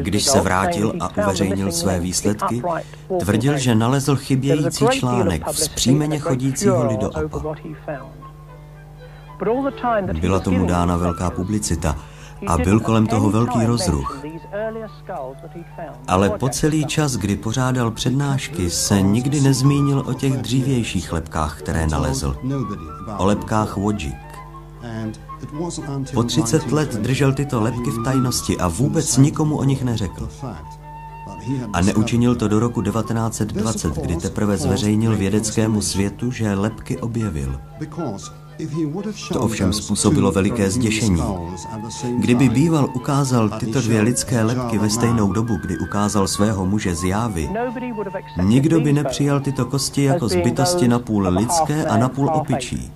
Když se vrátil a uveřejnil své výsledky, tvrdil, že nalezl chybějící článek v zpřímeně chodícího lidoopa. Byla tomu dána velká publicita a byl kolem toho velký rozruch. Ale po celý čas, kdy pořádal přednášky, se nikdy nezmínil o těch dřívějších lepkách, které nalezl. O lepkách Wojcik. Po 30 let držel tyto lepky v tajnosti a vůbec nikomu o nich neřekl. A neučinil to do roku 1920, kdy teprve zveřejnil vědeckému světu, že lepky objevil. To ovšem způsobilo veliké zděšení. Kdyby býval ukázal tyto dvě lidské lepky ve stejnou dobu, kdy ukázal svého muže z Jávy, nikdo by nepřijal tyto kosti jako zbytosti napůl lidské a napůl opičí.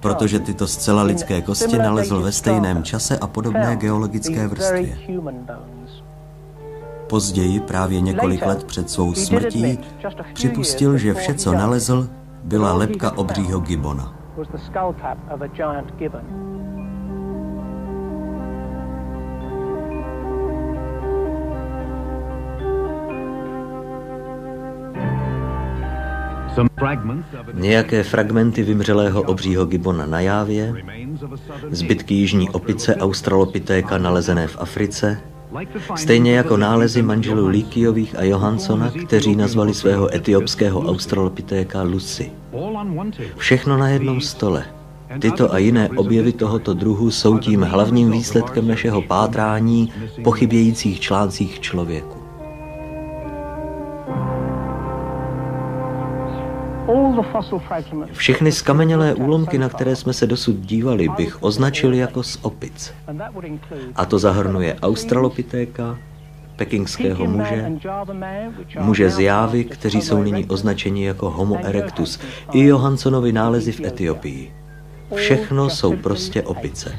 Protože tyto zcela lidské kosti nalezl ve stejném čase a podobné geologické vrstvě. Později, právě několik let před svou smrtí, připustil, že vše, co nalezl, byla lepka obřího gibona. Nějaké fragmenty vymřelého obřího gibona na Jávě, zbytky jižní opice australopitéka nalezené v Africe, Stejně jako nálezy manželů Líkiových a Johanssona, kteří nazvali svého etiopského australopitéka Lucy. Všechno na jednom stole. Tyto a jiné objevy tohoto druhu jsou tím hlavním výsledkem našeho pátrání po chybějících článcích člověku. Všechny skamenělé úlomky, na které jsme se dosud dívali, bych označil jako z opic. A to zahrnuje australopitéka, pekingského muže, muže z Jávy, kteří jsou nyní označeni jako Homo erectus, i Johanssonovi nálezy v Etiopii. Všechno jsou prostě opice.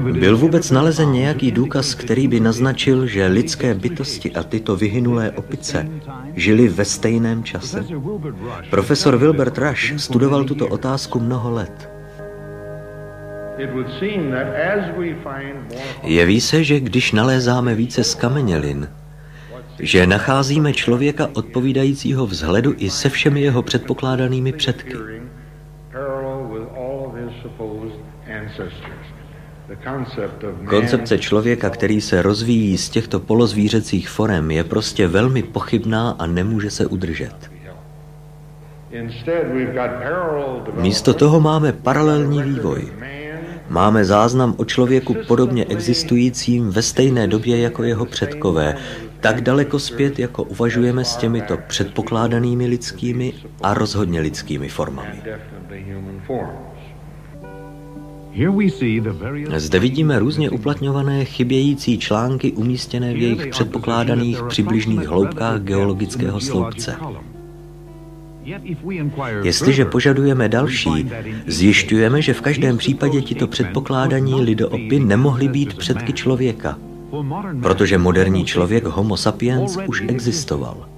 Byl vůbec nalezen nějaký důkaz, který by naznačil, že lidské bytosti a tyto vyhynulé opice žili ve stejném čase? Profesor Wilbert Rush studoval tuto otázku mnoho let. Jeví se, že když nalézáme více skamenělin, že nacházíme člověka odpovídajícího vzhledu i se všemi jeho předpokládanými předky. Koncepce člověka, který se rozvíjí z těchto polozvířecích forem, je prostě velmi pochybná a nemůže se udržet. Místo toho máme paralelní vývoj. Máme záznam o člověku podobně existujícím ve stejné době jako jeho předkové, tak daleko zpět, jako uvažujeme s těmito předpokládanými lidskými a rozhodně lidskými formami. Zde vidíme různě uplatňované chybějící články umístěné v jejich předpokládaných přibližných hloubkách geologického sloupce. Jestliže požadujeme další, zjišťujeme, že v každém případě tito předpokládaní lidoopy nemohli být předky člověka, protože moderní člověk Homo sapiens už existoval.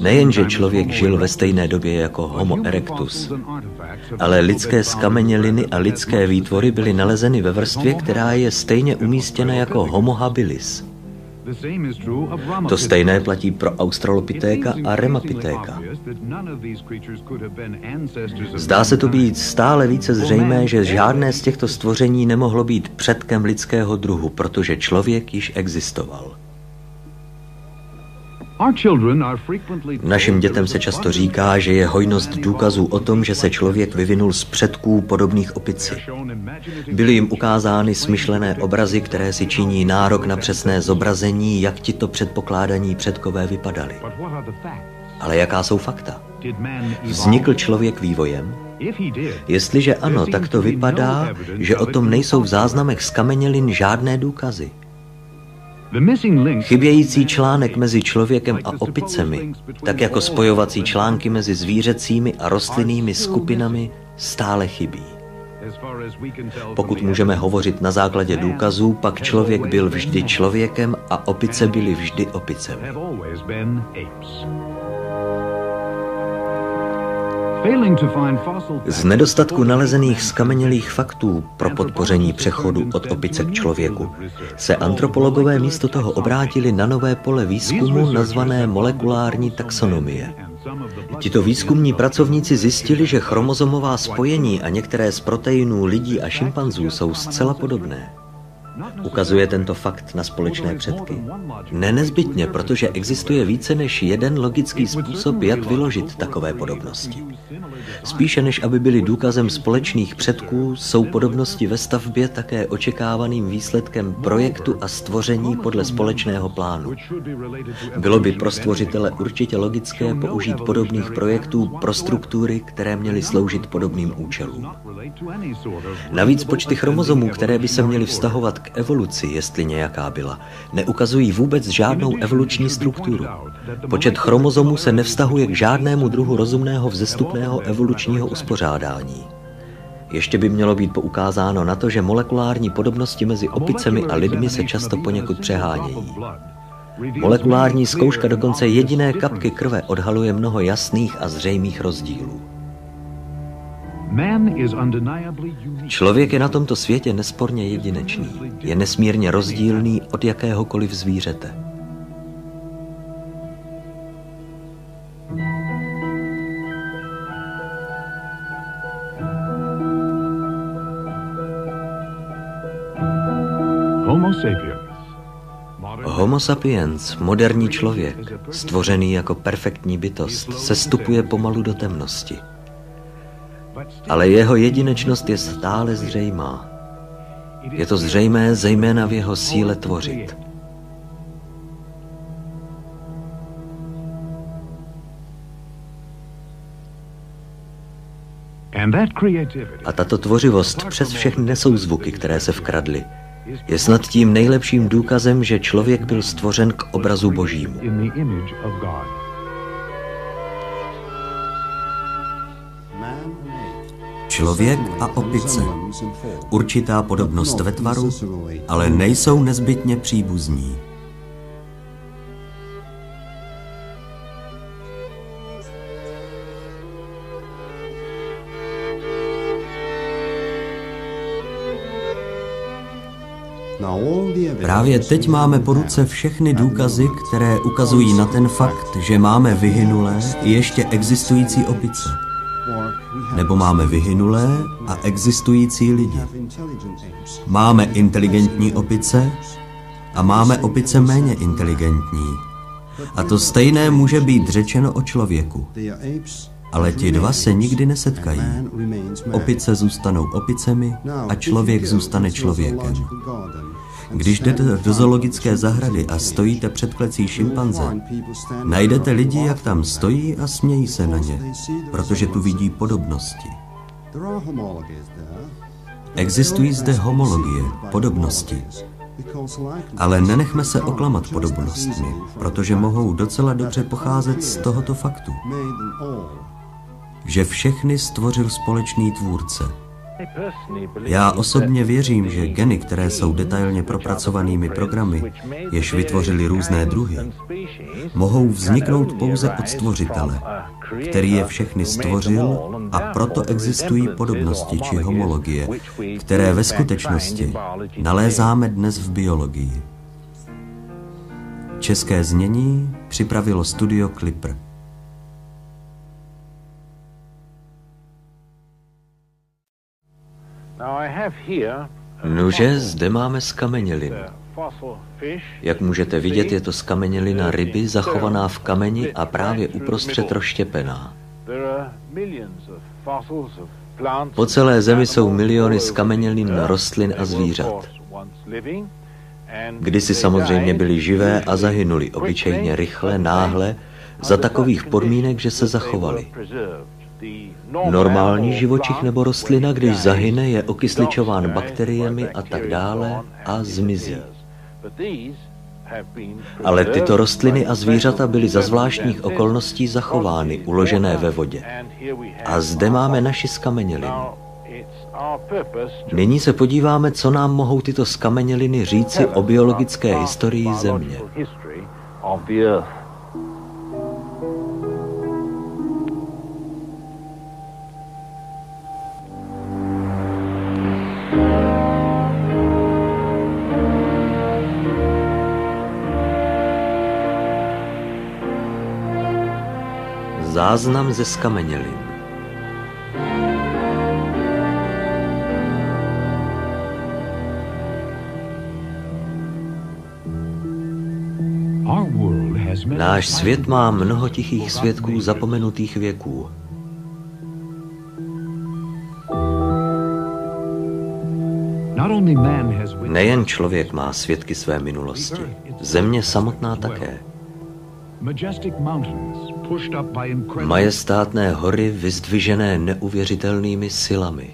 Nejenže člověk žil ve stejné době jako Homo erectus, ale lidské skameněliny a lidské výtvory byly nalezeny ve vrstvě, která je stejně umístěna jako Homo habilis. To stejné platí pro Australopitéka a Remapitéka. Zdá se to být stále více zřejmé, že žádné z těchto stvoření nemohlo být předkem lidského druhu, protože člověk již existoval. Našim dětem se často říká, že je hojnost důkazů o tom, že se člověk vyvinul z předků podobných opici. Byly jim ukázány smyšlené obrazy, které si činí nárok na přesné zobrazení, jak tito předpokládaní předkové vypadali. Ale jaká jsou fakta? Vznikl člověk vývojem? Jestliže ano, tak to vypadá, že o tom nejsou v záznamech skamenělin žádné důkazy. Chybějící článek mezi člověkem a opicemi, tak jako spojovací články mezi zvířecími a rostlinnými skupinami, stále chybí. Pokud můžeme hovořit na základě důkazů, pak člověk byl vždy člověkem a opice byly vždy opicemi. Z nedostatku nalezených skamenělých faktů pro podpoření přechodu od opice k člověku se antropologové místo toho obrátili na nové pole výzkumu nazvané molekulární taxonomie. Tito výzkumní pracovníci zjistili, že chromozomová spojení a některé z proteinů lidí a šimpanzů jsou zcela podobné. Ukazuje tento fakt na společné předky? Ne nezbytně, protože existuje více než jeden logický způsob, jak vyložit takové podobnosti. Spíše než aby byly důkazem společných předků, jsou podobnosti ve stavbě také očekávaným výsledkem projektu a stvoření podle společného plánu. Bylo by pro stvořitele určitě logické použít podobných projektů pro struktury, které měly sloužit podobným účelům. Navíc počty chromozomů, které by se měly vztahovat k evoluci, jestli nějaká byla, neukazují vůbec žádnou evoluční strukturu. Počet chromozomů se nevztahuje k žádnému druhu rozumného vzestupného evolučního uspořádání. Ještě by mělo být poukázáno na to, že molekulární podobnosti mezi opicemi a lidmi se často poněkud přehánějí. Molekulární zkouška dokonce jediné kapky krve odhaluje mnoho jasných a zřejmých rozdílů. Člověk je na tomto světě nesporně jedinečný. Je nesmírně rozdílný od jakéhokoliv zvířete. Homo sapiens. Moderní člověk, stvořený jako perfektní bytost, se stupuje pomalu do temnosti ale jeho jedinečnost je stále zřejmá. Je to zřejmé zejména v jeho síle tvořit. A tato tvořivost přes všechny nesou zvuky, které se vkradly. Je snad tím nejlepším důkazem, že člověk byl stvořen k obrazu božímu. Člověk a opice. Určitá podobnost ve tvaru, ale nejsou nezbytně příbuzní. Právě teď máme po ruce všechny důkazy, které ukazují na ten fakt, že máme vyhynulé i ještě existující opice. Nebo máme vyhynulé a existující lidi. Máme inteligentní opice a máme opice méně inteligentní. A to stejné může být řečeno o člověku. Ale ti dva se nikdy nesetkají. Opice zůstanou opicemi a člověk zůstane člověkem. Když jdete do zoologické zahrady a stojíte před klecí šimpanze, najdete lidi, jak tam stojí a smějí se na ně, protože tu vidí podobnosti. Existují zde homologie, podobnosti. Ale nenechme se oklamat podobnostmi, protože mohou docela dobře pocházet z tohoto faktu, že všechny stvořil společný tvůrce – já osobně věřím, že geny, které jsou detailně propracovanými programy, jež vytvořili různé druhy, mohou vzniknout pouze od stvořitele, který je všechny stvořil a proto existují podobnosti či homologie, které ve skutečnosti nalézáme dnes v biologii. České znění připravilo studio Clipper. Nože, zde máme skamenělinu. Jak můžete vidět, je to skamenělina ryby zachovaná v kameni a právě uprostřed rozštěpená. Po celé zemi jsou miliony skamenělin rostlin a zvířat. Kdysi samozřejmě byly živé a zahynuli obyčejně rychle, náhle, za takových podmínek, že se zachovali. Normální živočich nebo rostlina, když zahyne, je okysličován bakteriemi a tak dále a zmizí. Ale tyto rostliny a zvířata byly za zvláštních okolností zachovány, uložené ve vodě. A zde máme naši skamenělinu. Nyní se podíváme, co nám mohou tyto skameněliny říci o biologické historii Země. Záznam ze skamenělin. Náš svět má mnoho tichých svědků zapomenutých věků. Nejen člověk má svědky své minulosti, země samotná také. Majestátné hory vyzdvižené neuvěřitelnými silami.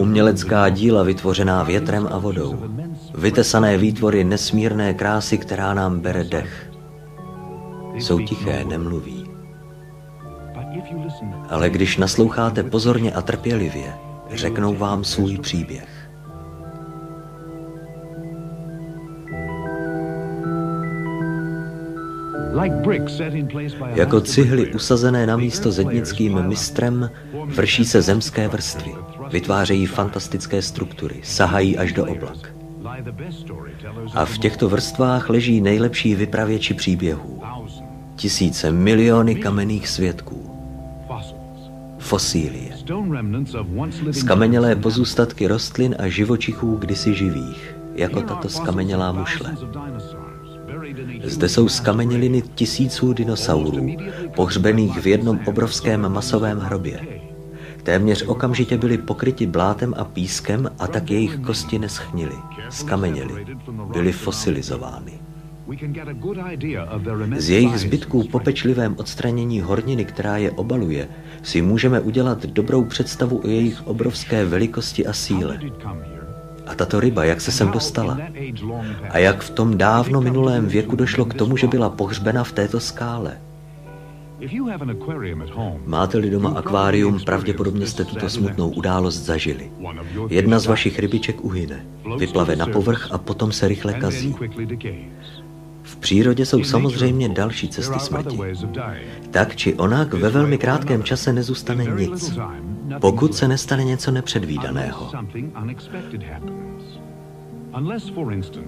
Umělecká díla vytvořená větrem a vodou. Vytesané výtvory nesmírné krásy, která nám bere dech. Jsou tiché, nemluví. Ale když nasloucháte pozorně a trpělivě, řeknou vám svůj příběh. Jako cihly usazené na místo zednickým mistrem vrší se zemské vrstvy, vytvářejí fantastické struktury, sahají až do oblak. A v těchto vrstvách leží nejlepší vypravěči příběhů. Tisíce, miliony kamenných svědků. Fosílie. Skamenělé pozůstatky rostlin a živočichů kdysi živých, jako tato skamenělá mušle. Zde jsou skameněliny tisíců dinosaurů, pohřbených v jednom obrovském masovém hrobě. Téměř okamžitě byly pokryti blátem a pískem a tak jejich kosti neschnily, skameněly, byly fosilizovány. Z jejich zbytků po pečlivém odstranění horniny, která je obaluje, si můžeme udělat dobrou představu o jejich obrovské velikosti a síle. A tato ryba, jak se sem dostala? A jak v tom dávno minulém věku došlo k tomu, že byla pohřbena v této skále? Máte-li doma akvárium, pravděpodobně jste tuto smutnou událost zažili. Jedna z vašich rybiček uhyne, vyplave na povrch a potom se rychle kazí. V přírodě jsou samozřejmě další cesty smrti. Tak či onak ve velmi krátkém čase nezůstane nic, pokud se nestane něco nepředvídaného.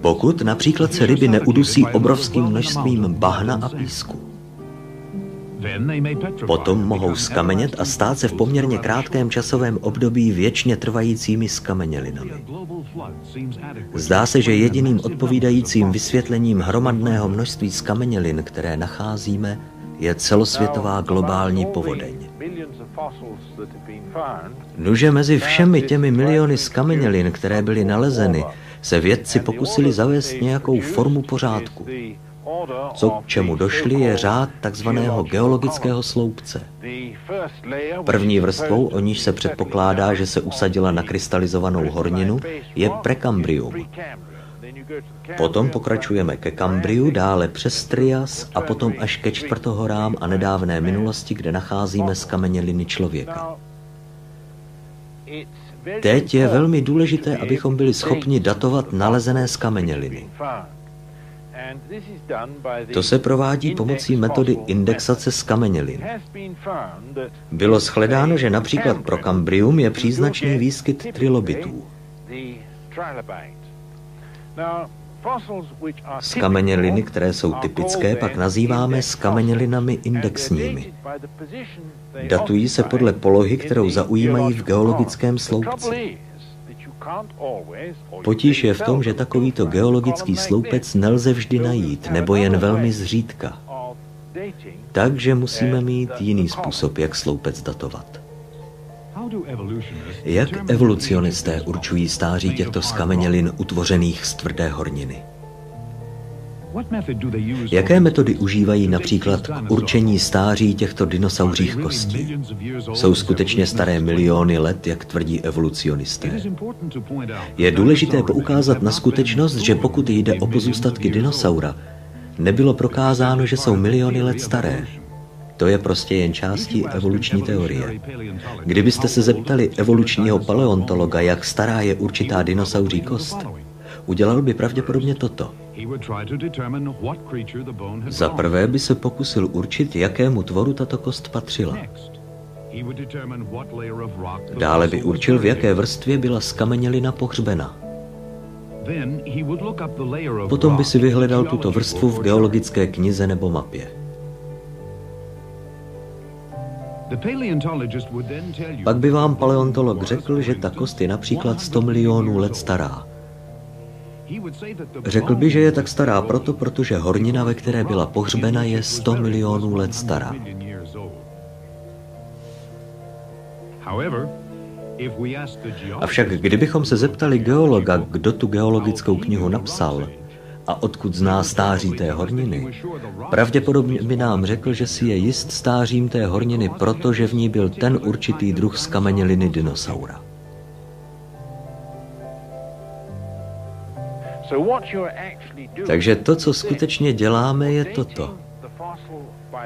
Pokud například se ryby neudusí obrovským množstvím bahna a písku. Potom mohou skamenět a stát se v poměrně krátkém časovém období věčně trvajícími skamenělinami. Zdá se, že jediným odpovídajícím vysvětlením hromadného množství skamenělin, které nacházíme, je celosvětová globální povodeň. Nuže mezi všemi těmi miliony skamenělin, které byly nalezeny, se vědci pokusili zavést nějakou formu pořádku. Co k čemu došli je řád takzvaného geologického sloupce. První vrstvou, o níž se předpokládá, že se usadila na krystalizovanou horninu, je prekambrium. Potom pokračujeme ke Kambriu, dále přes Trias a potom až ke čtvrtohorám a nedávné minulosti, kde nacházíme skameněliny člověka. Teď je velmi důležité, abychom byli schopni datovat nalezené skameněliny. To se provádí pomocí metody indexace skamenělin. Bylo shledáno, že například pro Kambrium je příznačný výskyt trilobitů. Skameněliny, které jsou typické, pak nazýváme skamenělinami indexními. Datují se podle polohy, kterou zaujímají v geologickém sloupci. Potíž je v tom, že takovýto geologický sloupec nelze vždy najít, nebo jen velmi zřídka. Takže musíme mít jiný způsob, jak sloupec datovat. Jak evolucionisté určují stáří těchto skamenělin utvořených z tvrdé horniny? Jaké metody užívají například k určení stáří těchto dinosauřích kostí? Jsou skutečně staré miliony let, jak tvrdí evolucionisté. Je důležité poukázat na skutečnost, že pokud jde o pozůstatky dinosaura, nebylo prokázáno, že jsou miliony let staré. To je prostě jen částí evoluční teorie. Kdybyste se zeptali evolučního paleontologa, jak stará je určitá dinosauří kost, udělal by pravděpodobně toto. Za prvé by se pokusil určit, jakému tvoru tato kost patřila. Dále by určil, v jaké vrstvě byla skamenělina pohřbena. Potom by si vyhledal tuto vrstvu v geologické knize nebo mapě. Pak by vám paleontolog řekl, že ta kost je například 100 milionů let stará. Řekl by, že je tak stará proto, protože hornina, ve které byla pohřbena, je 100 milionů let stará. Avšak kdybychom se zeptali geologa, kdo tu geologickou knihu napsal, a odkud zná stáří té horniny, pravděpodobně by nám řekl, že si je jist stářím té horniny, protože v ní byl ten určitý druh skameněliny dinosaura. Takže to, co skutečně děláme, je toto.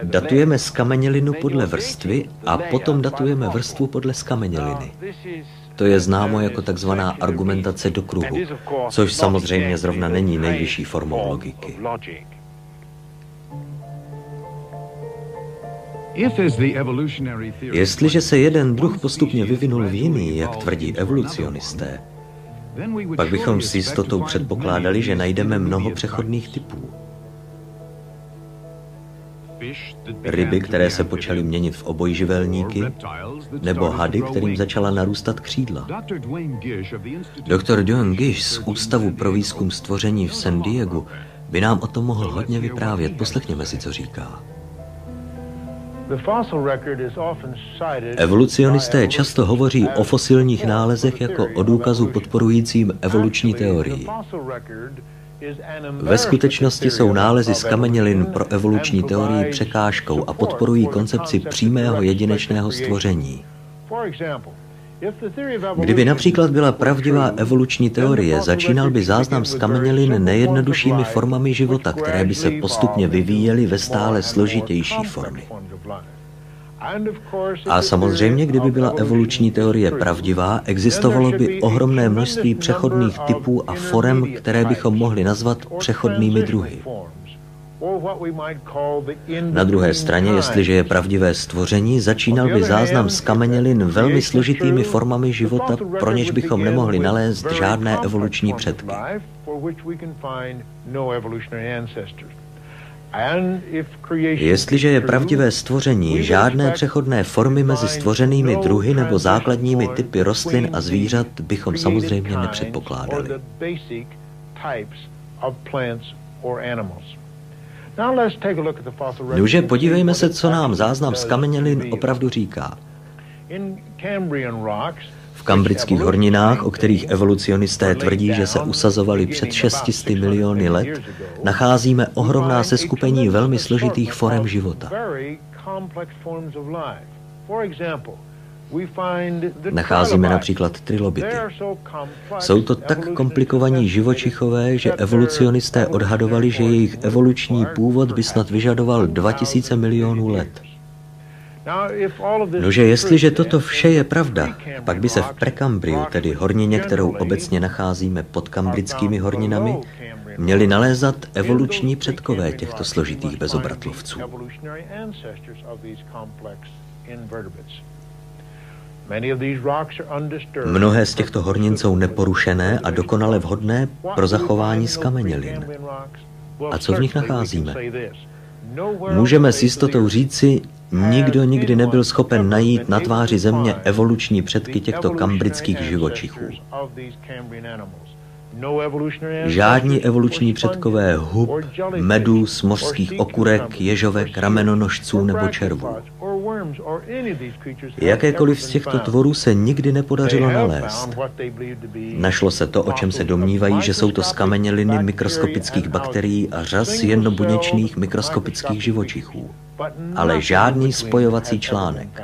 Datujeme skamenělinu podle vrstvy a potom datujeme vrstvu podle skameněliny. To je známo jako takzvaná argumentace do kruhu, což samozřejmě zrovna není nejvyšší formou logiky. Jestliže se jeden druh postupně vyvinul v jiný, jak tvrdí evolucionisté, pak bychom s jistotou předpokládali, že najdeme mnoho přechodných typů. Ryby, které se počaly měnit v obojživelníky, nebo hady, kterým začala narůstat křídla. Doktor Duane Gish z Ústavu pro výzkum stvoření v San Diego by nám o tom mohl hodně vyprávět. Poslechněme si, co říká. Evolucionisté často hovoří o fosilních nálezech jako o důkazu podporujícím evoluční teorii. Ve skutečnosti jsou nálezy skamenělin pro evoluční teorii překážkou a podporují koncepci přímého jedinečného stvoření. Kdyby například byla pravdivá evoluční teorie, začínal by záznam skamenělin nejjednoduššími formami života, které by se postupně vyvíjely ve stále složitější formy. A samozřejmě, kdyby byla evoluční teorie pravdivá, existovalo by ohromné množství přechodných typů a forem, které bychom mohli nazvat přechodnými druhy. Na druhé straně, jestliže je pravdivé stvoření, začínal by záznam skamenělin velmi složitými formami života, pro něž bychom nemohli nalézt žádné evoluční předky. Jestliže je pravdivé stvoření, žádné přechodné formy mezi stvořenými druhy nebo základními typy rostlin a zvířat bychom samozřejmě nepředpokládali. Nuže, podívejme se, co nám záznam z kamenělin opravdu říká. V kambrických horninách, o kterých evolucionisté tvrdí, že se usazovali před 600 miliony let, nacházíme ohromná seskupení velmi složitých forem života. Nacházíme například trilobity. Jsou to tak komplikovaní živočichové, že evolucionisté odhadovali, že jejich evoluční původ by snad vyžadoval 2000 milionů let. Nože jestliže toto vše je pravda, pak by se v prekambriu, tedy hornině, kterou obecně nacházíme pod kambrickými horninami, měli nalézat evoluční předkové těchto složitých bezobratlovců. Mnohé z těchto hornin jsou neporušené a dokonale vhodné pro zachování skamenělin. A co v nich nacházíme? Můžeme s jistotou říci, nikdo nikdy nebyl schopen najít na tváři země evoluční předky těchto kambrických živočichů. Žádní evoluční předkové hub, medus, mořských okurek, ježovek, ramenonožců nebo červů. Jakékoliv z těchto tvorů se nikdy nepodařilo nalézt. Našlo se to, o čem se domnívají, že jsou to skameněliny mikroskopických bakterií a řas jednobuněčných mikroskopických živočichů. Ale žádný spojovací článek.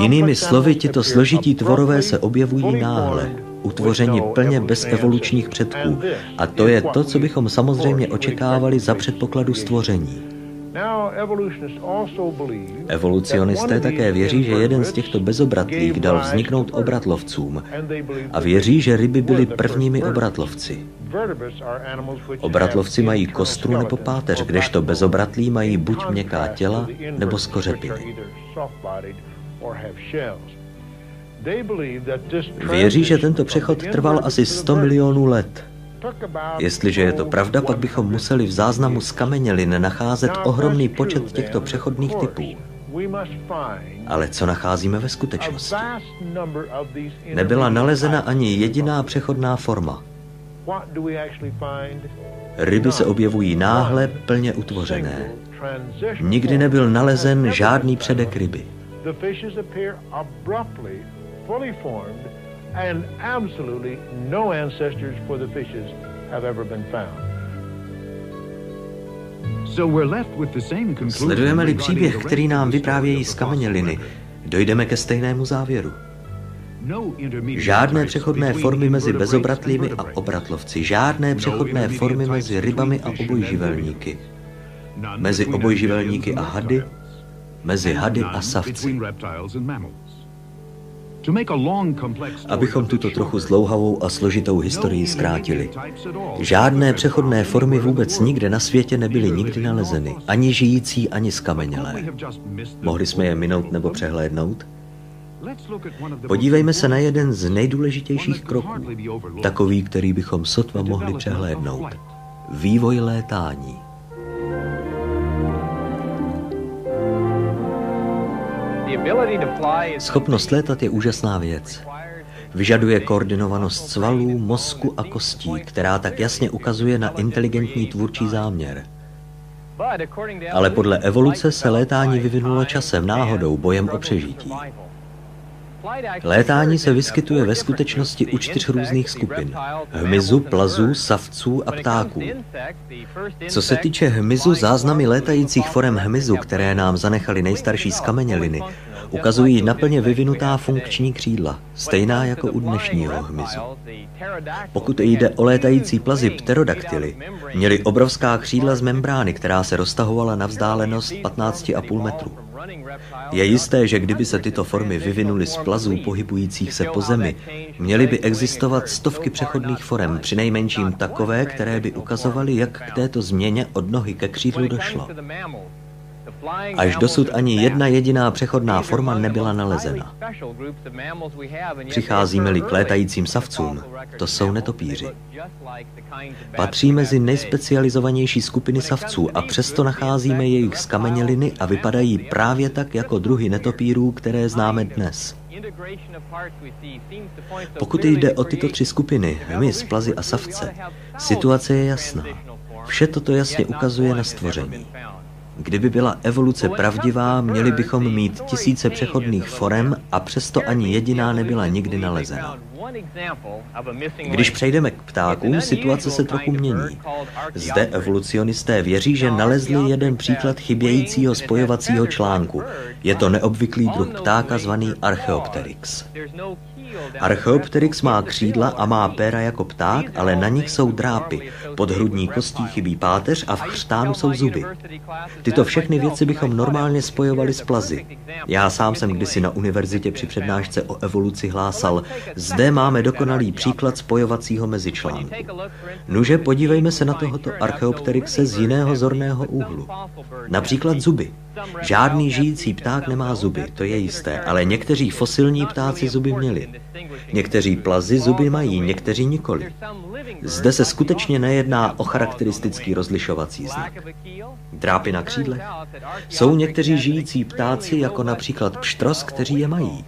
Jinými slovy, tito složití tvorové se objevují náhle, utvořeni plně bez evolučních předků. A to je to, co bychom samozřejmě očekávali za předpokladu stvoření. Evolucionisté také věří, že jeden z těchto bezobratlých dal vzniknout obratlovcům a věří, že ryby byly prvními obratlovci. Obratlovci mají kostru nebo páteř, kdežto bezobratlí mají buď měkká těla nebo skořepiny. Věří, že tento přechod trval asi 100 milionů let. Jestliže je to pravda, pak bychom museli v záznamu z kamenělin nacházet ohromný počet těchto přechodných typů. Ale co nacházíme ve skutečnosti? Nebyla nalezena ani jediná přechodná forma. Ryby se objevují náhle, plně utvořené. Nikdy nebyl nalezen žádný předek ryby the fishes appear abruptly, fully formed, and absolutely no ancestors for the fishes have ever been found. Sledujeme-li příběh, který nám vyprávějí skameněliny, dojdeme ke stejnému závěru. Žádné přechodné formy mezi bezobratlými a obratlovci, žádné přechodné formy mezi rybami a obojživelníky. Mezi obojživelníky a hady, mezi hady a savci. Abychom tuto trochu zlouhavou a složitou historii zkrátili. Žádné přechodné formy vůbec nikde na světě nebyly nikdy nalezeny, ani žijící, ani skamenělé. Mohli jsme je minout nebo přehlédnout? Podívejme se na jeden z nejdůležitějších kroků, takový, který bychom sotva mohli přehlédnout. Vývoj létání. Schopnost létat je úžasná věc. Vyžaduje koordinovanost svalů, mozku a kostí, která tak jasně ukazuje na inteligentní tvůrčí záměr. Ale podle evoluce se létání vyvinulo časem, náhodou, bojem o přežití. Létání se vyskytuje ve skutečnosti u čtyř různých skupin. Hmyzu, plazů, savců a ptáků. Co se týče hmyzu, záznamy létajících forem hmyzu, které nám zanechaly nejstarší skameněliny, ukazují naplně vyvinutá funkční křídla, stejná jako u dnešního hmyzu. Pokud jde o létající plazy pterodaktily, měly obrovská křídla z membrány, která se roztahovala na vzdálenost 15,5 metrů. Je jisté, že kdyby se tyto formy vyvinuly z plazů pohybujících se po zemi, měly by existovat stovky přechodných forem, přinejmenším takové, které by ukazovaly, jak k této změně od nohy ke křídlu došlo. Až dosud ani jedna jediná přechodná forma nebyla nalezena. Přicházíme-li k létajícím savcům, to jsou netopíři. Patří mezi nejspecializovanější skupiny savců a přesto nacházíme jejich skameněliny a vypadají právě tak jako druhy netopírů, které známe dnes. Pokud jde o tyto tři skupiny, hmyz, plazy a savce, situace je jasná. Vše toto jasně ukazuje na stvoření. Kdyby byla evoluce pravdivá, měli bychom mít tisíce přechodných forem a přesto ani jediná nebyla nikdy nalezena. Když přejdeme k ptákům, situace se trochu mění. Zde evolucionisté věří, že nalezli jeden příklad chybějícího spojovacího článku. Je to neobvyklý druh ptáka zvaný Archeopteryx. Archeopteryx má křídla a má péra jako pták, ale na nich jsou drápy. Pod hrudní kostí chybí páteř a v chřtánu jsou zuby. Tyto všechny věci bychom normálně spojovali s plazy. Já sám jsem kdysi na univerzitě při přednášce o evoluci hlásal, zde máme dokonalý příklad spojovacího mezičlánku. Nuže, podívejme se na tohoto Archeopteryxe z jiného zorného úhlu. Například zuby. Žádný žijící pták nemá zuby, to je jisté, ale někteří fosilní ptáci zuby měli. Někteří plazy zuby mají, někteří nikoli. Zde se skutečně nejedná o charakteristický rozlišovací znak. Drápy na křídlech? Jsou někteří žijící ptáci, jako například pštros, kteří je mají.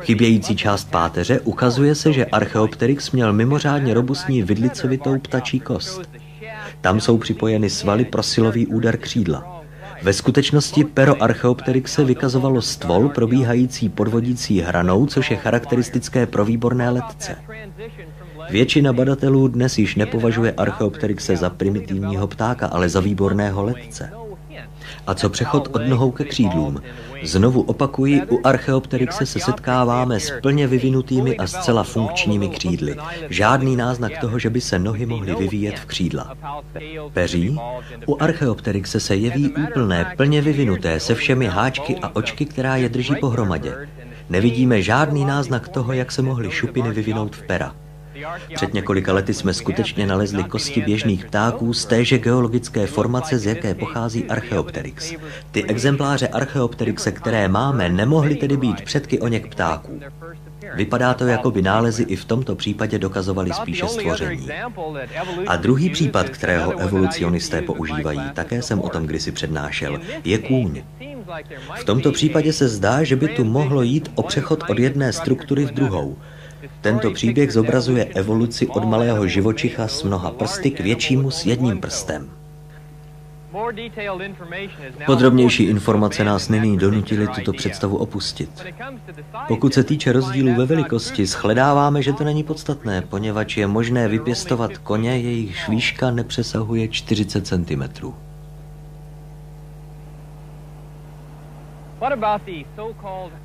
Chybějící část páteře ukazuje se, že Archeopteryx měl mimořádně robustní vidlicovitou ptačí kost. Tam jsou připojeny svaly pro silový úder křídla. Ve skutečnosti pero Archeopteryxe vykazovalo stvol probíhající podvodící hranou, což je charakteristické pro výborné letce. Většina badatelů dnes již nepovažuje Archeopteryxe za primitivního ptáka, ale za výborného letce. A co přechod od nohou ke křídlům? Znovu opakuji, u Archeopteryxe se setkáváme s plně vyvinutými a zcela funkčními křídly. Žádný náznak toho, že by se nohy mohly vyvíjet v křídla. Peří? U Archeopteryxe se jeví úplné, plně vyvinuté, se všemi háčky a očky, která je drží pohromadě. Nevidíme žádný náznak toho, jak se mohly šupiny vyvinout v pera. Před několika lety jsme skutečně nalezli kosti běžných ptáků z téže geologické formace, z jaké pochází Archeopteryx. Ty exempláře Archeopteryxe, které máme, nemohly tedy být předky o něk ptáků. Vypadá to, jako by nálezy i v tomto případě dokazovali spíše stvoření. A druhý případ, kterého evolucionisté používají, také jsem o tom kdysi přednášel, je kůň. V tomto případě se zdá, že by tu mohlo jít o přechod od jedné struktury v druhou, tento příběh zobrazuje evoluci od malého živočicha s mnoha prsty k většímu s jedním prstem. Podrobnější informace nás nyní donutily tuto představu opustit. Pokud se týče rozdílů ve velikosti, shledáváme, že to není podstatné, poněvadž je možné vypěstovat koně, jejich výška nepřesahuje 40 cm.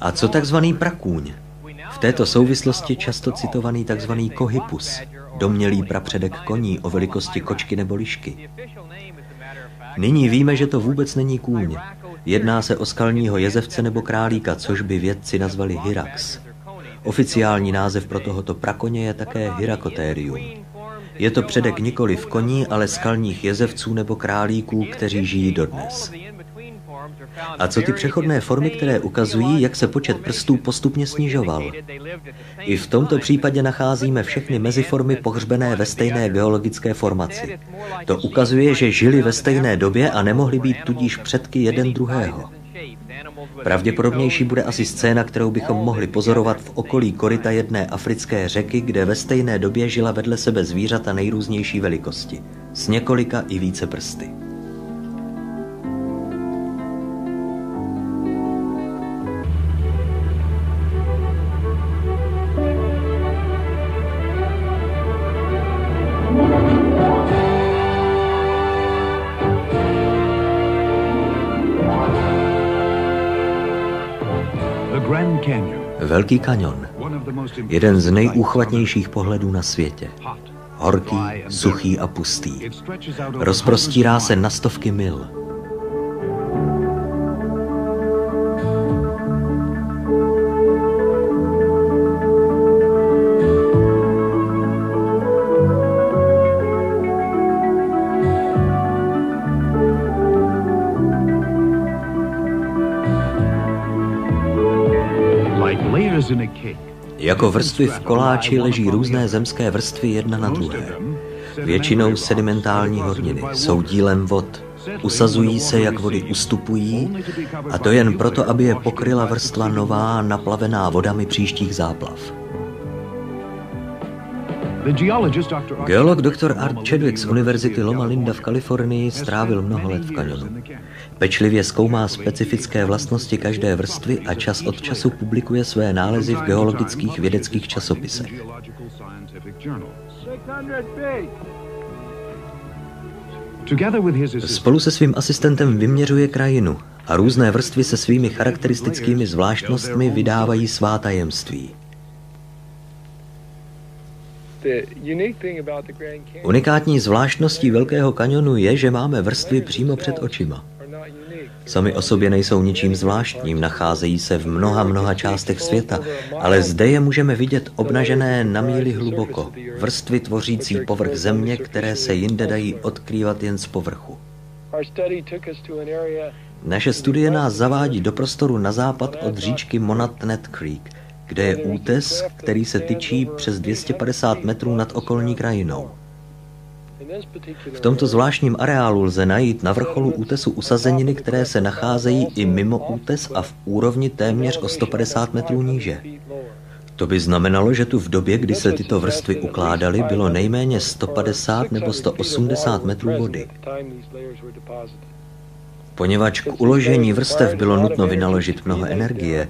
A co takzvaný prakůň? V této souvislosti často citovaný tzv. kohypus, domělý prapředek koní o velikosti kočky nebo lišky. Nyní víme, že to vůbec není kůň. Jedná se o skalního jezevce nebo králíka, což by vědci nazvali Hyrax. Oficiální název pro tohoto prakoně je také Hyrakotérium. Je to předek nikoli v koní, ale skalních jezevců nebo králíků, kteří žijí dodnes. A co ty přechodné formy, které ukazují, jak se počet prstů postupně snižoval? I v tomto případě nacházíme všechny meziformy pohřbené ve stejné geologické formaci. To ukazuje, že žili ve stejné době a nemohli být tudíž předky jeden druhého. Pravděpodobnější bude asi scéna, kterou bychom mohli pozorovat v okolí koryta jedné africké řeky, kde ve stejné době žila vedle sebe zvířata nejrůznější velikosti, s několika i více prsty. Velký kanion. Jeden z nejúchvatnějších pohledů na světě. Horký, suchý a pustý. Rozprostírá se na stovky mil. Jako vrstvy v koláči leží různé zemské vrstvy jedna na druhé. Většinou sedimentální horniny jsou dílem vod, Usazují se, jak vody ustupují, a to jen proto, aby je pokryla vrstva nová, naplavená vodami příštích záplav. Geolog dr. Art Chadwick z Univerzity Loma Linda v Kalifornii strávil mnoho let v kanionu. Pečlivě zkoumá specifické vlastnosti každé vrstvy a čas od času publikuje své nálezy v geologických vědeckých časopisech. Spolu se svým asistentem vyměřuje krajinu a různé vrstvy se svými charakteristickými zvláštnostmi vydávají svá tajemství. Unikátní zvláštností Velkého kanionu je, že máme vrstvy přímo před očima. Sami o sobě nejsou ničím zvláštním, nacházejí se v mnoha, mnoha částech světa, ale zde je můžeme vidět obnažené na míli hluboko, vrstvy tvořící povrch země, které se jinde dají odkrývat jen z povrchu. Naše studie nás zavádí do prostoru na západ od říčky Monatnet Creek, kde je útes, který se tyčí přes 250 metrů nad okolní krajinou. V tomto zvláštním areálu lze najít na vrcholu útesu usazeniny, které se nacházejí i mimo útes a v úrovni téměř o 150 metrů níže. To by znamenalo, že tu v době, kdy se tyto vrstvy ukládaly, bylo nejméně 150 nebo 180 metrů vody. Poněvadž k uložení vrstev bylo nutno vynaložit mnoho energie,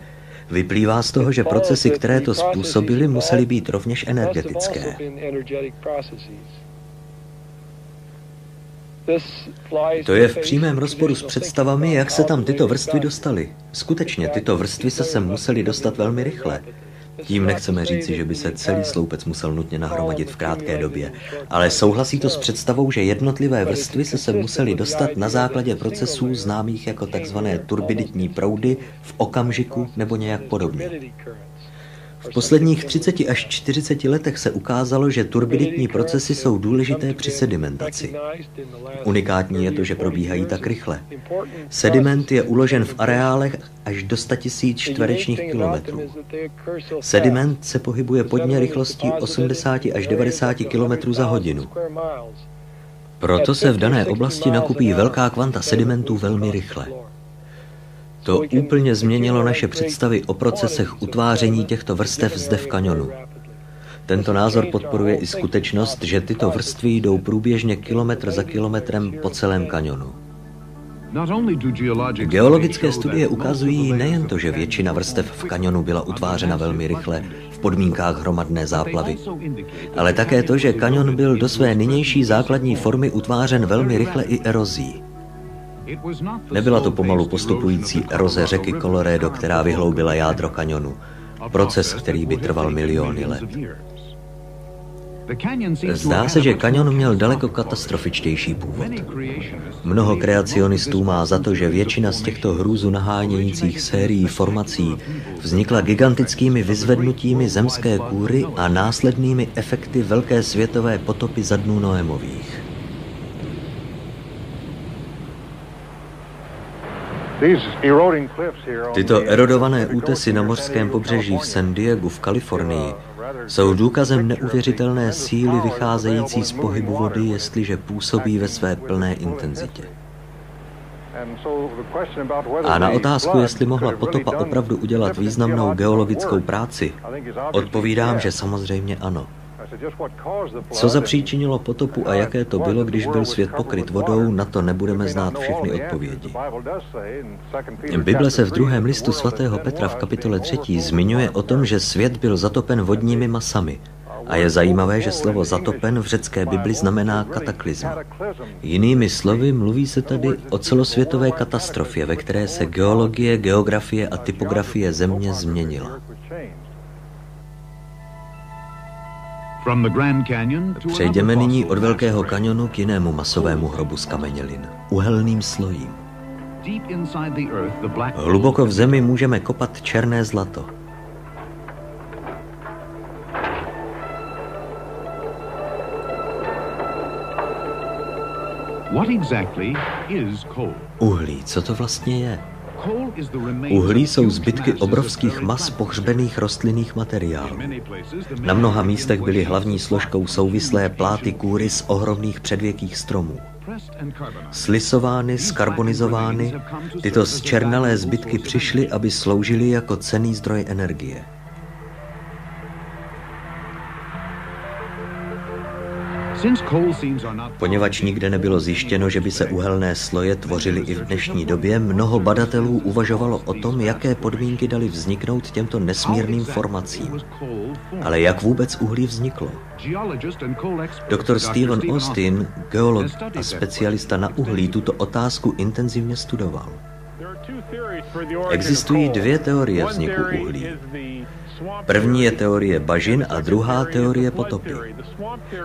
vyplývá z toho, že procesy, které to způsobily, musely být rovněž energetické. To je v přímém rozporu s představami, jak se tam tyto vrstvy dostaly. Skutečně, tyto vrstvy se sem musely dostat velmi rychle. Tím nechceme říci, že by se celý sloupec musel nutně nahromadit v krátké době, ale souhlasí to s představou, že jednotlivé vrstvy se sem musely dostat na základě procesů známých jako takzvané turbiditní proudy v okamžiku nebo nějak podobně. V posledních 30 až 40 letech se ukázalo, že turbiditní procesy jsou důležité při sedimentaci. Unikátní je to, že probíhají tak rychle. Sediment je uložen v areálech až do 100 000 čtverečních kilometrů. Sediment se pohybuje podně rychlostí 80 až 90 km za hodinu. Proto se v dané oblasti nakupí velká kvanta sedimentů velmi rychle. To úplně změnilo naše představy o procesech utváření těchto vrstev zde v kanionu. Tento názor podporuje i skutečnost, že tyto vrstvy jdou průběžně kilometr za kilometrem po celém kanionu. Geologické studie ukazují nejen to, že většina vrstev v kanionu byla utvářena velmi rychle v podmínkách hromadné záplavy, ale také to, že kanion byl do své nynější základní formy utvářen velmi rychle i erozí. Nebyla to pomalu postupující eroze řeky Colorado, která vyhloubila jádro kanionu. Proces, který by trval miliony let. Zdá se, že kanion měl daleko katastrofičtější původ. Mnoho kreacionistů má za to, že většina z těchto hrůzu nahánějících sérií formací vznikla gigantickými vyzvednutími zemské kůry a následnými efekty velké světové potopy za dnů Noémových. Tyto erodované útesy na mořském pobřeží v San Diego v Kalifornii jsou důkazem neuvěřitelné síly vycházející z pohybu vody, jestliže působí ve své plné intenzitě. A na otázku, jestli mohla potopa opravdu udělat významnou geologickou práci, odpovídám, že samozřejmě ano. Co zapříčinilo potopu a jaké to bylo, když byl svět pokryt vodou, na to nebudeme znát všechny odpovědi. Bible se v druhém listu svatého Petra v kapitole 3 zmiňuje o tom, že svět byl zatopen vodními masami. A je zajímavé, že slovo zatopen v řecké Bibli znamená kataklizm. Jinými slovy, mluví se tady o celosvětové katastrofě, ve které se geologie, geografie a typografie země změnila. Přejdeme nyní od Velkého kanionu k jinému masovému hrobu z kamenělin, uhelným slojím. Hluboko v zemi můžeme kopat černé zlato. Uhlí, co to vlastně je? Uhlí jsou zbytky obrovských mas pohřbených rostlinných materiálů. Na mnoha místech byly hlavní složkou souvislé pláty kůry z ohromných předvěkých stromů. Slisovány, skarbonizovány, tyto zčernalé zbytky přišly, aby sloužily jako cený zdroj energie. Poněvadž nikde nebylo zjištěno, že by se uhelné sloje tvořily i v dnešní době, mnoho badatelů uvažovalo o tom, jaké podmínky dali vzniknout těmto nesmírným formacím. Ale jak vůbec uhlí vzniklo? Doktor Stephen Austin, geolog a specialista na uhlí, tuto otázku intenzivně studoval. Existují dvě teorie vzniku uhlí. První je teorie bažin a druhá teorie potopy.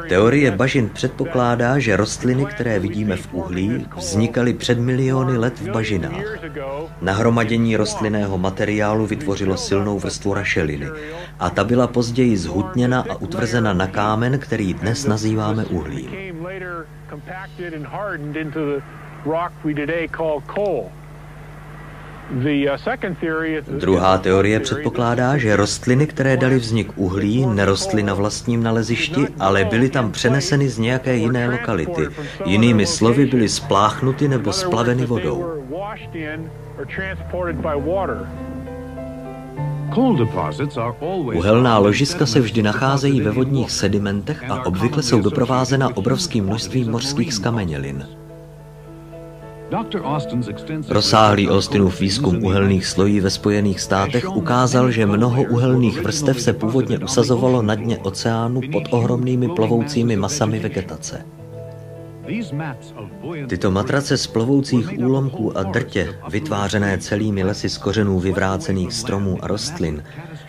Teorie bažin předpokládá, že rostliny, které vidíme v uhlí, vznikaly před miliony let v bažinách. Nahromadění rostlinného materiálu vytvořilo silnou vrstvu rašeliny a ta byla později zhutněna a utvrzena na kámen, který dnes nazýváme uhlím. Uh, Druhá teorie předpokládá, že rostliny, které dali vznik uhlí, nerostly na vlastním nalezišti, ale byly tam přeneseny z nějaké jiné lokality. Jinými slovy byly spláchnuty nebo splaveny vodou. Uhelná ložiska se vždy nacházejí ve vodních sedimentech a obvykle jsou doprovázena obrovským množstvím mořských skamenělin. Rozsáhlý Austinův výzkum uhelných slojí ve Spojených státech ukázal, že mnoho uhelných vrstev se původně usazovalo na dně oceánu pod ohromnými plovoucími masami vegetace. Tyto matrace z plovoucích úlomků a drtě, vytvářené celými lesy z kořenů vyvrácených stromů a rostlin,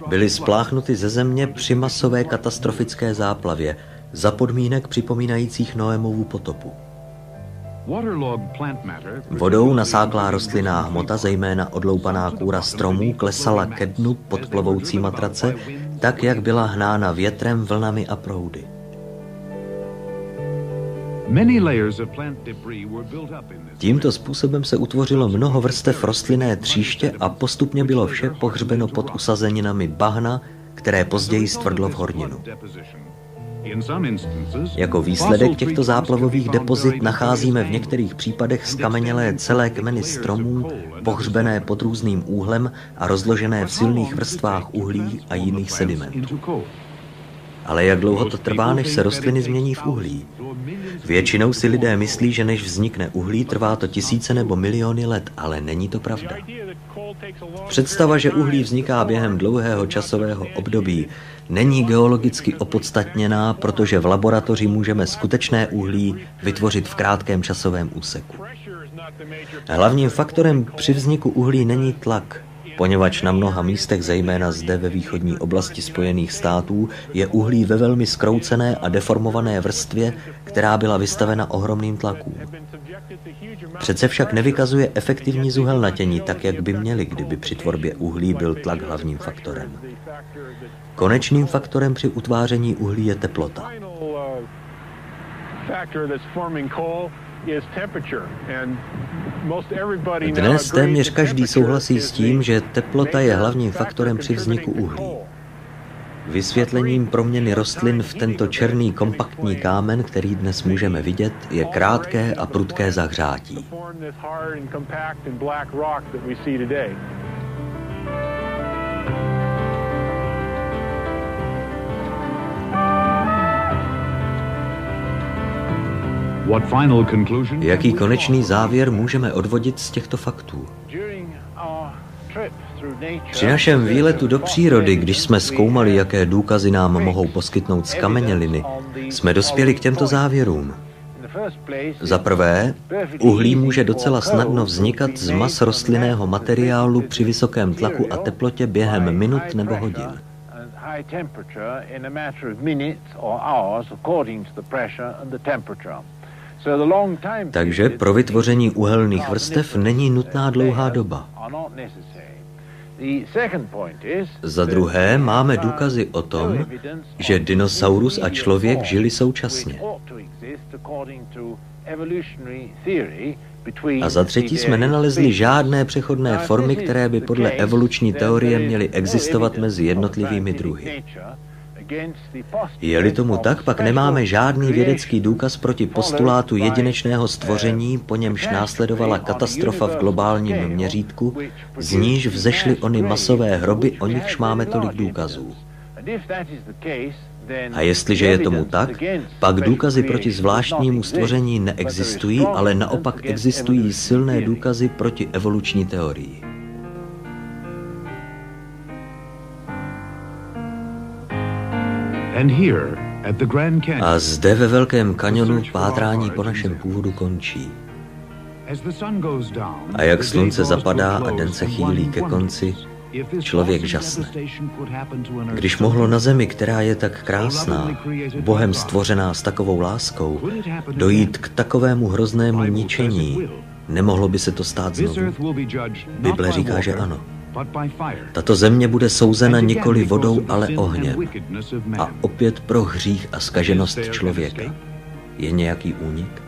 byly spláchnuty ze země při masové katastrofické záplavě za podmínek připomínajících Noémovu potopu. Vodou nasáklá rostlinná hmota, zejména odloupaná kůra stromů, klesala ke dnu pod plovoucí matrace, tak jak byla hnána větrem, vlnami a proudy. Tímto způsobem se utvořilo mnoho vrstev rostlinné tříště a postupně bylo vše pohřbeno pod usazeninami bahna, které později stvrdlo v horninu. Jako výsledek těchto záplavových depozit nacházíme v některých případech skamenělé celé kmeny stromů, pohřbené pod různým úhlem a rozložené v silných vrstvách uhlí a jiných sedimentů. Ale jak dlouho to trvá, než se rostliny změní v uhlí? Většinou si lidé myslí, že než vznikne uhlí, trvá to tisíce nebo miliony let, ale není to pravda. Představa, že uhlí vzniká během dlouhého časového období, není geologicky opodstatněná, protože v laboratoři můžeme skutečné uhlí vytvořit v krátkém časovém úseku. Hlavním faktorem při vzniku uhlí není tlak, poněvadž na mnoha místech, zejména zde ve východní oblasti Spojených států, je uhlí ve velmi skroucené a deformované vrstvě, která byla vystavena ohromným tlakům. Přece však nevykazuje efektivní zuhelnatění tak, jak by měly, kdyby při tvorbě uhlí byl tlak hlavním faktorem. Konečným faktorem při utváření uhlí je teplota. Dnes téměř každý souhlasí s tím, že teplota je hlavním faktorem při vzniku uhlí. Vysvětlením proměny rostlin v tento černý kompaktní kámen, který dnes můžeme vidět, je krátké a prudké zahřátí. Jaký konečný závěr můžeme odvodit z těchto faktů? Při našem výletu do přírody, když jsme zkoumali, jaké důkazy nám mohou poskytnout skameněliny, jsme dospěli k těmto závěrům. Za prvé, uhlí může docela snadno vznikat z mas rostlinného materiálu při vysokém tlaku a teplotě během minut nebo hodin. Takže pro vytvoření uhelných vrstev není nutná dlouhá doba. Za druhé máme důkazy o tom, že dinosaurus a člověk žili současně. A za třetí jsme nenalezli žádné přechodné formy, které by podle evoluční teorie měly existovat mezi jednotlivými druhy. Je-li tomu tak, pak nemáme žádný vědecký důkaz proti postulátu jedinečného stvoření, po němž následovala katastrofa v globálním měřítku, z níž vzešly ony masové hroby, o nichž máme tolik důkazů. A jestliže je tomu tak, pak důkazy proti zvláštnímu stvoření neexistují, ale naopak existují silné důkazy proti evoluční teorii. A zde ve Velkém kanionu pátrání po našem původu končí. A jak slunce zapadá a den se chýlí ke konci, člověk žasne. Když mohlo na zemi, která je tak krásná, Bohem stvořená s takovou láskou, dojít k takovému hroznému ničení, nemohlo by se to stát znovu? Bible říká, že ano. Tato země bude souzena nikoli vodou, ale ohněm. A opět pro hřích a skaženost člověka. Je nějaký únik?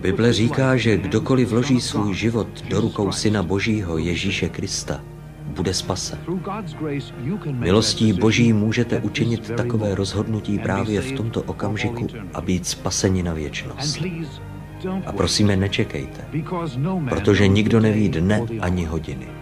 Bible říká, že kdokoliv vloží svůj život do rukou Syna Božího Ježíše Krista, bude spasen. Milostí Boží můžete učinit takové rozhodnutí právě v tomto okamžiku a být spaseni na věčnost. A prosíme, nečekejte, protože nikdo neví dne ani hodiny.